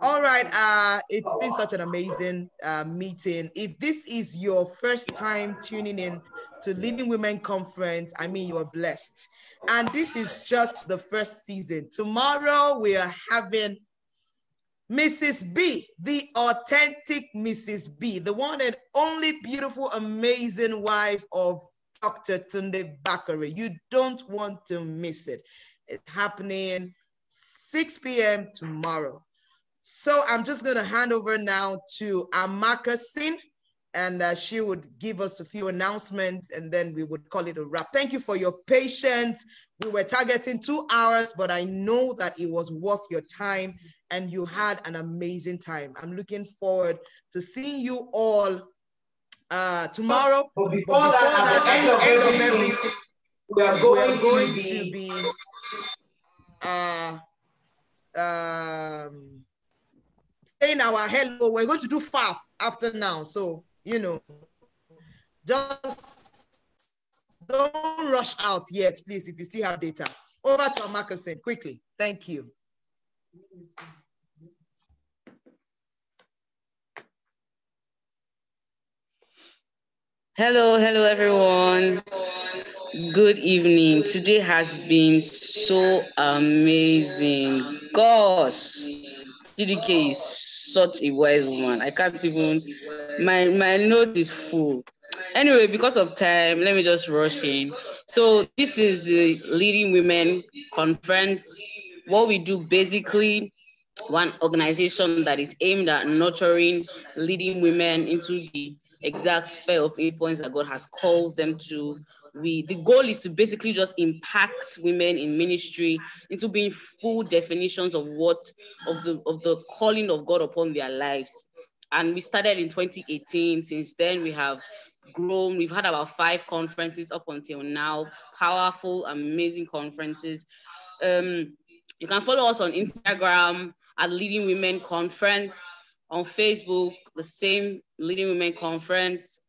All right. Uh, it's been such an amazing uh, meeting. If this is your first time tuning in to Leading Women Conference, I mean, you are blessed. Oh. And this is just the first season. Tomorrow, we are having Mrs. B, the authentic Mrs. B, the one and only beautiful, amazing wife of Dr. Tunde Bakare. You don't want to miss it. It's happening 6 p.m. tomorrow. So I'm just going to hand over now to Amaka Sin, and uh, she would give us a few announcements, and then we would call it a wrap. Thank you for your patience. We were targeting two hours, but I know that it was worth your time, and you had an amazing time. I'm looking forward to seeing you all uh, tomorrow. But before, but before that, that, at the end, of, everything, we are going, we are going to, be, to be uh, um, saying our hello. We're going to do FAF after now. So, you know, just don't rush out yet, please, if you still have data. Over to Marcuson, quickly. Thank you. Hello, hello everyone. Good evening. Today has been so amazing. Gosh, DDK is such a wise woman. I can't even, my, my note is full. Anyway, because of time, let me just rush in. So this is the Leading Women Conference. What we do basically, one organization that is aimed at nurturing leading women into the exact sphere of influence that God has called them to. We the goal is to basically just impact women in ministry into being full definitions of what of the of the calling of God upon their lives. And we started in 2018. Since then, we have grown. We've had about five conferences up until now. Powerful, amazing conferences. Um, you can follow us on Instagram at Leading Women Conference on Facebook, the same Leading Women Conference.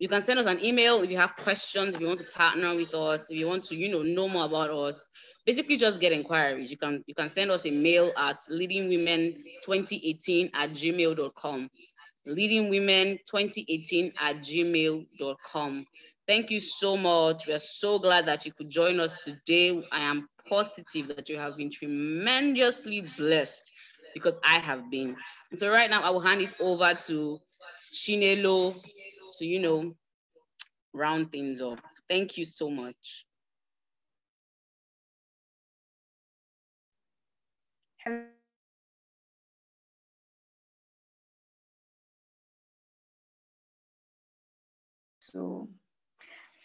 You can send us an email if you have questions, if you want to partner with us, if you want to, you know, know more about us. Basically, just get inquiries. You can you can send us a mail at leadingwomen2018 at gmail.com. Leadingwomen2018 at gmail.com. Thank you so much. We are so glad that you could join us today. I am positive that you have been tremendously blessed because I have been. And so right now I will hand it over to Chinelo to, you know, round things up. Thank you so much. So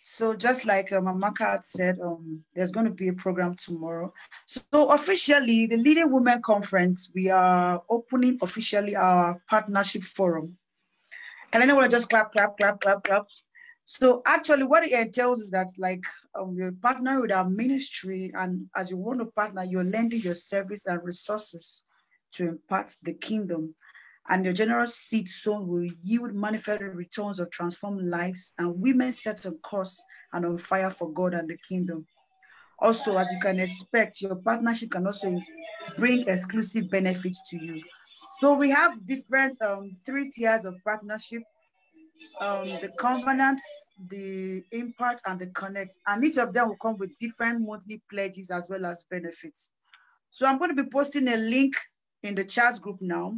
so just like um, Amaka said, um, there's going to be a program tomorrow. So officially, the Leading Women Conference, we are opening officially our partnership forum. Can anyone just clap, clap, clap, clap, clap? So actually what it entails is that like um, you partner with our ministry and as you want to partner, you're lending your service and resources to impart the kingdom and your generous seed sown will yield manifest returns of transformed lives and women set on course and on fire for God and the kingdom. Also, as you can expect, your partnership can also bring exclusive benefits to you. So we have different um, three tiers of partnership, um, the covenant, the impart, and the connect. And each of them will come with different monthly pledges as well as benefits. So I'm going to be posting a link in the chat group now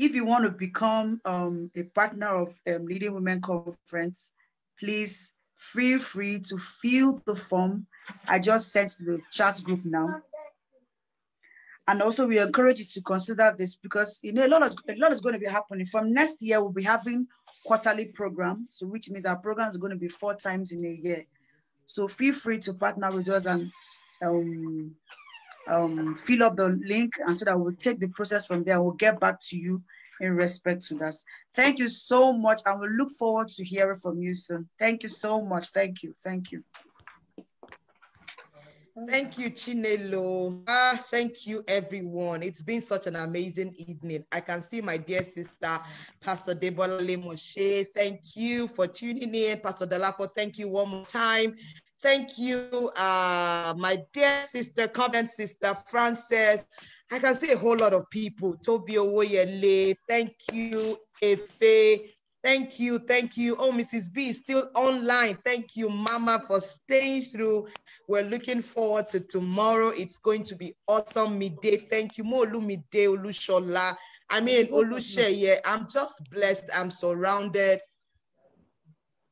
if you want to become um, a partner of um, Leading Women Conference, please feel free to fill the form. I just sent to the chat group now. And also we encourage you to consider this because you know a lot, of, a lot is going to be happening. From next year, we'll be having quarterly program, so which means our programs are going to be four times in a year. So feel free to partner with us and um, um, fill up the link and so that we'll take the process from there. We'll get back to you in respect to that. Thank you so much. and we look forward to hearing from you soon. Thank you so much. Thank you. Thank you. Thank you, Chinelo. Ah, thank you, everyone. It's been such an amazing evening. I can see my dear sister, Pastor Debola Moshe. Thank you for tuning in. Pastor Delapo, thank you one more time. Thank you, uh, my dear sister, covenant sister, Frances. I can see a whole lot of people. Toby Owoyele, thank you, Efe. Thank you, thank you. Oh, Mrs. B still online. Thank you, Mama, for staying through. We're looking forward to tomorrow. It's going to be awesome midday. Thank you, Molu midday, Olushola. I mean, Olusheye. I'm just blessed. I'm surrounded.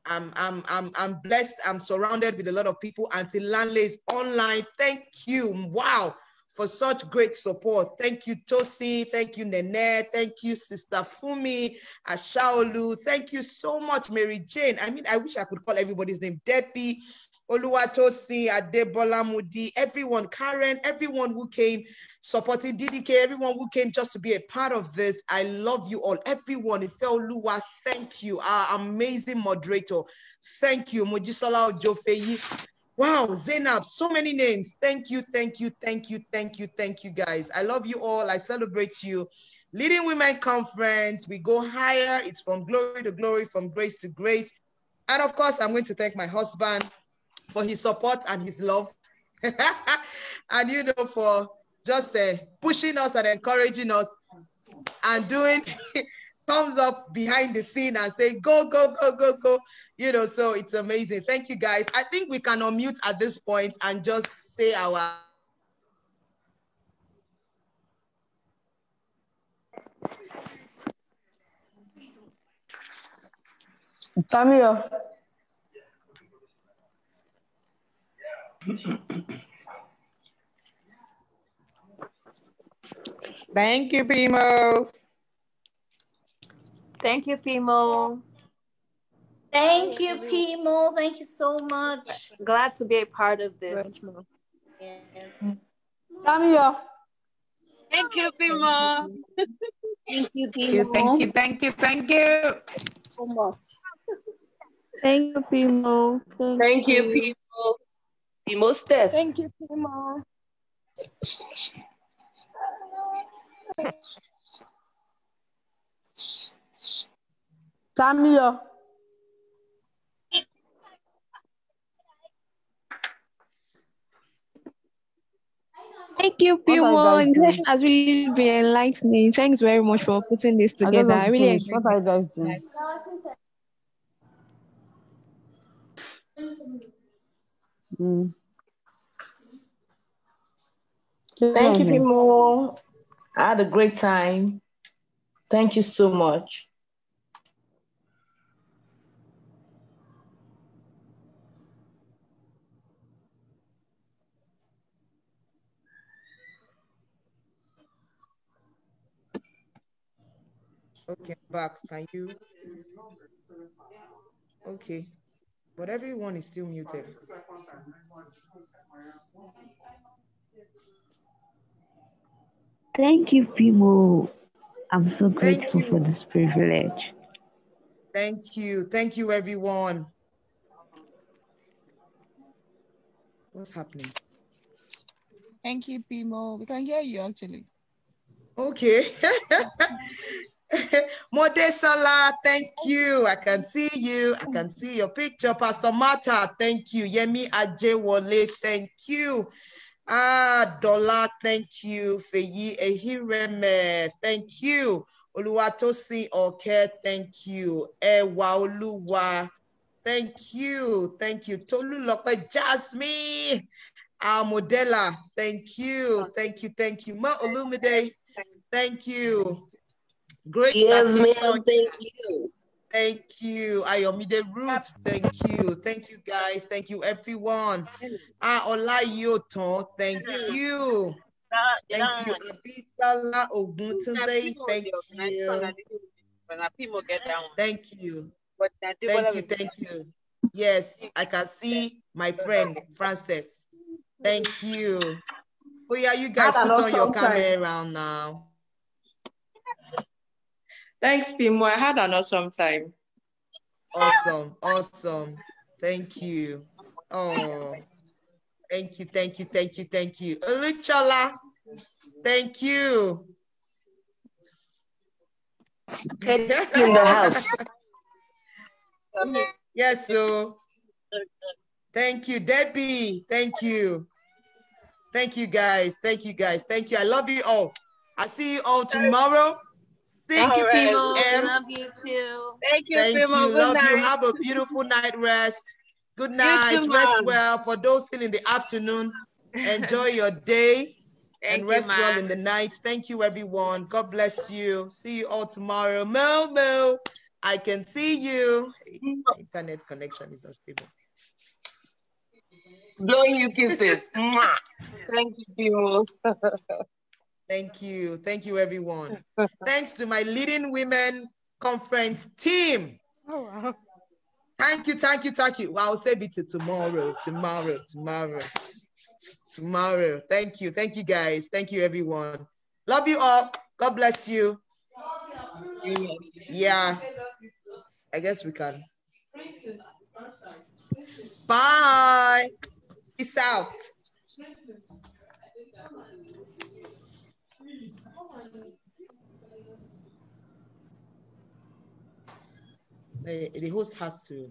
I'm, I'm, I'm, I'm blessed. I'm surrounded with a lot of people. Auntie Lanley is online. Thank you. Wow for such great support. Thank you, Tosi. Thank you, Nene. Thank you, Sister Fumi, Ashaolu. Thank you so much, Mary Jane. I mean, I wish I could call everybody's name. Debbie, Oluwatosi, Adebola Mudi, everyone, Karen, everyone who came supporting DDK, everyone who came just to be a part of this. I love you all. Everyone, Ifeoluwa, thank you. Our amazing moderator. Thank you, Mojisola Ojofeyi. Wow, Zainab, so many names. Thank you, thank you, thank you, thank you, thank you, guys. I love you all. I celebrate you. Leading Women Conference, we go higher. It's from glory to glory, from grace to grace. And of course, I'm going to thank my husband for his support and his love. and, you know, for just uh, pushing us and encouraging us and doing thumbs up behind the scene and say, go, go, go, go, go you know, so it's amazing. Thank you guys. I think we can unmute at this point and just say our Tamio. Thank you, Primo. Thank you, Primo. Thank you, Pimo. Thank you so much. Glad to be a part of this. Yes. Tamio. Thank you, Pimo. Thank you, Pimo. Thank you, thank you, thank you, thank you. Thank you, Primo. Thank you, Pimo. Pimo Steph. Thank you, Primo. Tamio. Thank you, What are you Primo. The session has really been enlightening. Thanks very much for putting this together. know I really finish. What are you guys doing? Mm. Thank you, Children. Pimo. I had a great time. Thank you so much. Okay, back. Can you? Okay. But everyone is still muted. Thank you, Primo. I'm so grateful for this privilege. Thank you. Thank you, everyone. What's happening? Thank you, Pimo. We can hear you actually. Okay. Mode Salah, thank you. I can see you. I can see your picture. Pastor Martha, thank you. Yemi Ajewole, thank you. Ah, Dola, thank you. Feyi Ehireme, thank you. Oluwatosin Oke, thank you. Ewa Oluwa, thank you. Thank you. Tolulope Jasmine. Ah, Modela, thank you. Thank you. Thank you. Ma Olumide, thank you. Great. Yes, ma'am. Thank you. Thank you. Ayomide Roots, thank you. Thank you, guys. Thank you, everyone. Ah, Olayoton, thank you. Thank you. Abisala Oguntunde, thank you. Thank you. Thank you, thank you. Yes, I can see my friend Frances. Thank you. Oh yeah, you guys Have put on your camera around now. Thanks, Pimo. I had an awesome time. Awesome, awesome. Thank you. Oh, Thank you, thank you, thank you, thank you. Oluchola, thank you. in the house. Yes, so thank you, Debbie. Thank you. Thank you, guys. Thank you, guys. Thank you. I love you all. I see you all tomorrow. Thank you, All right. PM. Love you too. Thank you, Thank Pimo. you. Good Love you. Have a beautiful night rest. Good You night. too, Rest well. For those still in the afternoon, enjoy your day Thank and you, rest well in the night. Thank you, everyone. God bless you. See you all tomorrow. Mo, Mo, I can see you. Internet connection is unstable. Blowing you kisses. Thank you, Pimo. Thank you. Thank you, everyone. Thanks to my leading women conference team. Oh, wow. Thank you, thank you, thank you. Well, I'll save it to tomorrow, tomorrow, tomorrow, tomorrow. Thank you, thank you, guys. Thank you, everyone. Love you all. God bless you. Yeah, I guess we can. Bye. Peace out. The, the host has to.